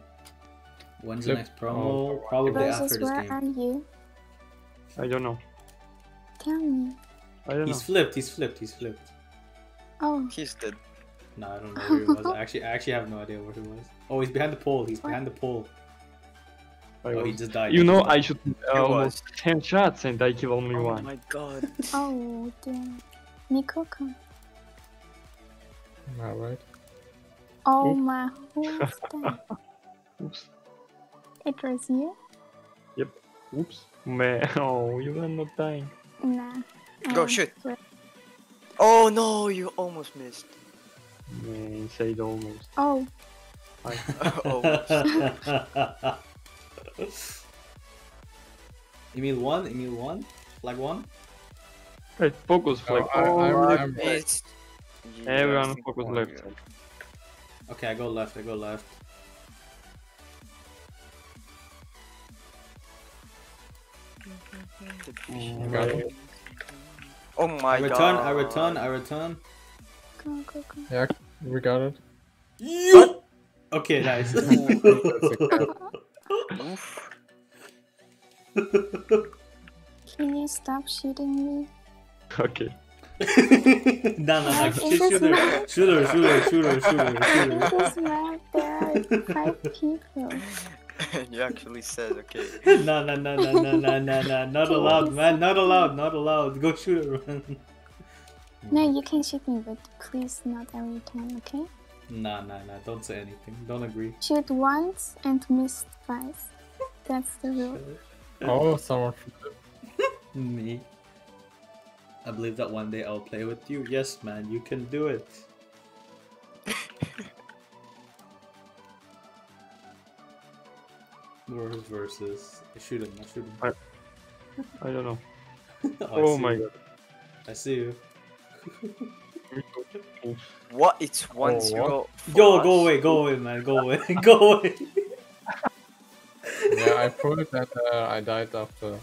When's the next promo? Oh, Probably Versus, after this where game. are you? I don't know. Tell me. I don't He's know. flipped, he's flipped, he's flipped. Oh, He's dead. No, I don't know where he was. I actually, I actually have no idea where he was. Oh, he's behind the pole. He's behind the pole. I Oh, he just died. You know, just I should uh, almost 10 shots and I kill only Oh one. my god. oh, damn. Николка. Alright. Oh Oops. my Oops. It was you? Yep. Oops. Man, oh, you are not dying. Nah. I Go shoot. Quit. Oh no, you almost missed. Man, said almost. Oh. I almost. mean 1, You mean 1, flag 1. Right, focus flick. Oh, oh, I'm. I'm right. Everyone focus left. Okay, I go left, I go left. Mm, oh my I return, god. I return, I return. Come on, go, come on. Yeah, we got it. You! Okay, nice. Can you stop shooting me? Okay. no, no, no. Like, Shoot, in this shoot her. map- Shoot her. Shoot her. Shoot her. Shoot her. In Shoot her. this map, there are five people. you actually said okay. No, no, no, no, no, no, no, no. Not allowed, man. Not allowed. Not allowed. Go shoot her, man. No, you can shoot me, but please not every time, okay? Nah, nah, nah. Don't say anything. Don't agree. Shoot once and miss twice. That's the rule. Oh, someone. Me. I believe that one day I'll play with you. Yes, man. You can do it. Where's versus? I shoot him. I shoot him. I- I don't know. I Oh my you. god. I see you. What? It's once Oh, you what? go. for Yo, us. go away, go away, man, go away, go away. Yeah, I proved that uh, I died after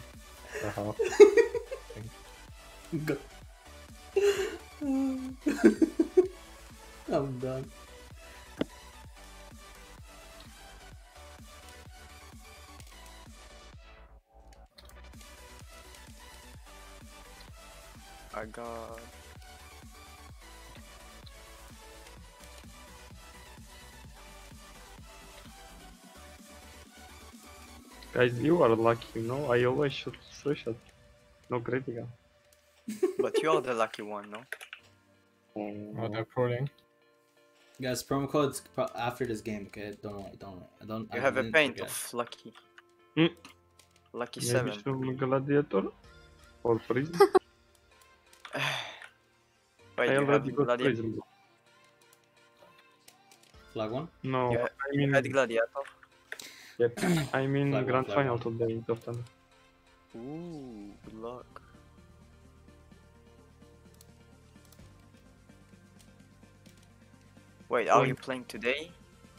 the half. Go. I'm done. I got. Guys, you are lucky, you know? I always shoot three shots. No critical. But you're the lucky one, no? Oh, they're pulling. Guys, promo codes pro- after this game, okay? Don't worry, don't worry. I don't. You I have a didn't paint forget. of lucky. Mm. Lucky Maybe seven. some gladiator or freeze. I you already have got gladiator. prison. Flag one. No, Yeah, I You mean, had gladiator. yep. I mean Flag one, grand flag final one. today, Doftan. Ooh, good luck. Wait, are you playing today?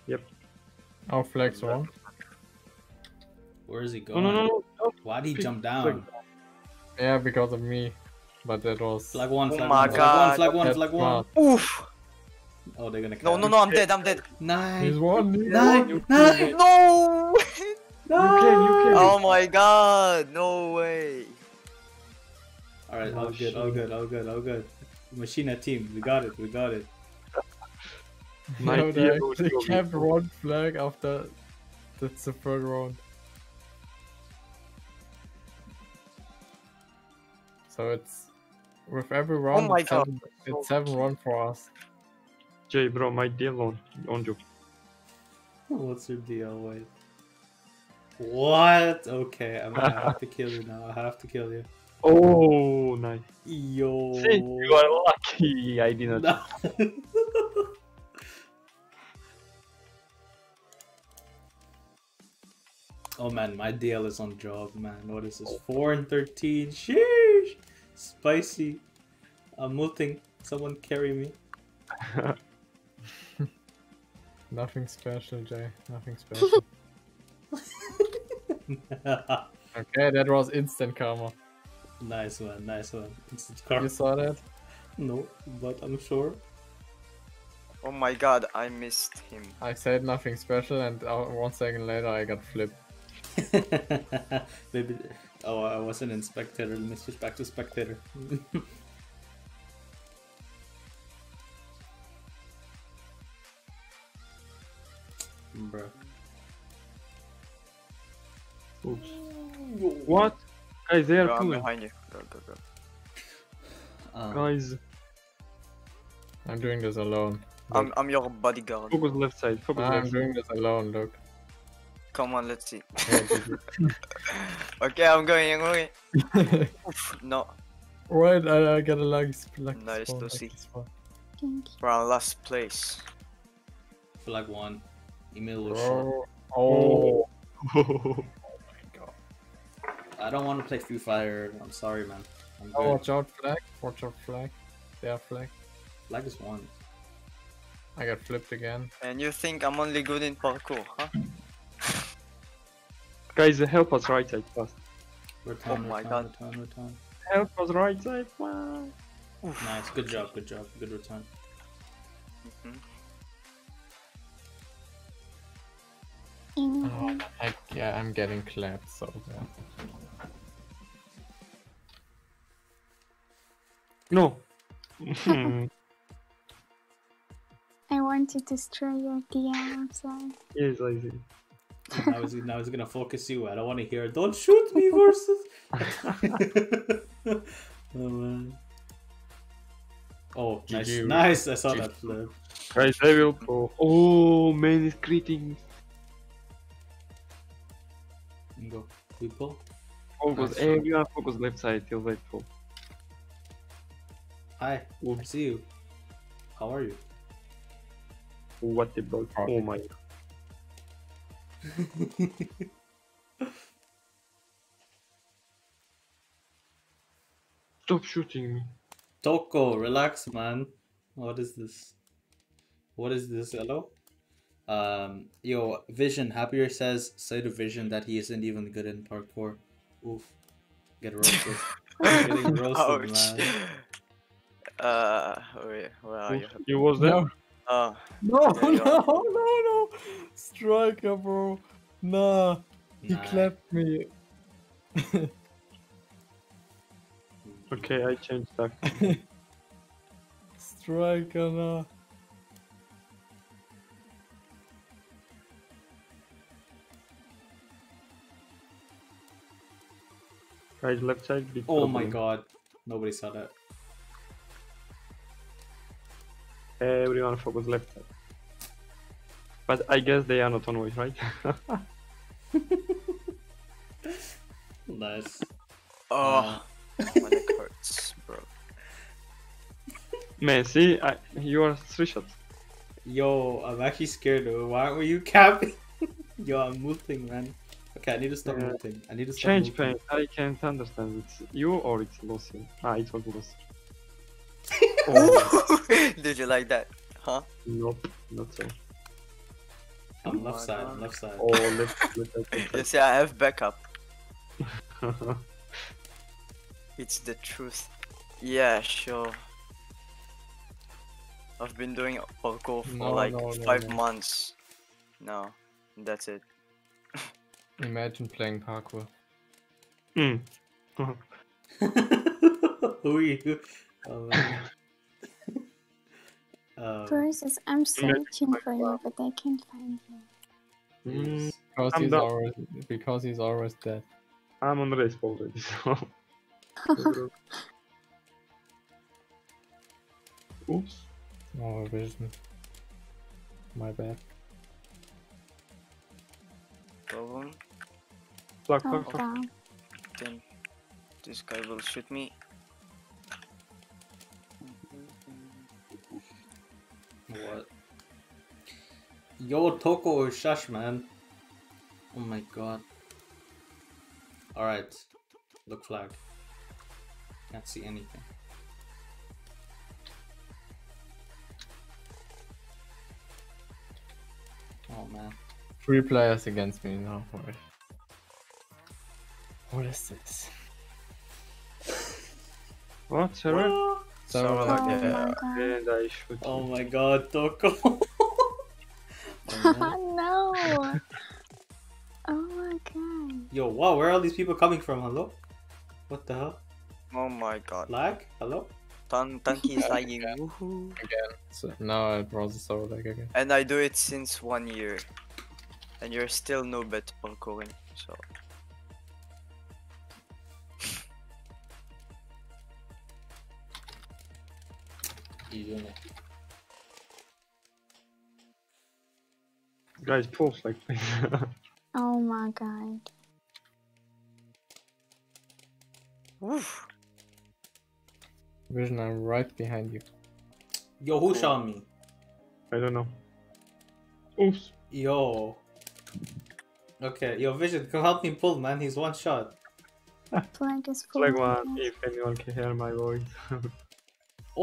Yep. Our flags one. Where is he going? no, no, no. no. Why'd he jump down? Yeah, because of me. But that was. Flag one, Oh flag my one, flag one, God. flag one, flag one. Oof! Oh, they're gonna kill No, catch no, me. no, I'm dead, I'm dead. He's Nine, won. He's nine, won. nine, No! You can, you can. oh my god, no way. All right, all good, all good, all good, all good. Machina team, we got it, we got it. My No, they dear actually Lord, kept one flag after. That's the third round. So it's with every oh round. Oh my it's God. Seven, it's seven run for us. Jay, bro, my deal on, on you. What's your deal? Wait. What? Okay, I'm gonna have to kill you now. I have to kill you. Oh, nice. Yo. See, you are lucky I didn't. oh man, my DL is on job, man. What is this? 4 and 13. Sheesh! Spicy. I'm multing. Someone carry me. Nothing special, Jay. Nothing special. okay, that was instant karma. nice one, nice one. Instant karma. You saw that? No, but I'm sure. Oh my god, I missed him. I said nothing special, and uh, one second later I got flipped. Maybe. Oh, I wasn't in spectator. Let me switch back to spectator. Bruh. Oops. What? Guys, they are Go, I'm coming. behind you. Go, go, go. Um, Guys, I'm doing this alone. I'm, I'm your bodyguard. focus left side, focus I'm left side. doing this alone, look. Come on, let's see. Okay, I'm going, I'm going. is- Oof, no, Wait, I, I got a lucky, sp- lucky Nice spawn, to see. spawn. Thank you. we're on last place. flag one. Emil was short. Bro. Oh. My oh. oh. god. I don't want to play Free Fire. I'm sorry, man. I'm oh, watch out, flag. Watch out, flag. They are flag. Flag is one. I got flipped again. And you think I'm only good in parkour, huh? Guys, help us right side fast. Return, Oh my return, God. return, return. Help us right side fast. Nice, good job, good job, good return. Mhm. Oh, I, yeah, I'm getting clapped, so yeah. No. Hmm, I want to destroy your DM, I'm sorry. yes, I see. Now, he's, now he's gonna focus you. I don't want to hear. Don't shoot me, versus. oh man. Oh, nice, GG. nice. I saw GG. that flip. Guys, I will go. Oh, man is critting. Go. We pull. Focus, Nice. everyone focus left side till right fall. Hi, Oh, I see you. How are you? what the block? Oh my. Stop shooting me. Toko, relax, man. What is this? What is this? Hello? Um, yo, Vision, Happier says, say to Vision that he isn't even good in parkour. Oof. Get roasted. Getting roasted, Ouch. man. Uh, wait, where are you? You was there? No, Oh, no, no, are. no, no! Striker, bro. Nah, he Nah. clapped me. Okay, I changed that. Striker, nah. Guys, left side. big Oh my god. Nobody saw that. Everyone focus left side. But I guess they are not on way, right? Nice. oh, my neck hurts, bro. Man, see, I, you are three shots. Yo, I'm actually scared. Though. Why were you capping? Yo, I'm moving, man. Okay, I need to stop Yeah. multing. I need to stop Change multing. paint. I can't understand. It's you or it's Lucy. Ah, it was Lucy. Did you like that? Huh? Nope, not so. On Oh left my side, God. left side. Oh, let's let that You see, I have backup. It's the truth. Yeah, sure. I've been doing parkour for No, like no, no, five no. months. No, that's it. Imagine playing parkour. Hmm. Who are you? Oh, man. Um, Versus, I'm searching for you, but I can't find you. Mm, Because I'm he's done. always because he's always dead. I'm on race already, so. Oops. Oh, vision. My bad. Problem. Fuck, Oh, fuck, fuck. Then this guy will shoot me. What? Yo, Toko, shush, man. Oh my god. Alright. Look flag. Can't see anything. Oh man. Three players against me now. What? What is this? What, server? So, So, like, like, Oh yeah. my god. And I shoot Oh my god, Toko. no! Oh my god. Yo, wow, where are all these people coming from? Hello? What the hell? Oh my god. Lag? Hello? Tan Tanki is lagging. Woohoo. so now I draw the soul leg again. And I do it since one year. And you're still no bet parkouring, so. You doing it? Guys, pulse like. Oh my god. Woof. Vision, I'm right behind you. Yo, who shot me? I don't know. Oops. Yo. Okay, yo, Vision, come help me pull, man. He's one shot. Flag is full. Flag one, if anyone can hear my voice.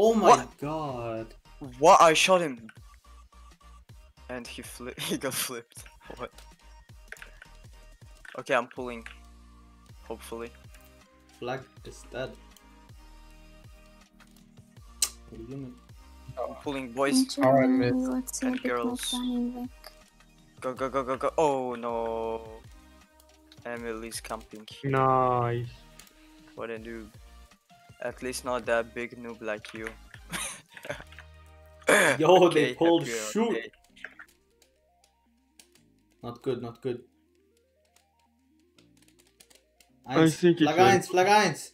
Oh my What? god. What? I shot him. And he fli- he got flipped. What? Okay, I'm pulling. Hopefully. Flag is dead. What do you mean? I'm pulling, boys. Alright, Enjoy, miss. And a bit more girls. Go, go, go, go, go. Oh no. Emily's camping. nice. What a noob. At least not that big noob like you. Yo, they pulled shoot. okay. Not good, not good. I Eins, think it Flag will. eins, Flag eins.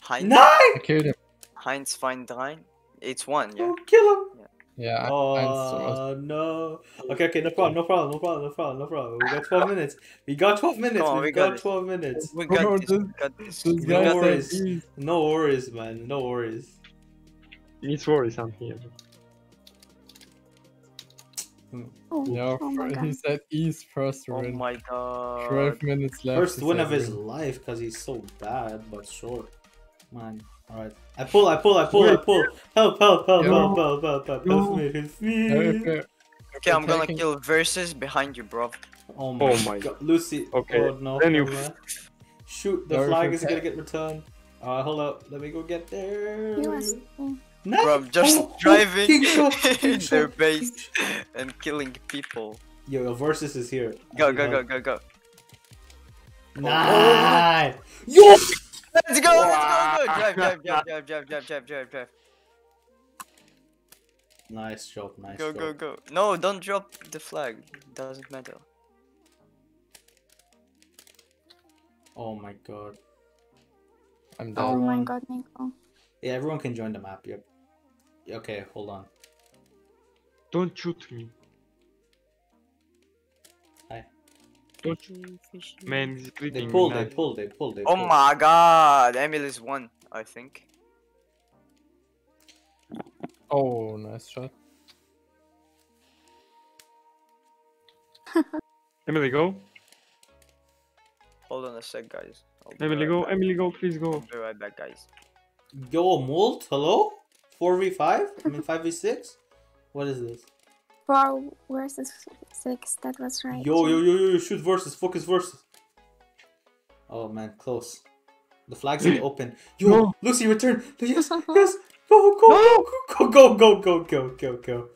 Heinz, Nine! I killed him. Heinz find Drein. It's one, yeah. Oh, kill him! Yeah, I, I Oh no. Okay, okay, no problem, no problem, no problem, no problem, no problem. We got 12 minutes. We got 12 minutes. Come on, we we got, got 12 minutes. We got this, this- we got this. this we No got worries. this. No worries, man. No worries. It's worries I'm here. Oh, Yeah, oh my god. he said ease first Oh win. my god. 12 minutes left. First win of his life because he's so bad, but sure. Man. Alright. I pull, I pull, I pull, I pull. Help, help, help, Yo. help, help, help, help. Help me, help me. if Okay, I'm gonna kill versus behind you, bro. Oh my, Oh my god. Lucy. Okay, Oh no. then you- Shoot, the Sorry flag is gonna get returned. Uh, hold up. Let me go get there. You was Nice. Bro, I'm just Oh, oh, driving king shot, their shot, base and killing people. Yo, your versus is here. Go, I go, go, go, go. Nice. Yo. Let's go, let's go, go. Drive, drive, drive, drive, drive, drive, drive, drive, drive. Nice job. Nice Go, job. go, go. Go. No, don't drop the flag. Doesn't matter. Oh my god. I'm Oh dead. my god, Nico. Yeah, everyone can join the map. Yep. Okay, hold on. Don't shoot me. Don't. Man, he's They pulled. me. They pulled. They pulled. They Oh pulled. my god, Emily's won, I think. Oh, nice shot. Emily, go. Hold on a sec, guys. I'll Emily, right go. back. Emily, go. Please go. I'll be right back, guys. Yo, Molt, hello? 4v5? I mean 5v6? What is this? Four versus six. That was right. Yo, yo, yo, yo, yo! Shoot versus. Focus versus. Oh man, close. The flag's in open. Yo, no. Lucy, return. Yes, yes. Go, go, no. go, go, go, go, go, go, go.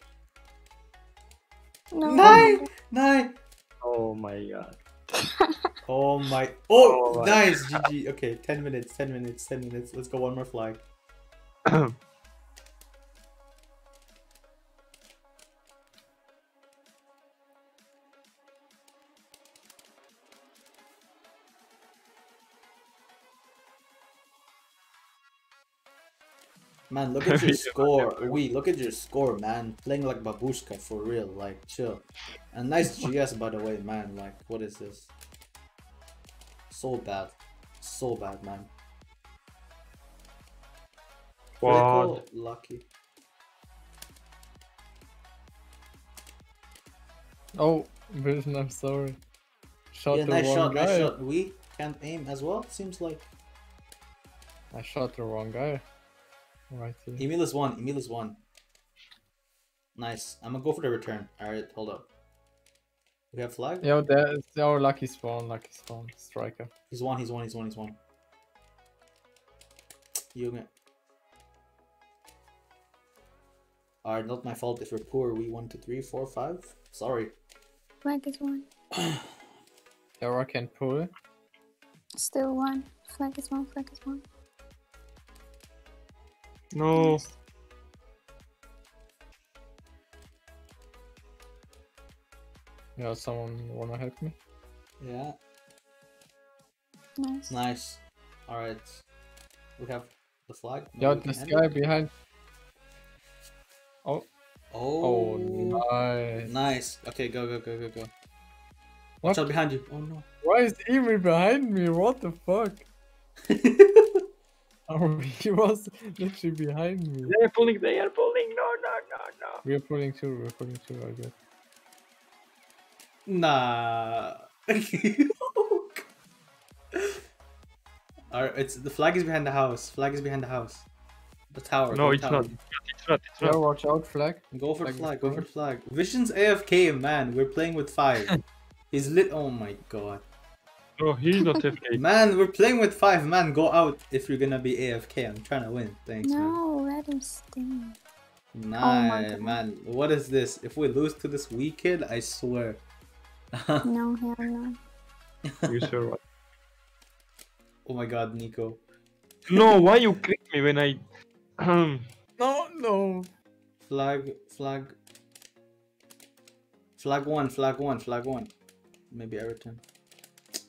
No. Nine, nine. Oh my god. oh my. Oh, oh nice. My. GG. Okay, ten minutes. Ten minutes. Ten minutes. Let's go. One more flag. Man, look at your score. We look at your score, man. Playing like babushka for real, like chill. And nice GS by the way, man. Like, what is this? So bad, so bad, man. Critical, What? lucky. Oh, Vision, I'm sorry. Shot yeah, the nice wrong shot, guy. nice shot. We can't aim as well. Seems like I shot the wrong guy. Right here. Emil is one. Emil is one. Nice. I'm gonna go for the return. All right, hold up. We have flag. Yo, that's our oh, lucky spawn, lucky spawn, striker. He's one. He's one. He's one. He's one. You get. Alright, not my fault if we're poor. We one, two, three, four, five. Sorry. Flag is one. Yo, I can pull. Still one. Flag is one. Flag is one. No. Yeah, someone wanna help me? Yeah. Nice. Nice. Alright. We have the flag. Yo, Maybe we this guy it? behind. Oh, Oh. oh, nice. Nice. Okay, go, go, go, go, go. What? Watch out behind you. Oh no. Why is Emi behind me? What the fuck? Oh, he was literally behind me. They are pulling. They are pulling. No, no, no, no. We are pulling too, we're pulling too, I guess. Nah. Alright, it's the flag is behind the house. Flag is behind the house. The tower. No, go it's tower. not. It's not. It's Yo, not. watch out, flag. Go for Flag is flag. Go for going. flag. Vision's AFK, man. We're playing with five. He's lit. Oh my god. No, he's not AFK. Man, we're playing with five. Man, go out if you're gonna be AFK. I'm trying to win. Thanks, man. No, let him stay. Nah, oh my God. man. What is this? If we lose to this wee kid, I swear. No, hell no. You sure what? Oh my god, Nico. No, why you click me when I? No, no. Flag, flag. Flag one, flag one, flag one. Maybe I return.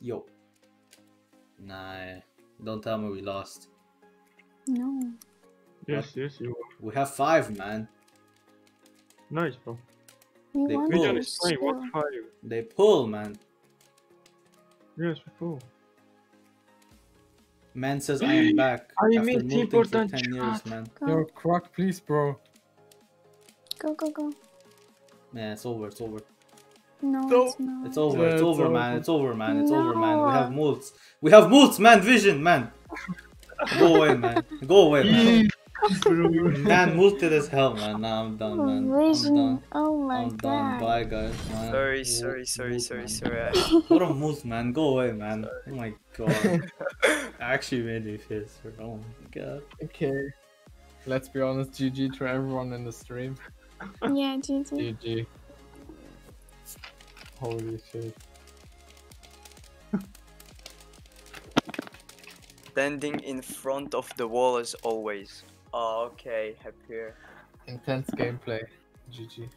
Yo. Nah. Don't tell me we lost. No. yes, yes, you. We have five, man. Nice, bro. We They won pull. Vision this is fine. What five? They pull, man. Yes, we pull. Man says I am back. I after made important for 10 years, man. Go, Yo, Croc, please, bro. go, go, go. Yeah, it's over, it's over. No, No. it's not. It's over, Yeah, it's it's over, man. It's over, man. It's over, man. We have mults. We have mults, man. Vision, man. Go away, man. Go away, man. man, multed as hell, man. Nah, I'm done, oh, man. I'm done. Oh my I'm done. god. Bye, guys. Man. Sorry, sorry, sorry, mult, sorry, man. sorry. What a mult, man. Go away, man. Oh my god. Actually made me piss. Oh my god. Okay. Let's be honest, GG to everyone in the stream. Yeah, GG. GG. Holy shit. Standing in front of the wall as always. Oh, okay, happier. Intense gameplay. GG.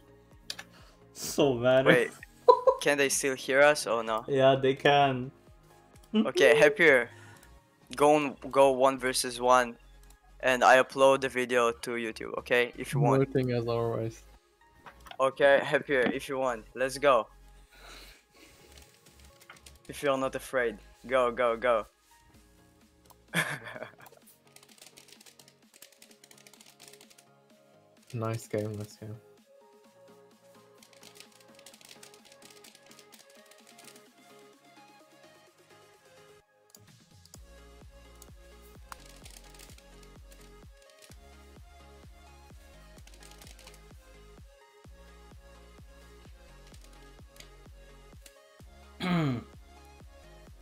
So bad. Wait, can they still hear us or no? Yeah, they can. Okay, happier. Go on, go one versus one, and I upload the video to YouTube. Okay, if you want. Molting as always. Okay, happier if you want. Let's go. If you're not afraid, go, go, go. Nice game, nice game.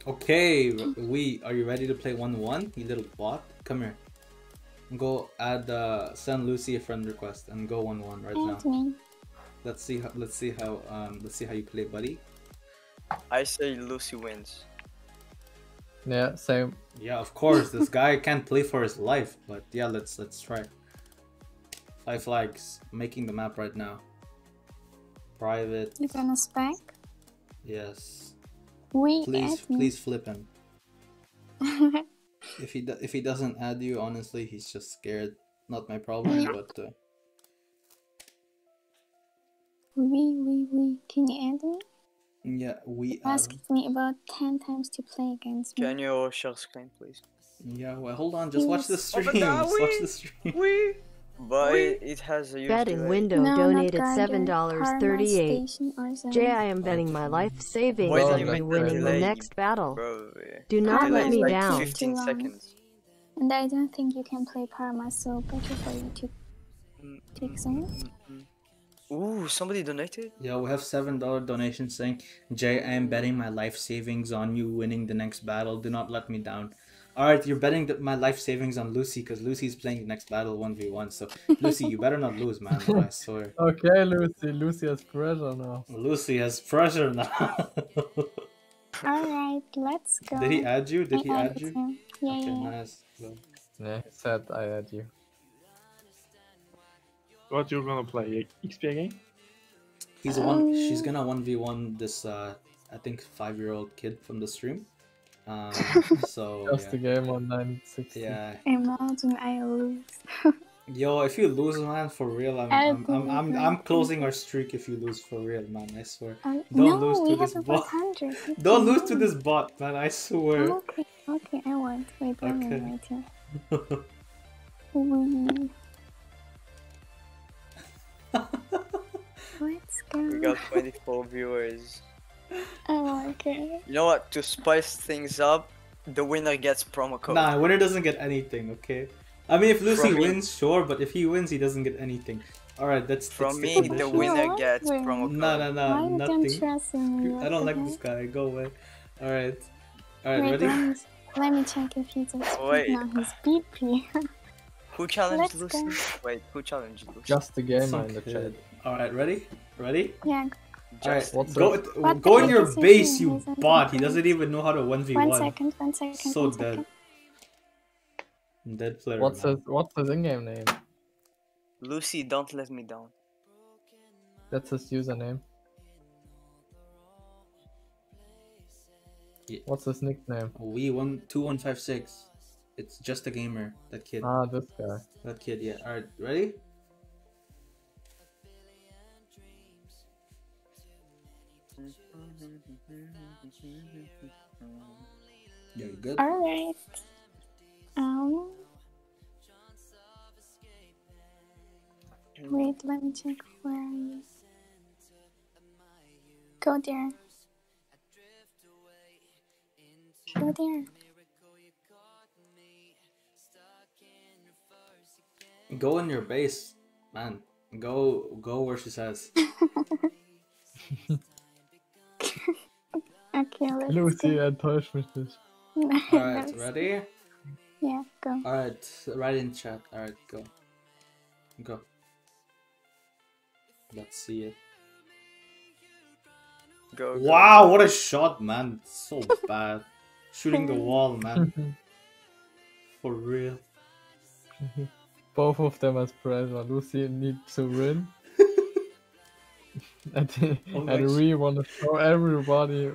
Okay, we are you ready to play one one? You little bot, come here. Go add uh, send Lucy a friend request and go one one right now. Me. Let's see how let's see how um let's see how you play, buddy. I say Lucy wins. Yeah, same. Yeah, of course. this guy can't play for his life, but yeah, let's let's try. Five flags, making the map right now. Private, You gonna spec? yes. We Please, add me. please flip him. If he do- if he doesn't add you, honestly, he's just scared. Not my problem, but uh, we, we, we. Can you add me? yeah, we Asked add. me about 10 times to play against me. Can you share screen, please? Yeah, well, hold on, just watch the stream. Oh, but now Just watch the stream. We. But it, it has a huge Betting delay. window no, donated seven dollars thirty-eight. Jay. I am betting my life savings Why did on you you make the winning the next battle. Bro, Do not let me like down. 15 seconds. And I don't think you can play Parma, so better for you to take some. Mm, mm, mm, Ooh, somebody donated? Yeah, we have seven dollar donation saying, "Jay, I am betting my life savings on you winning the next battle. Do not let me down." All right, you're betting th- my life savings on Lucy because Lucy's playing the next battle one v one. So Lucy, you better not lose, man. I swear. Okay, Lucy. Lucy has pressure now. Lucy has pressure now. Alright, let's go. Did he add you? Did I he add you? him. Yeah, Okay, yeah, yeah. nice. Well, Yeah, he said I add you. What you're gonna play? XP again? He's a one. She's gonna one v one this. Uh, I think five year old kid from the stream. Um, so Just a yeah. game on 960. yeah. Imagine I lose. Yo, if you lose, man, for real, I'm I'll I'm, I'm, I'm, I'm closing our streak if you lose for real, man. I swear. Um, Don't no, lose we to have this a bot. Don't lose to this bot, man. I swear. Okay, okay, I won't. Wait, let me Okay. write here. Let's go. We got 24 viewers. Oh, okay. You know what? To spice things up, the winner gets promo code. Nah, winner doesn't get anything. Okay. I mean, if Lucy From me- wins, sure, but if he wins, he doesn't get anything. All right, that's From that's me, the the winner gets wait. promo code. No, no, no, Why nothing. me? I don't What like this guy. Go away. All right. All right, ready? let me, let me check if he's a speed. Wait. No, he's BP. Who challenged Let's Lucy? go. Wait, who challenged Lucy? Just a gamer Some in the chat. kid. All right, ready? Ready? yeah, All right. Just What's Go, up? What go in your heck is he base, you He's on bot. He doesn't even know how to one v one one. second, one second, So one dead. second. Dead player. What's man. his What's his in-game name? Lucy, don't let me down. That's his username. Yeah. What's his nickname? We one two one five six. It's just a gamer. That kid. Ah, this guy. That kid. Yeah. All right. Ready? Yeah. You good? Alright. Um. Wait, let me check. Where are you? Go there. Go there. Go in your base, man. Go go where she says. Okay, let's Lucy, go. enttäusch mich nicht. All right. Ready? Yeah, go. All right. Right in chat. All right. Go. Go. Let's see it. Go. go. Wow, what a shot, man. So bad. Shooting the wall, man. For real. Both of them has pressure. Lucy needs to win. and Oh, and nice. we want to show everybody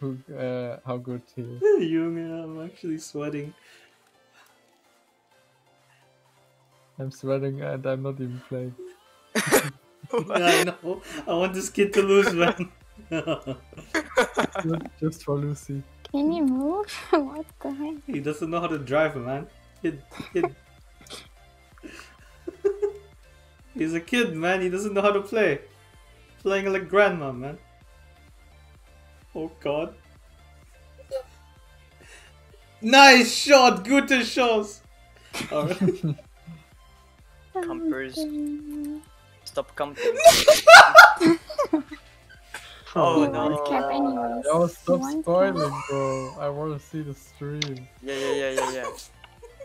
who uh, how good he is. Young, I'm actually sweating. I'm sweating and I'm not even playing. yeah, I know. I want this kid to lose, man. Just- Just for Lucy. Can you move? what the heck? he doesn't know how to drive, man. Kid, kid. He's a kid, man. He doesn't know how to play. Playing like grandma, man. Oh god. nice shot, good shots. Alright. Campers. Stop camping. oh He won't cap no. anyways. Yo, stop spoiling, bro. I want to see the stream. Yeah, yeah, yeah, yeah, yeah.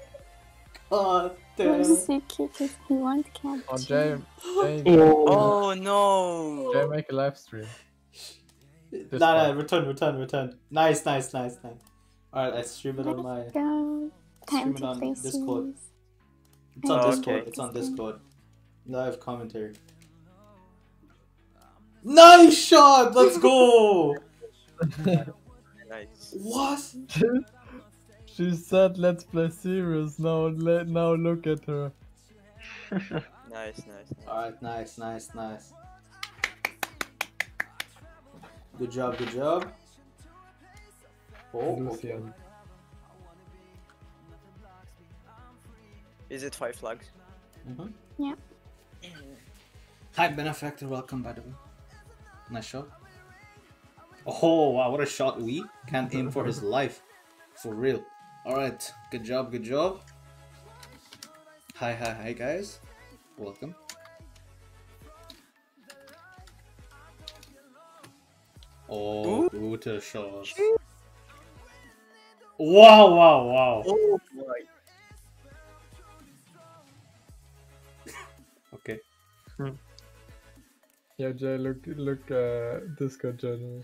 God damn. Lucy kick it. He won't cap. Oh, you. Jay, Jay, Oh no. Jay, make a live stream. Nah, no, return, return, return. Nice, nice, nice, nice. Alright, I stream it on my. Go. Time Stream it to on play Discord. It's on Oh, Discord. okay. It's on Discord. Live commentary. Nice shot! Let's go! Nice. what? she said, "Let's play serious." Now, let now look at her. Nice, nice, nice. Alright, nice, nice, nice. Good job, good job. Oh, okay. Is it five flags? Mhm. Yeah. Hi, Benefactor. Welcome, by the way. Nice shot. Oh, wow, what a shot. We can't aim for his life. For real. Alright, good job, good job. Hi, hi, hi, guys. Welcome. Oh, gute shots. Wow, wow, wow. Oh my. Okay. Yeah, Jay, look, look, uh, Discord channel.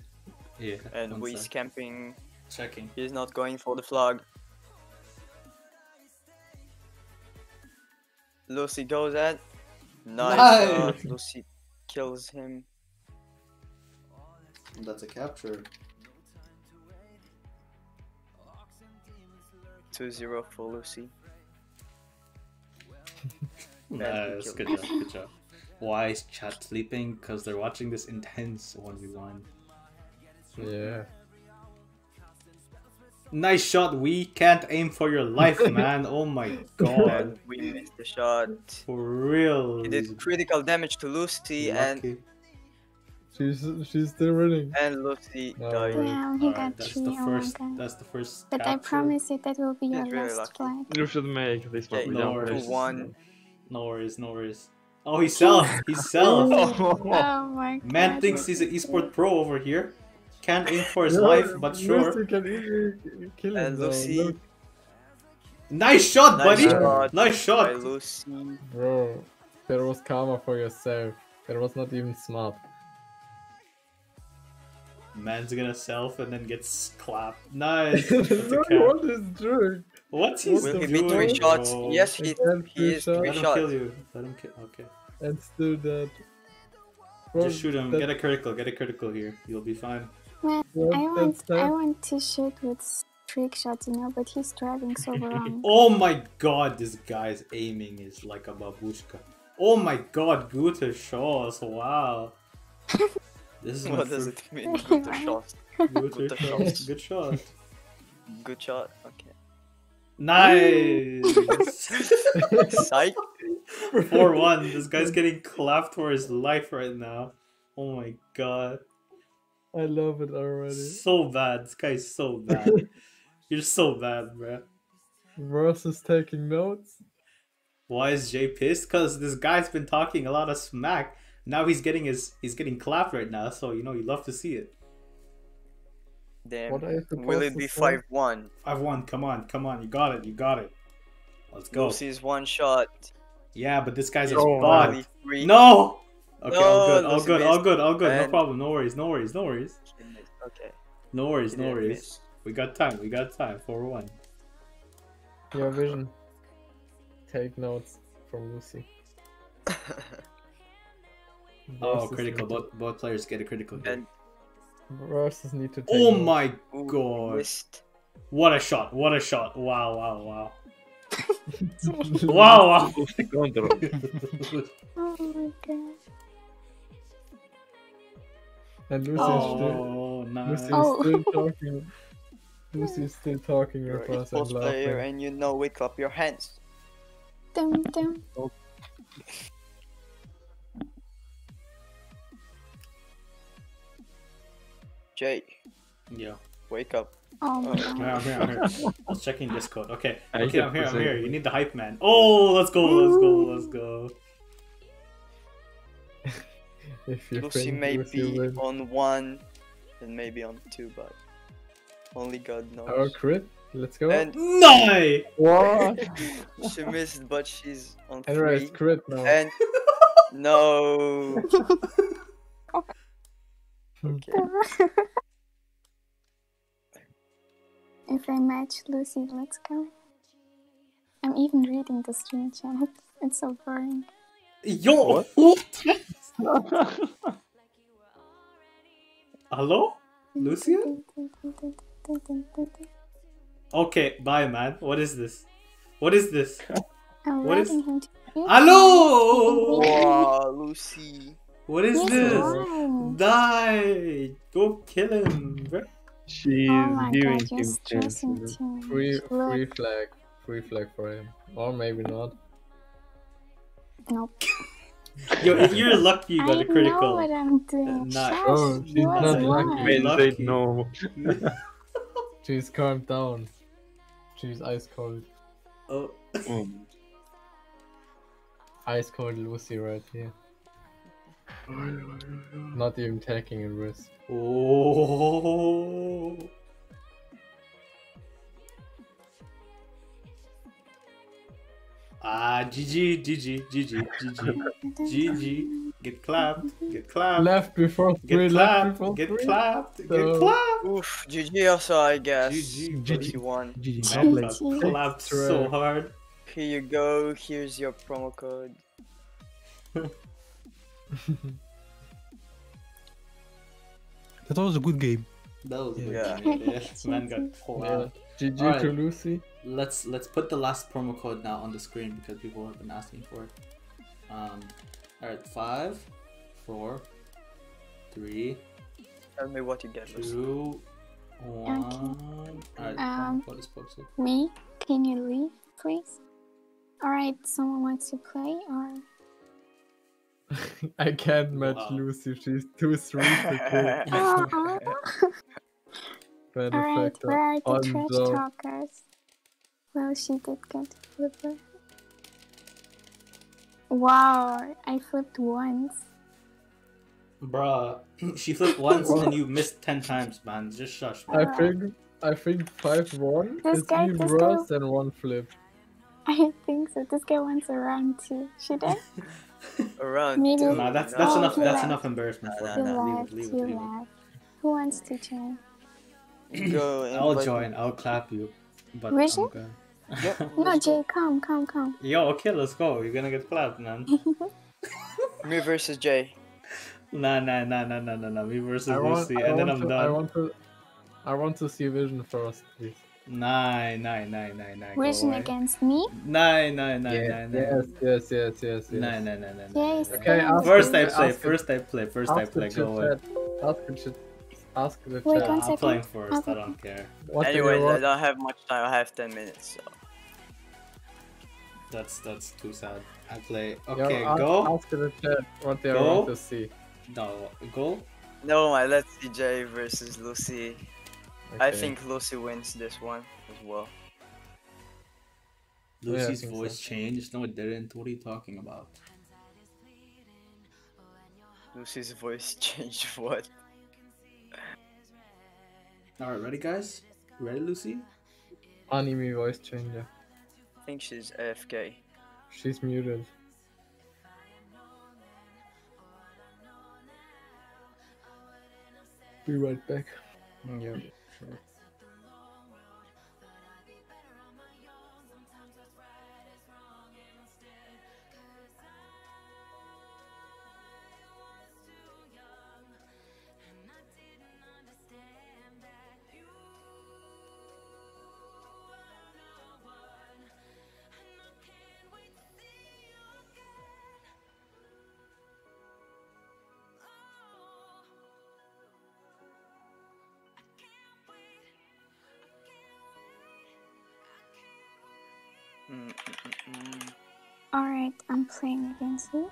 Yeah. And one we sec. camping. Checking. He's not going for the flag. Lucy goes at. Nice. Nice. shot. Lucy kills him. That's a capture. 2-0 for Lucy. Nice, good job, good job. Why is chat sleeping? Because they're watching this intense 1v1. Yeah. Nice shot, we can't aim for your life, man. Oh my god. And we missed the shot. For real. He did critical damage to Lucy and Lucky. She's she's still running. and Lucy No died. way. He Alright, got that's three. the Oh first my god. that's the first But I promise you that will be your really last lucky. flag. You should make this Yeah, one. no worries. One. No worries, no worries. Oh he sells! He sells! Oh my god. Man thinks he's an esport pro over here. Can't aim for his life, but sure. Lucy can easily kill him. And. Lucy. Look, Nice shot, Nice buddy! shot Nice by shot! Lucy. bro, there was karma for yourself. That was not even smart. Man's gonna self and then gets clapped. Nice! That's a what is doing? What's he Will Will he doing? be three shots? bro? Yes, he, Again, he three is shots. three Let him shots. kill you. Let him kill. Okay. And still dead. Bro, Just shoot him. that- Get a critical. Get a critical here. You'll be fine. Man, that- I want I want to shoot with trick shots, you know, but he's driving so wrong. Oh my god, this guy's aiming is like a babushka. Oh my god, gute shots. Wow. This is my What does first it mean? Good shot. gute Gute shot. shots. Good shot. Good shot. Okay. Nice. Psych. 4-1. This guy's getting clapped for his life right now. Oh my god. I love it already. So bad. This guy's so bad. You're so bad, bruh. is taking notes. Why is Jay pissed? Cause this guy's been talking a lot of smack. Now he's getting his he's getting clapped right now, so you know you love to see it. Damn. What are you Will it be five one? Five one, come on, come on, you got it, you got it. Let's go. Lucy's one shot. Yeah, but this guy's a Oh, bot. Only three. No. Okay, all No, good, all Lucy good, all missed. good, all good. No problem, no worries, no worries, no worries, Okay. no worries, no worries. miss. We got time, we got time. Four one. Your vision. Take notes from Lucy. Oh, critical. need to- Both both players get a critical. Here. And Versus need to Oh notes. my Ooh, god! missed. What a shot! What a shot! Wow! Wow! Wow! wow! Wow! Oh my god. And Lucy is oh, still, Oh, Lucy nice. is Oh. still talking. Lucy is still talking You're with us and esports player laughing. and you know it. Clap your hands. Dum dum. Oh. Jay, Yeah. wake up. Oh my Oh. I'm here, I'm here, I'm was checking Discord. Okay. I Okay, I'm here, I'm here. You need the hype man. Oh, let's go, let's go, let's go. If Lucy may be on one, and maybe on two, but only God knows. Our crit. Let's go. And No! what? she missed, but she's on Anyway, three. it's crit now. And no. Okay. if I match Lucy, let's go. I'm even reading the stream chat. It's so boring. Yo! Hello? Lucia? Okay, bye, man. What is this? What is this? I'm What is- him to Hello! Wow, Lucy. What is Yes, this? why? Die! Go kill him, bro. She's Oh my giving god, you're him stressing too much. Free, Look, free flag, free flag for him, or maybe not. Nope. Yo, if you're lucky, you got I a critical. I know what I'm doing. Nah. Shush, Oh, she's you not lucky. one. When Lucky. they know. She's calmed down. She's ice cold. Oh. Mm. Ice cold Lucy right here. Not even taking a risk. Oh. Ah, GG, GG, GG, GG, GG. Get clapped, get clapped, Left before three, get left clapped, before get three. clapped, get clapped. Oof, GG also, I guess. GG, Lucy won. GG. Man Well got played. clapped so hard. Here you go. Here's your promo code. That was a good game. That was a good. Yeah. man. Yeah, Man got Yeah. clapped. GG Alright. to Lucy. Let's let's put the last promo code now on the screen because people have been asking for it. Um, all right, five, four, three, Tell me what you get, Lucy. two, one. All right, Um, promo code is posted. Me? Can you leave, please? Alright, someone wants to play or. I can't match Wow. Lucy. She's too sweet to kill. Oh, Bad Alright, effect where are the trash the- talkers? Well, she did get flipper. Wow, I flipped once. Bruh, she flipped once and you missed ten times, man. Just shush. I think I think five one This is guy- even this worse guy- than one flip. I think so. This guy wants a round two. Should I? Around Maybe- two. Nah, that's that's Oh, enough. he That's left. enough embarrassment for Nah, him. You Leave it. Leave it. Leave it. Who wants to join? Go I'll invite- join. I'll clap you. But Vision? I'm good. Yep. No, Jay, come, come, come. Yo, okay, let's go. You're gonna get clapped, man. Me versus Jay. Nah, nah, nah, nah, nah, nah, nah. Me versus I want, Lucy, I and then I'm to, I done. want to, I want to see Vision first, please. Nine, nine, nine, nine, nine. Vision against me? Nine, nine, nine, Yes, nine, yes, nine. yes, yes, yes, yes. Nine, nine, nine, nine, Jay, nine, stay. Okay, ask First I play, ask first I play, first I play. Go away. Ask the chat. Ask the Wait, chat. one I'm playing first. I don't care. What do I don't have much time. I have 10 minutes. So. That's that's too sad. I play. Yo, Okay, ask, go. Ask the chat what they Go. want to see. No, go. No, my let's see Jay versus Lucy. I think Lucy wins this one as well. Yeah, I Lucy's so. voice changed. No, it didn't. What are you talking about? Lucy's voice changed what? All right, ready, guys? Ready, Lucy? Anime voice changer. I think she's AFK. She's muted. Be right back. Mm, yeah, sure. Playing against you.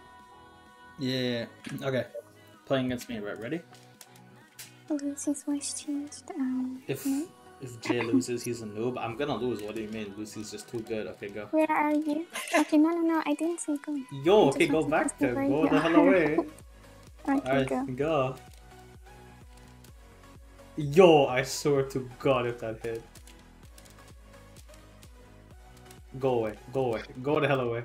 Yeah. Okay. Playing against me, right? Ready? Lucy's voice changed. Um, If no? if Jay loses, he's a noob. I'm gonna lose. What do you mean? Lucy's just too good. Okay, go. Where are you? Okay, no, no, no. I didn't say go. Yo, okay, go back press the then. Go the hell away. Okay, Alright, go. go. Yo, I swear to God if that hit. Go away, go away, go the hell away.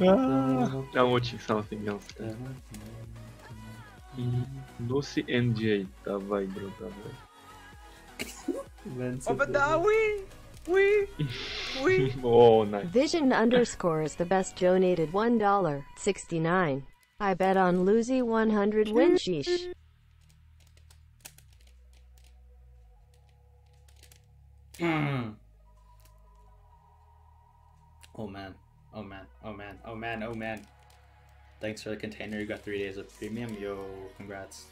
Ah. I'm watching something else, cara. Doce MJ, tá, bro, tá, vai. We, we. oh, nice. Vision underscores the best donated $1.69. 69. I bet on Lucy 100 win sheesh. Mm. Oh man. Oh man. Oh man. Oh man. Oh man. Thanks for the container. You got three days of premium. Yo, congrats.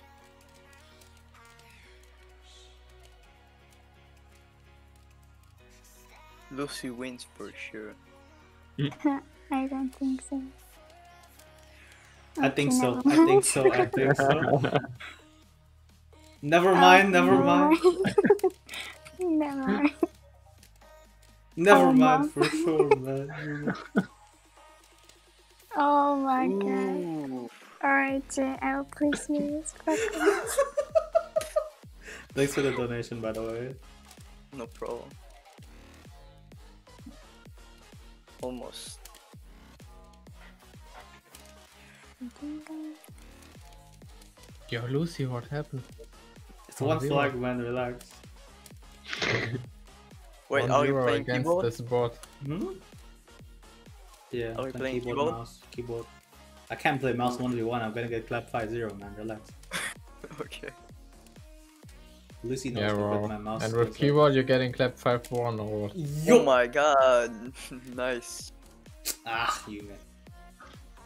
Lucy wins for sure. I don't think so. I think so. I think so. I think so. never mind. Oh, never mind. never mind. Never Oh, mind for sure, man. Oh my god. Alright, Jay, I'll place you as reference. Thanks for the donation, by the way. No problem. Almost. Yo, Lucy, what happened? It's one zero. flag, man. Relax. Wait, One are you playing against keyboard? this bot. Hmm? Yeah. Are we playing keyboard, keyboard? mouse, keyboard. I can't play mouse 1v1. I'm gonna get clapped 5-0, man. Relax. okay. Lucy knows Yeah, bro. my mouse And with skills are. keyboard, you're getting clapped 5-1 or what? Oh my god. nice. Ah, you man.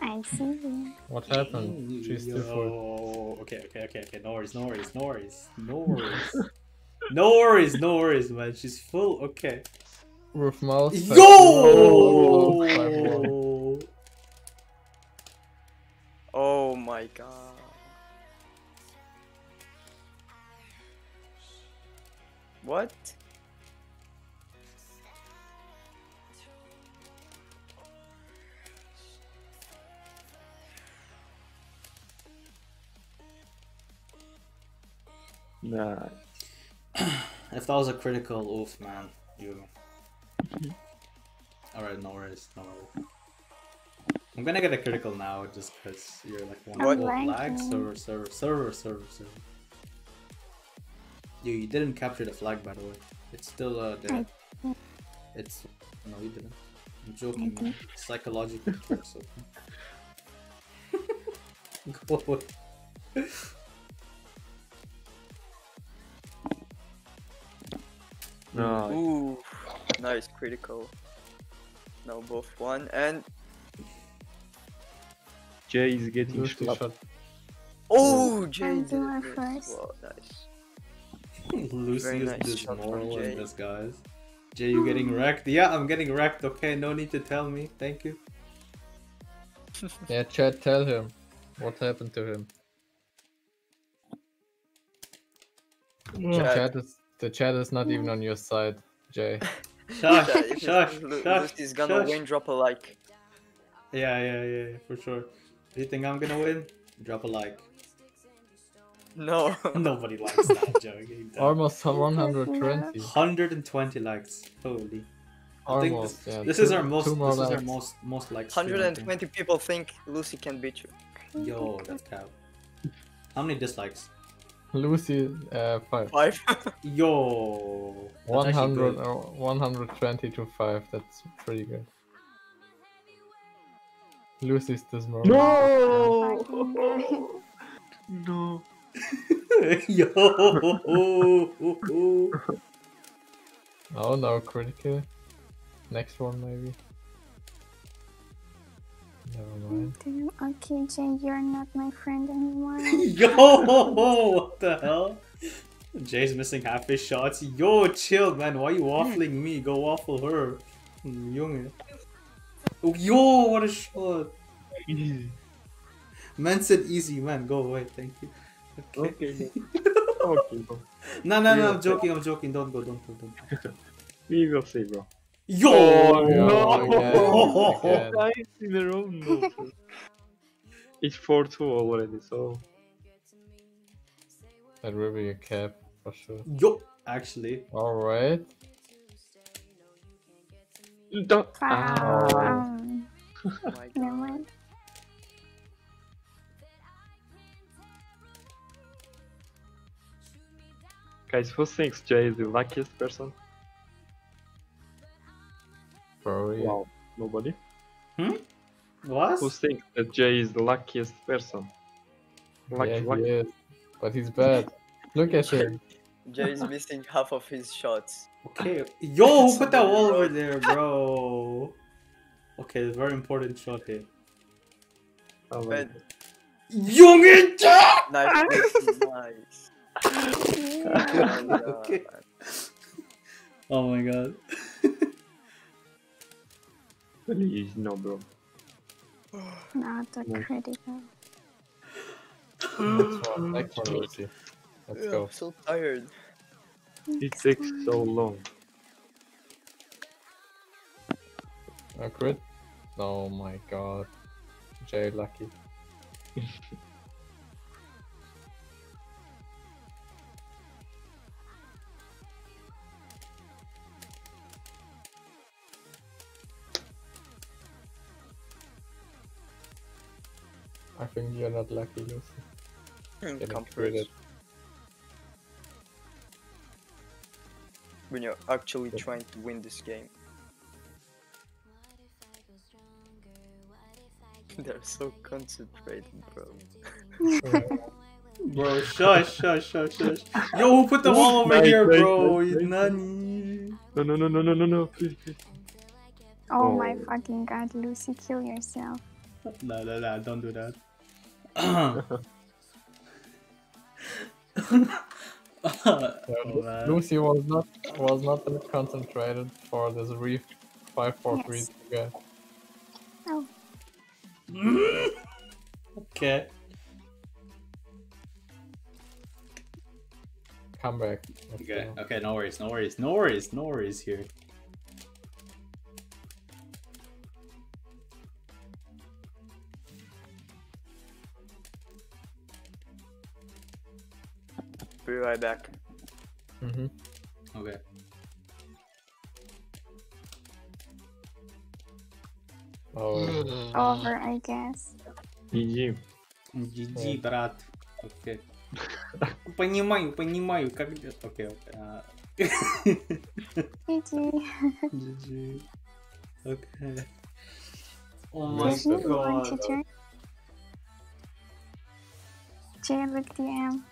I see you. What happened? She's too full. Okay, okay, okay, okay. No worries, no worries, no worries, no worries. no worries, no worries, man. She's full. Okay. With mouse. 5-1, Yo! 5-1. Oh my god. What? Nice. If that was a critical, oof, man. You. Alright, no worries, no worries. I'm gonna get a critical now just because you're like one What? full lag. Lagging. Server, server, server, server, server. You, you didn't capture the flag, by the way. It's still uh, there. It's. No, you didn't. I'm joking, man. Psychological tricks. Go away. Nice. Ooh, nice critical. Now both one and Jay is getting Lucy slapped. shot. oh, Jay I'll did do my it. first. Wow, nice. Lucy Very is nice shot from dismoral in this, guys. Jay, you getting wrecked? Yeah, I'm getting wrecked. Okay, no need to tell me. Thank you. Yeah, Chad, tell him. What happened to him? The Chad. chat is the chat is not even on your side, Jay. Shush, Yeah, shush, shush. Lucy's gonna shush. win, drop a like. Yeah, yeah, yeah, yeah, for sure. Do You think I'm gonna win? Drop a like. No. Nobody likes that joke. Almost 120. 120 likes. Holy. I think Almost, this, yeah. this two- is our most. two more This is our most most likes. stream, I think. 120 people think Lucy can beat you. Yo, that's cap. How many dislikes? Lucy, uh, 5. Five. Yo. that's 100, good. uh, 120 to 5, that's pretty good. Lucy's this moment. No! no. Yo. Oh no, critical. Next one maybe. Never mind. Damn, okay, oh, Jay, you're not my friend anymore. Yo, what the hell? Jay's missing half his shots. Yo, chill, man. Why are you waffling me? Go waffle her. Hmm, Junge. Oh, yo, what a shot. Man said easy, man. Go away. Thank you. Okay. okay, bro. No, no, no. I'm joking. I'm joking. Don't go. Don't go. Don't go. We will see, bro. Yo! Oh, no. no! Again. Nice in a row. No. it's 4-2 already, so... That will be a cap for sure. Yo! Actually. Alright. Don't... Wow. Ah. Oh my never mind. Guys, who thinks Jay is the luckiest person? Bro, yeah. Wow, nobody. Hmm? What? Who thinks that Jay is the luckiest person? Lucky, yeah, he lucky. is. But he's bad. Look at him. Jay is missing half of his shots. Okay. Yo, who put that wall over there, bro? Okay, very important shot here. Oh my And Junge! nice, nice. Oh Okay. Oh my god. Oh Please, no, bro. Not a critical. Next one. Next one, Lucy. Let's Yeah, go. I'm so tired. It takes so long. A crit? Oh my god. Jay lucky. I think you're not lucky, Lucy. Mm, Getting Comfort. critted. When you're actually trying to win this game. They're so concentrated, bro. Bro, shush, shush, shush, shush. Yo, who put the wall over Nice, here, nice, bro? nice, You nice. nani? No, no, no, no, no, no, no, please, please. Oh, my Oh. fucking god, Lucy, kill yourself. No, no, no, don't do that. Oh. Lucy was not was not that concentrated for this reef five four three Yes. to get. Oh, Okay. Come back. Okay, okay, no worries, no worries, no worries, no worries here. Be right back. Mm-hmm. Okay. Oh. Over, I guess. Иди. Иди, брат. Okay. понимаю, понимаю, как... Окей, okay. GG. Окей. О май гад. Jay with the M.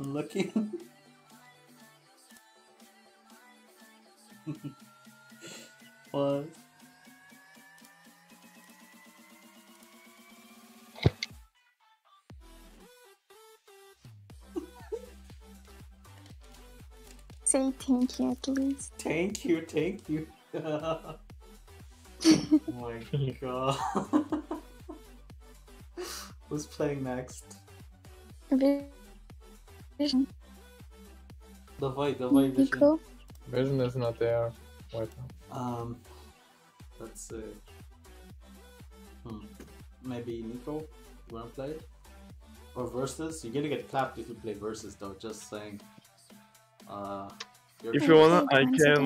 I'm looking. what? Say thank you at least. Thank you, thank you. oh my god. Who's playing next? Vision. The Void, the Void Vision. Nico. Vision is not there right now. Um, let's see. Hmm. Maybe Nico, you wanna play it? Or versus? You're gonna get clapped if you play versus, though. Just saying. Uh, If you wanna, I can.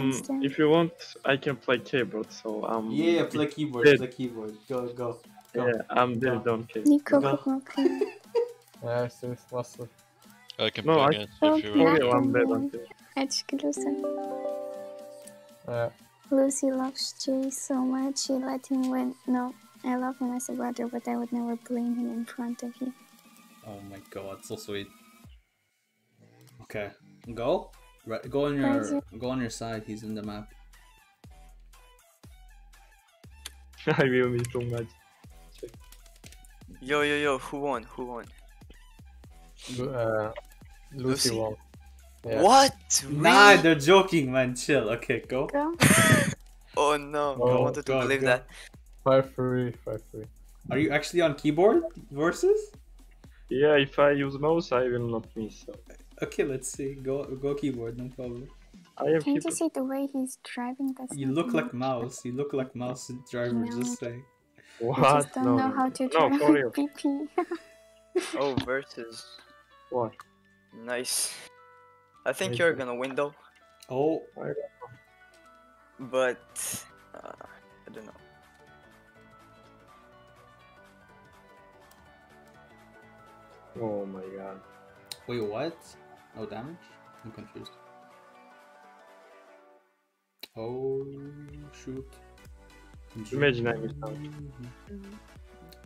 If you want, I can play keyboard. So I'm. yeah, play keyboard. dead. Play keyboard. Go, go. go. Yeah, I'm Go. dead on keyboard. Nico Go. could. Yeah, so what's the I can No, play I- against Oh, if you want. real, I'm dead on keyboard. Acho que Lucy. uh, Lucy loves Jay so much. She let him win. No, I love him as a brother, but I would never blame him in front of you. Oh my god, so sweet. Okay, go. Right, go on Where's your go on your side. He's in the map. I will need so much. Yo, yo, yo, who won? Who won? Lu- Uh, Lucy, Lucy. won. Yeah. What? Nah, they're joking, man. Chill. Okay, go. Go. Oh no, I Oh, wanted to God, believe God. that. Five three, five three. Are you actually on keyboard versus? Yeah, if I use mouse, I will not miss. So. Okay, let's see. Go go keyboard, no problem. I have Can't you keyboard. see the way he's driving? That's You look like mouse. You look like mouse driver. No. Just say. I What? just don't no, know how no. to No, drive for real. PP. Oh, versus. What? Nice. I think Very you're gonna win though, Oh, but uh, I don't know. Oh my god. wait, what? No damage? I'm confused. Oh shoot! Imagine I missed out.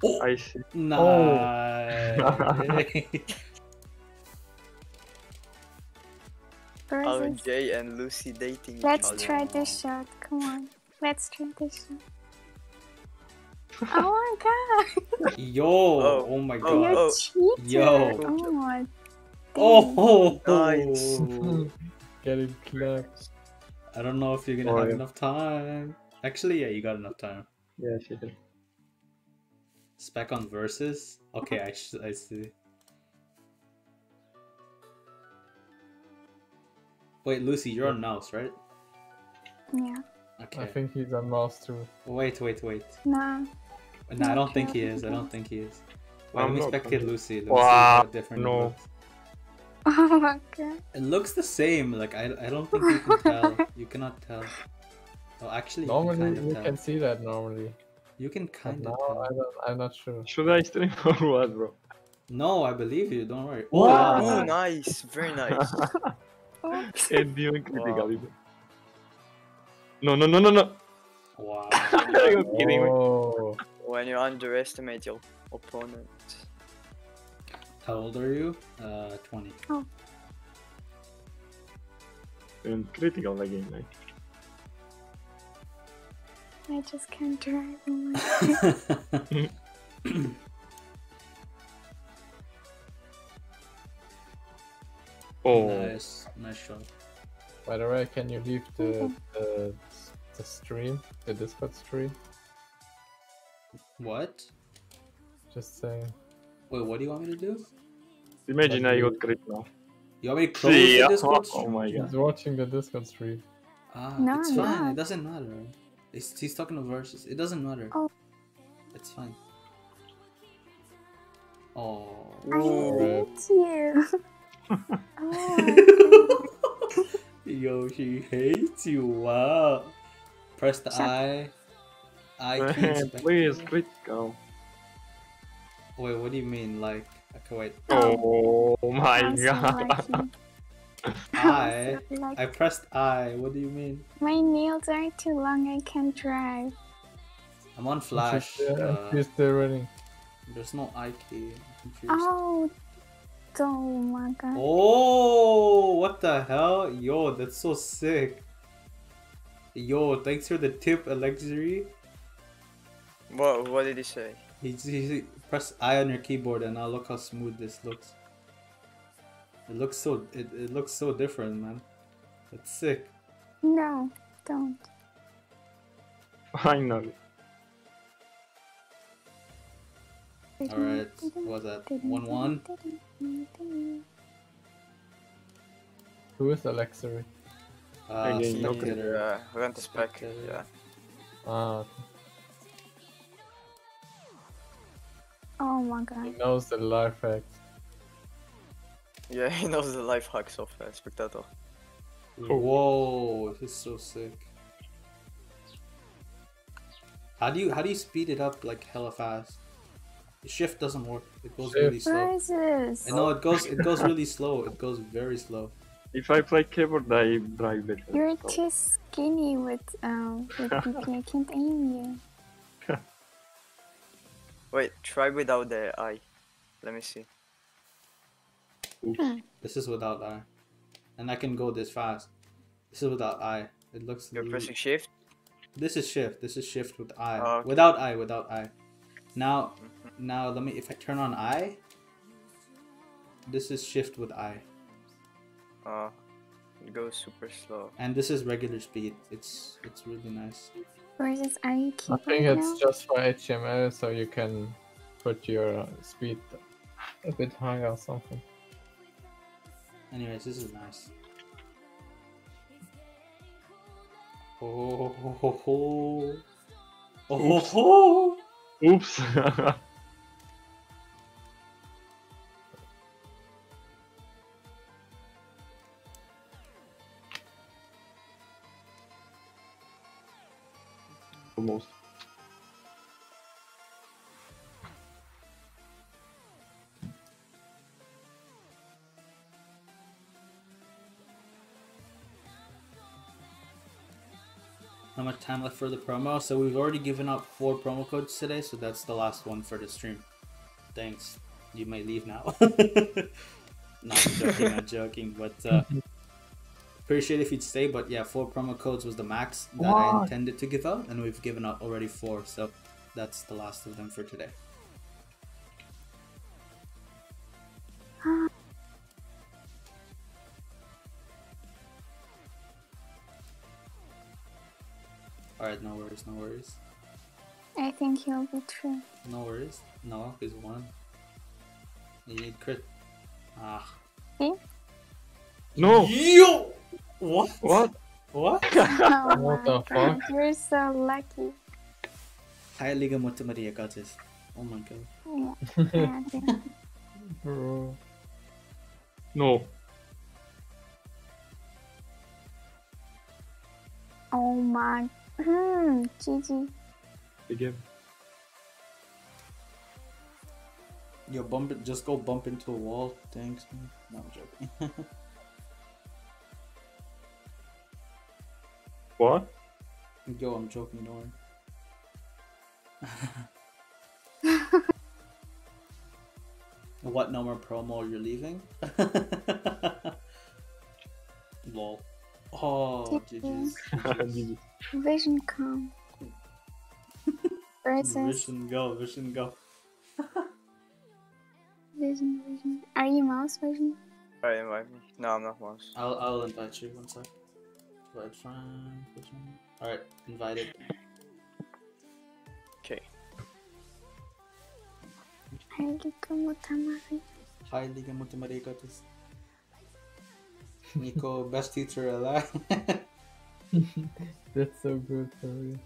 Oh, I see. nice. Versus. RJ and Lucy dating Let's each try this shot. Come on. Let's try this shot. oh my god! Yo! Oh, Oh, my oh, god! Oh. You're oh. cheating. Yo. Oh my. god! Oh! Nice. Getting clapped. I don't know if you're gonna Oh, have yeah. enough time. Actually, yeah, you got enough time. Yeah, she did. Spec on versus. Okay, I sh- I see. Wait, Lucy, you're on mouse, right? Yeah. Okay. I think he's on mouse too. Wait, wait, wait. Nah. No, I don't think he is. I don't think he is. Wait, I'm let me spectate. Lucy. Let me Wow, see different it no. looks. Oh my. It looks the same. Like I, I don't think you can tell. You cannot tell. Oh, actually, you Normally can kind you of tell. can see that normally. You can kind now of I tell. don't, I'm not sure. Should I stream or what, bro? No, I believe you. Don't worry. Wow. wow. Oh, nice, very nice. Oops. and you critical. even. No, no, no, no, no. Wow. Are kidding me? Oh, when you underestimate your opponent. How old are you? Uh, 20. And critical again, like. I just can't drive. Oh my god. Nice. Nice shot. by the way, can you leave the the, the stream, the Discord stream? What? Just saying. Wait, what do you want me to do? imagine I got crit now. You want me to close See the ya. Discord Oh my god. He's watching the Discord stream. Ah, No, it's I'm fine. not. It doesn't matter. It's, he's talking to verses. It doesn't matter. Oh. It's fine. Oh. I Alright. hate you. oh, Yo, she hates you. Wow. Press the Shut- I. I Man, can't please critical. Wait, what do you mean? Like, okay, wait. Oh my I'm so god. lucky. I. I'm so lucky. I pressed I. What do you mean? My nails are too long. I can't drive. I'm on Flash. She's, uh, Uh, still running. there's no I key. Oh. Oh my god. Oh, what the hell? Yo, that's so sick. Yo, thanks for the tip, Alexiri. What? What did he say? He, he, he press I on your keyboard and now look how smooth this looks. It looks so it, it looks so different, man. It's sick. No, don't. Finally. Alright, what was that? One one? Who is Alexary? Uh Again, no spectator. Yeah, rent spec. Spectator. Yeah. Ah, Oh my god. he knows the life hacks. Yeah, he knows the life hacks of uh, Spectator. Whoa, he's so sick. How do you how do you speed it up like hella fast? The shift doesn't work. It goes Shift. really slow. Versus. I know it goes it goes really slow. It goes very slow. If I play keyboard, I drive better. You're So- too skinny with um with PP. I can't aim you. Wait, try without the eye. Let me see. This is without eye, And I can go this fast. This is without eye. It looks You're really- pressing shift. This is shift. This is shift with eye. Oh, okay. Without eye. Without eye. Now, now let me. If I turn on I, this is shift with I, Uh, it goes super slow. and this is regular speed. It's it's really nice. Versus are you I think it it's now? just for HTML, so you can put your speed a bit higher or something. Anyways, this is nice. Oh ho ho ho. Oh ho ho. Oops. Almost. How much time left for the promo? So we've already given out four promo codes today, so that's the last one for the stream. Thanks. You may leave now. not joking, not joking, but uh, appreciate if you'd stay. But yeah, four promo codes was the max that I intended to give out, and we've given out already four, so that's the last of them for today. Alright, no worries, no worries. I think he'll be true. No worries. No, he's one. You need crit. Ah. See? No. Yo! What? What? What? Oh What the god, you're so lucky. Hi, Liga Mutu Maria got this. Oh my god. Yeah. Bro. No. oh my. Hmm. GG. Again. Yo, bump it. Just go bump into a wall. Thanks, man. No, I'm joking. What? Yo, I'm joking, don't worry. what number promo you're leaving? Lol. Oh, GG's. GG's. Vision com. Versus Vision go, vision go. vision, vision. Are you mouse vision? Alright, invite me. No, I'm not mouse. I'll I'll invite you one sec. Invite friend. vision. Alright, invited. Okay. Haili como tamari. Hi, Liga Multimaria got this. Nico, best teacher alive. That's so good for you.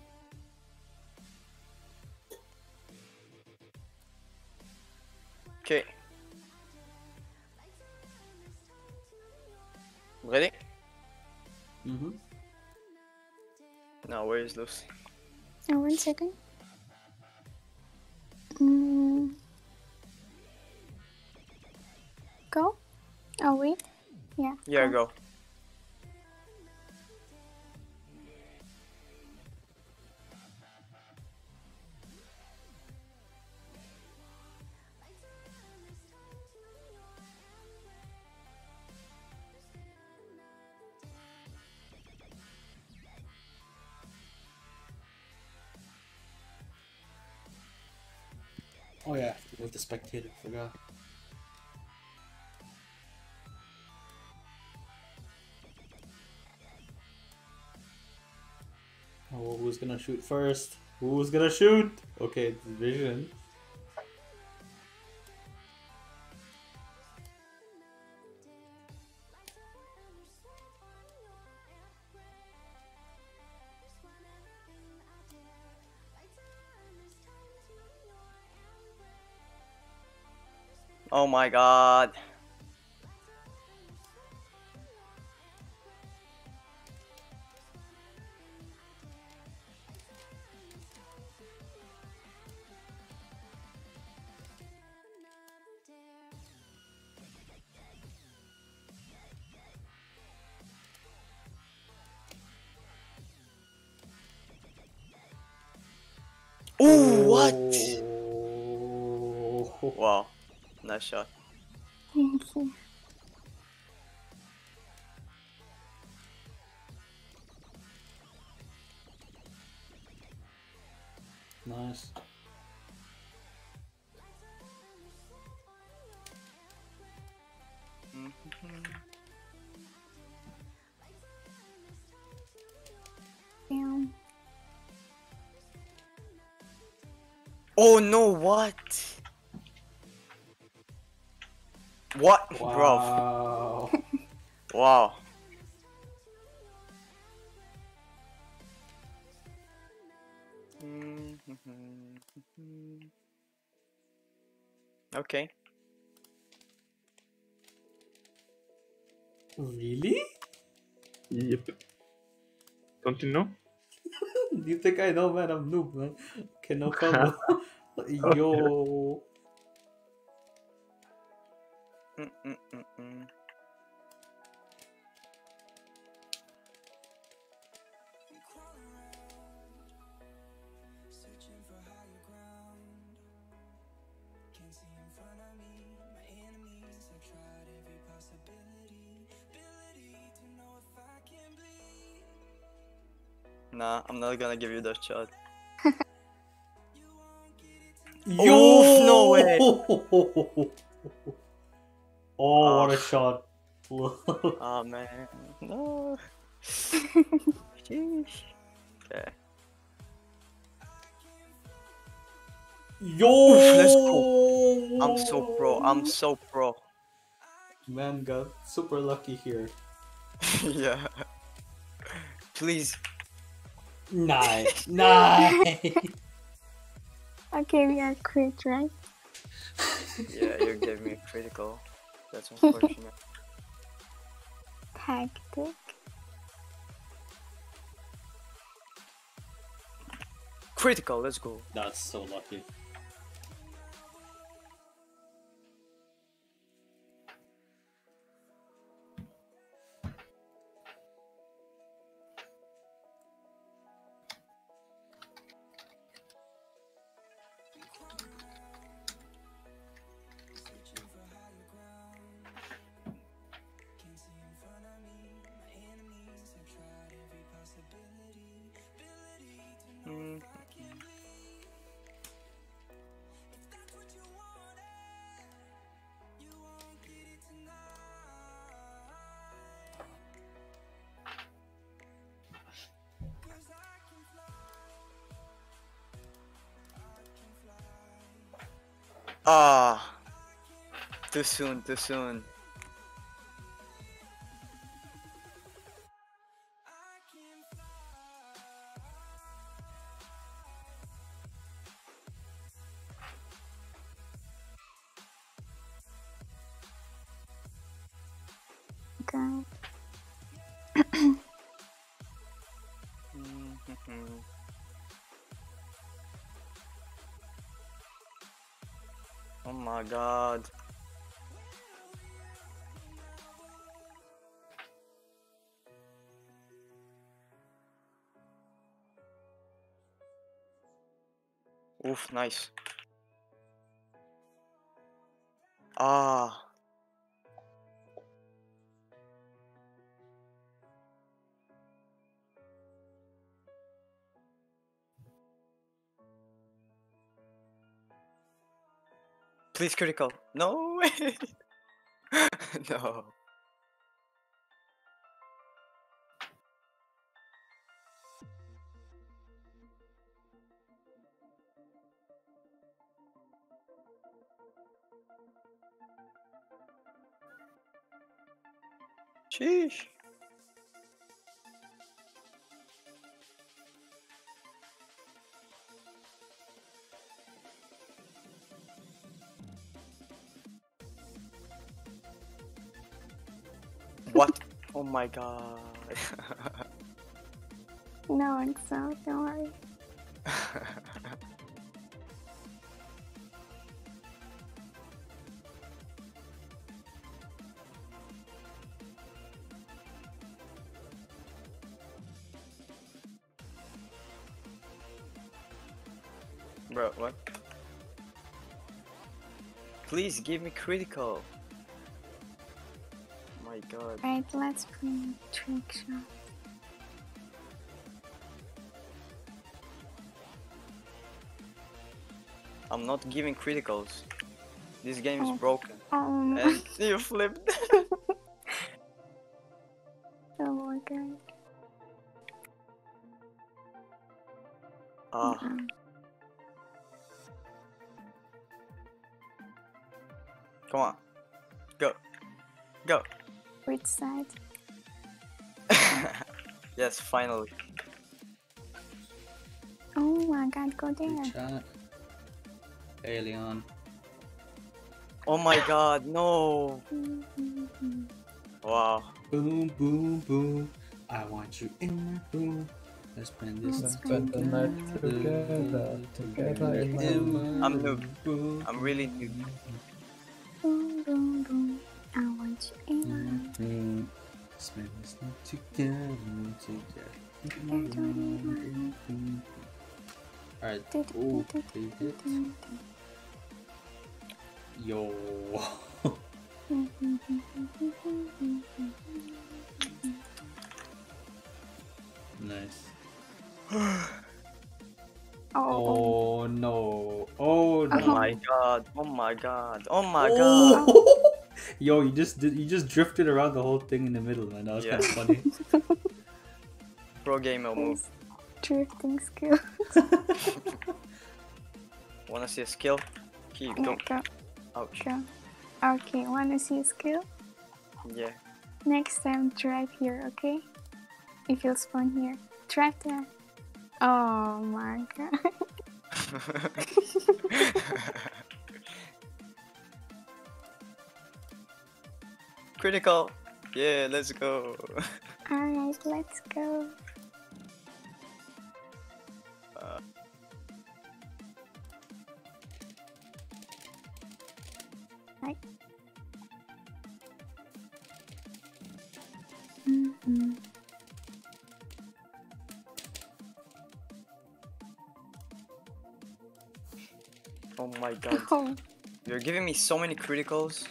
Okay. Ready? Mm-hmm. Now, where is Lucy? Oh, one second. Mm. Go? Oh, wait. Yeah. Yeah, go. Oh yeah, with the spectator, forgot. Oh, who's gonna shoot first? Who's gonna shoot? Okay, it's Vision. Oh my god. Ooh, what? Wow. Nice shot. Thank you. nice. Damn. Oh no, what? What, bro? Wow. Wow. Okay. really? Yep. Don't you know? you think I know, man? I'm noob, man. Okay, no problem. Yo. Mm-mm-mm-mm. Nah, I'm not gonna give you that shot. Yo! Oof, no way. Oh, what a shot. Oh man, no. Sheesh. Okay. Yo! let's go. I'm so pro. I'm so pro. Man got super lucky here. yeah. Please. Nice. nice. Okay, we are crit, right? Yeah, you gave me a critical. That's unfortunate. Tactic. critical. Let's go. That's so lucky. Too soon, too soon. Mhm. Oh my god. Oof, nice. Ah. Please critical. No way. no. Sheesh. What? Oh my god. No, it's so don't worry. Please give me critical. Oh My god. Right, let's play trick shot. I'm not giving criticals. This game is Oh. broken. Oh, And you flipped. Which side? yes, finally. Oh my god, go there. Hey, Leon. Oh my god, no. Wow. Boom, boom, boom. I want you in my room. Let's spend this Let's Spend the night together, together in my room. I'm noob. I'm really noob. Ooh, three hits. Yo. nice. Oh, Oh no. Oh, oh no. Oh my god. Oh my god. Oh my oh. god. Oh. Yo, you just did you just drifted around the whole thing in the middle, man. That was Yeah. kind of funny. Pro gamer move. drifting skill. Wanna see a skill? Keep Yeah, go. go, Ouch. go. Okay, wanna see a skill? Yeah. Next time, drive here, okay? If you'll spawn here, drive there. Oh my god. Critical. Yeah, let's go. Alright, let's go. Mhm. oh my god. Oh, You're giving me so many criticals.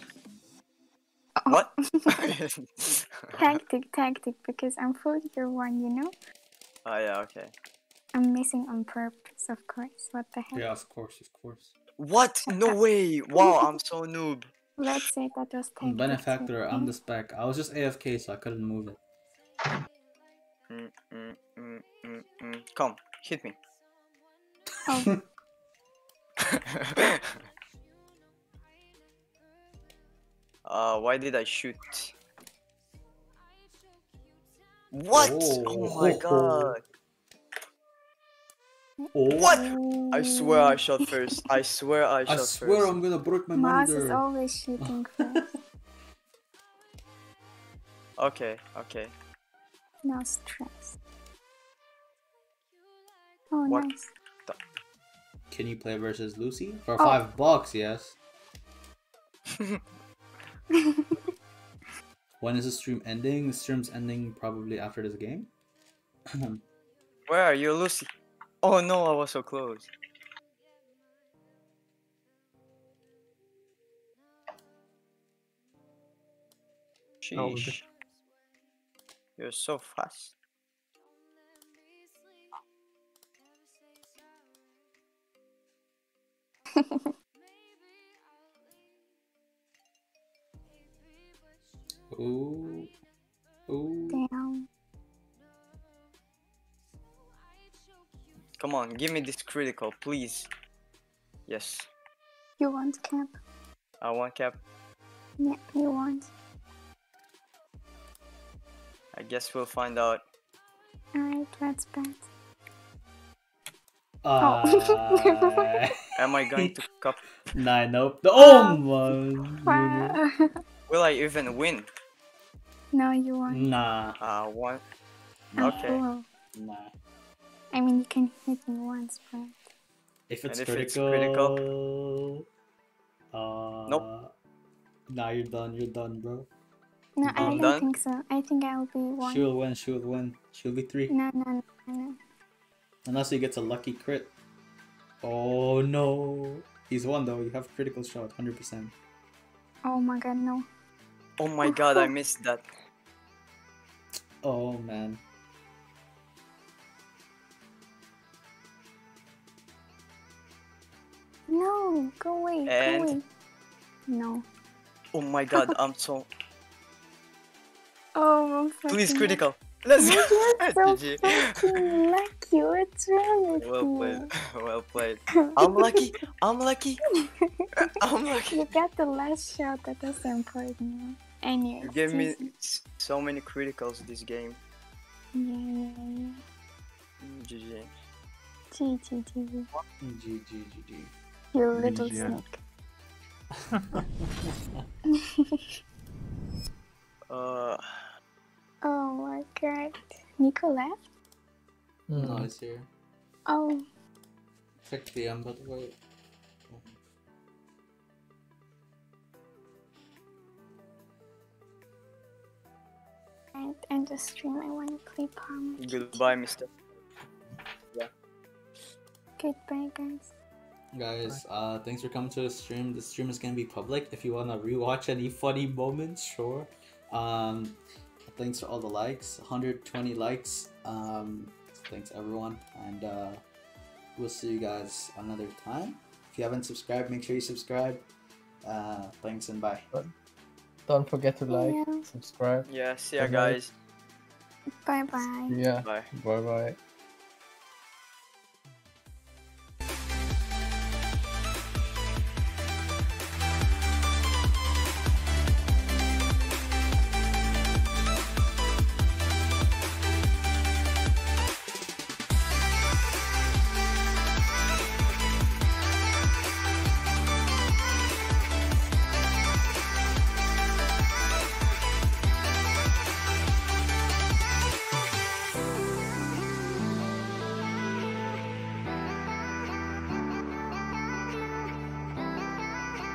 Oh. What? tactic, tactic, because I'm full year one, you know? oh yeah, okay. I'm missing on purpose, of course. What the heck? yeah, of course, of course. What? No way! Wow, I'm so noob. Let's say that was tactic. Benefactor, I'm the spec. I was just AFK, so I couldn't move it. Mm, mm, mm, mm, mm. Come, hit me. Oh, uh, why did I shoot? What? Oh, Oh. my god. Oh. What? I swear I shot first. I swear I I shot swear first. I'm gonna break my Mars is always shooting first. Okay, okay. No stress. Oh, What? nice. Can you play versus Lucy? For Oh. five bucks, yes. When is the stream ending? The stream's ending probably after this game. Where are you, Lucy? Oh no, I was so close. Oh, okay. Sheesh. You're so fast. Ooh. Ooh. Damn. Come on, give me this critical, please. Yes, You want cap? I want cap. Yeah, you want. I guess we'll find out. Alright, let's bet. Uh, Am I going to cup? nah, nope. Oh man. Wow. Will I even win? no, you want. Nah, Uh, one. Oh, Okay. cool. nah. I mean, you can hit me once, but. If it's And if it's critical, uh, Nope. Nah, you're done. You're done, bro. No, I don't done? think so. I think I'll be one. She'll win. She'll win. She'll be three. No, no, no, no. Unless he gets a lucky crit. Oh no. He's won though. You have critical shot, hundred percent. Oh my god, no. Oh my god, I missed that. Oh man. No, go away. And- Go away. No. Oh my god, I'm so. Oh, I'm Please, critical. Let's go. You're so GG. fucking lucky. What's wrong with Well you? played. Well played. I'm lucky. I'm lucky. I'm lucky. You got the last shot. That is important. And you're You gave me season- so many criticals this game. Yeah, yeah, yeah. GG. G, G, G. G G G G. You little snake. Uh, Oh my god. Nico left? Hmm. No, it's here. Oh, Check DM by the way. and end the stream. I want to play Palm. goodbye, Mister. Yeah. Goodbye, guys. Guys, uh, thanks for coming to the stream. The stream is gonna be public. If you wanna rewatch any funny moments, sure. Um, thanks for all the likes. 120 likes. Um, thanks everyone, and uh, we'll see you guys another time. If you haven't subscribed, make sure you subscribe. Uh, thanks and bye. Don't forget to like, Yeah. subscribe. Yeah, see ya, guys. Bye bye. Yeah. Bye. Bye bye.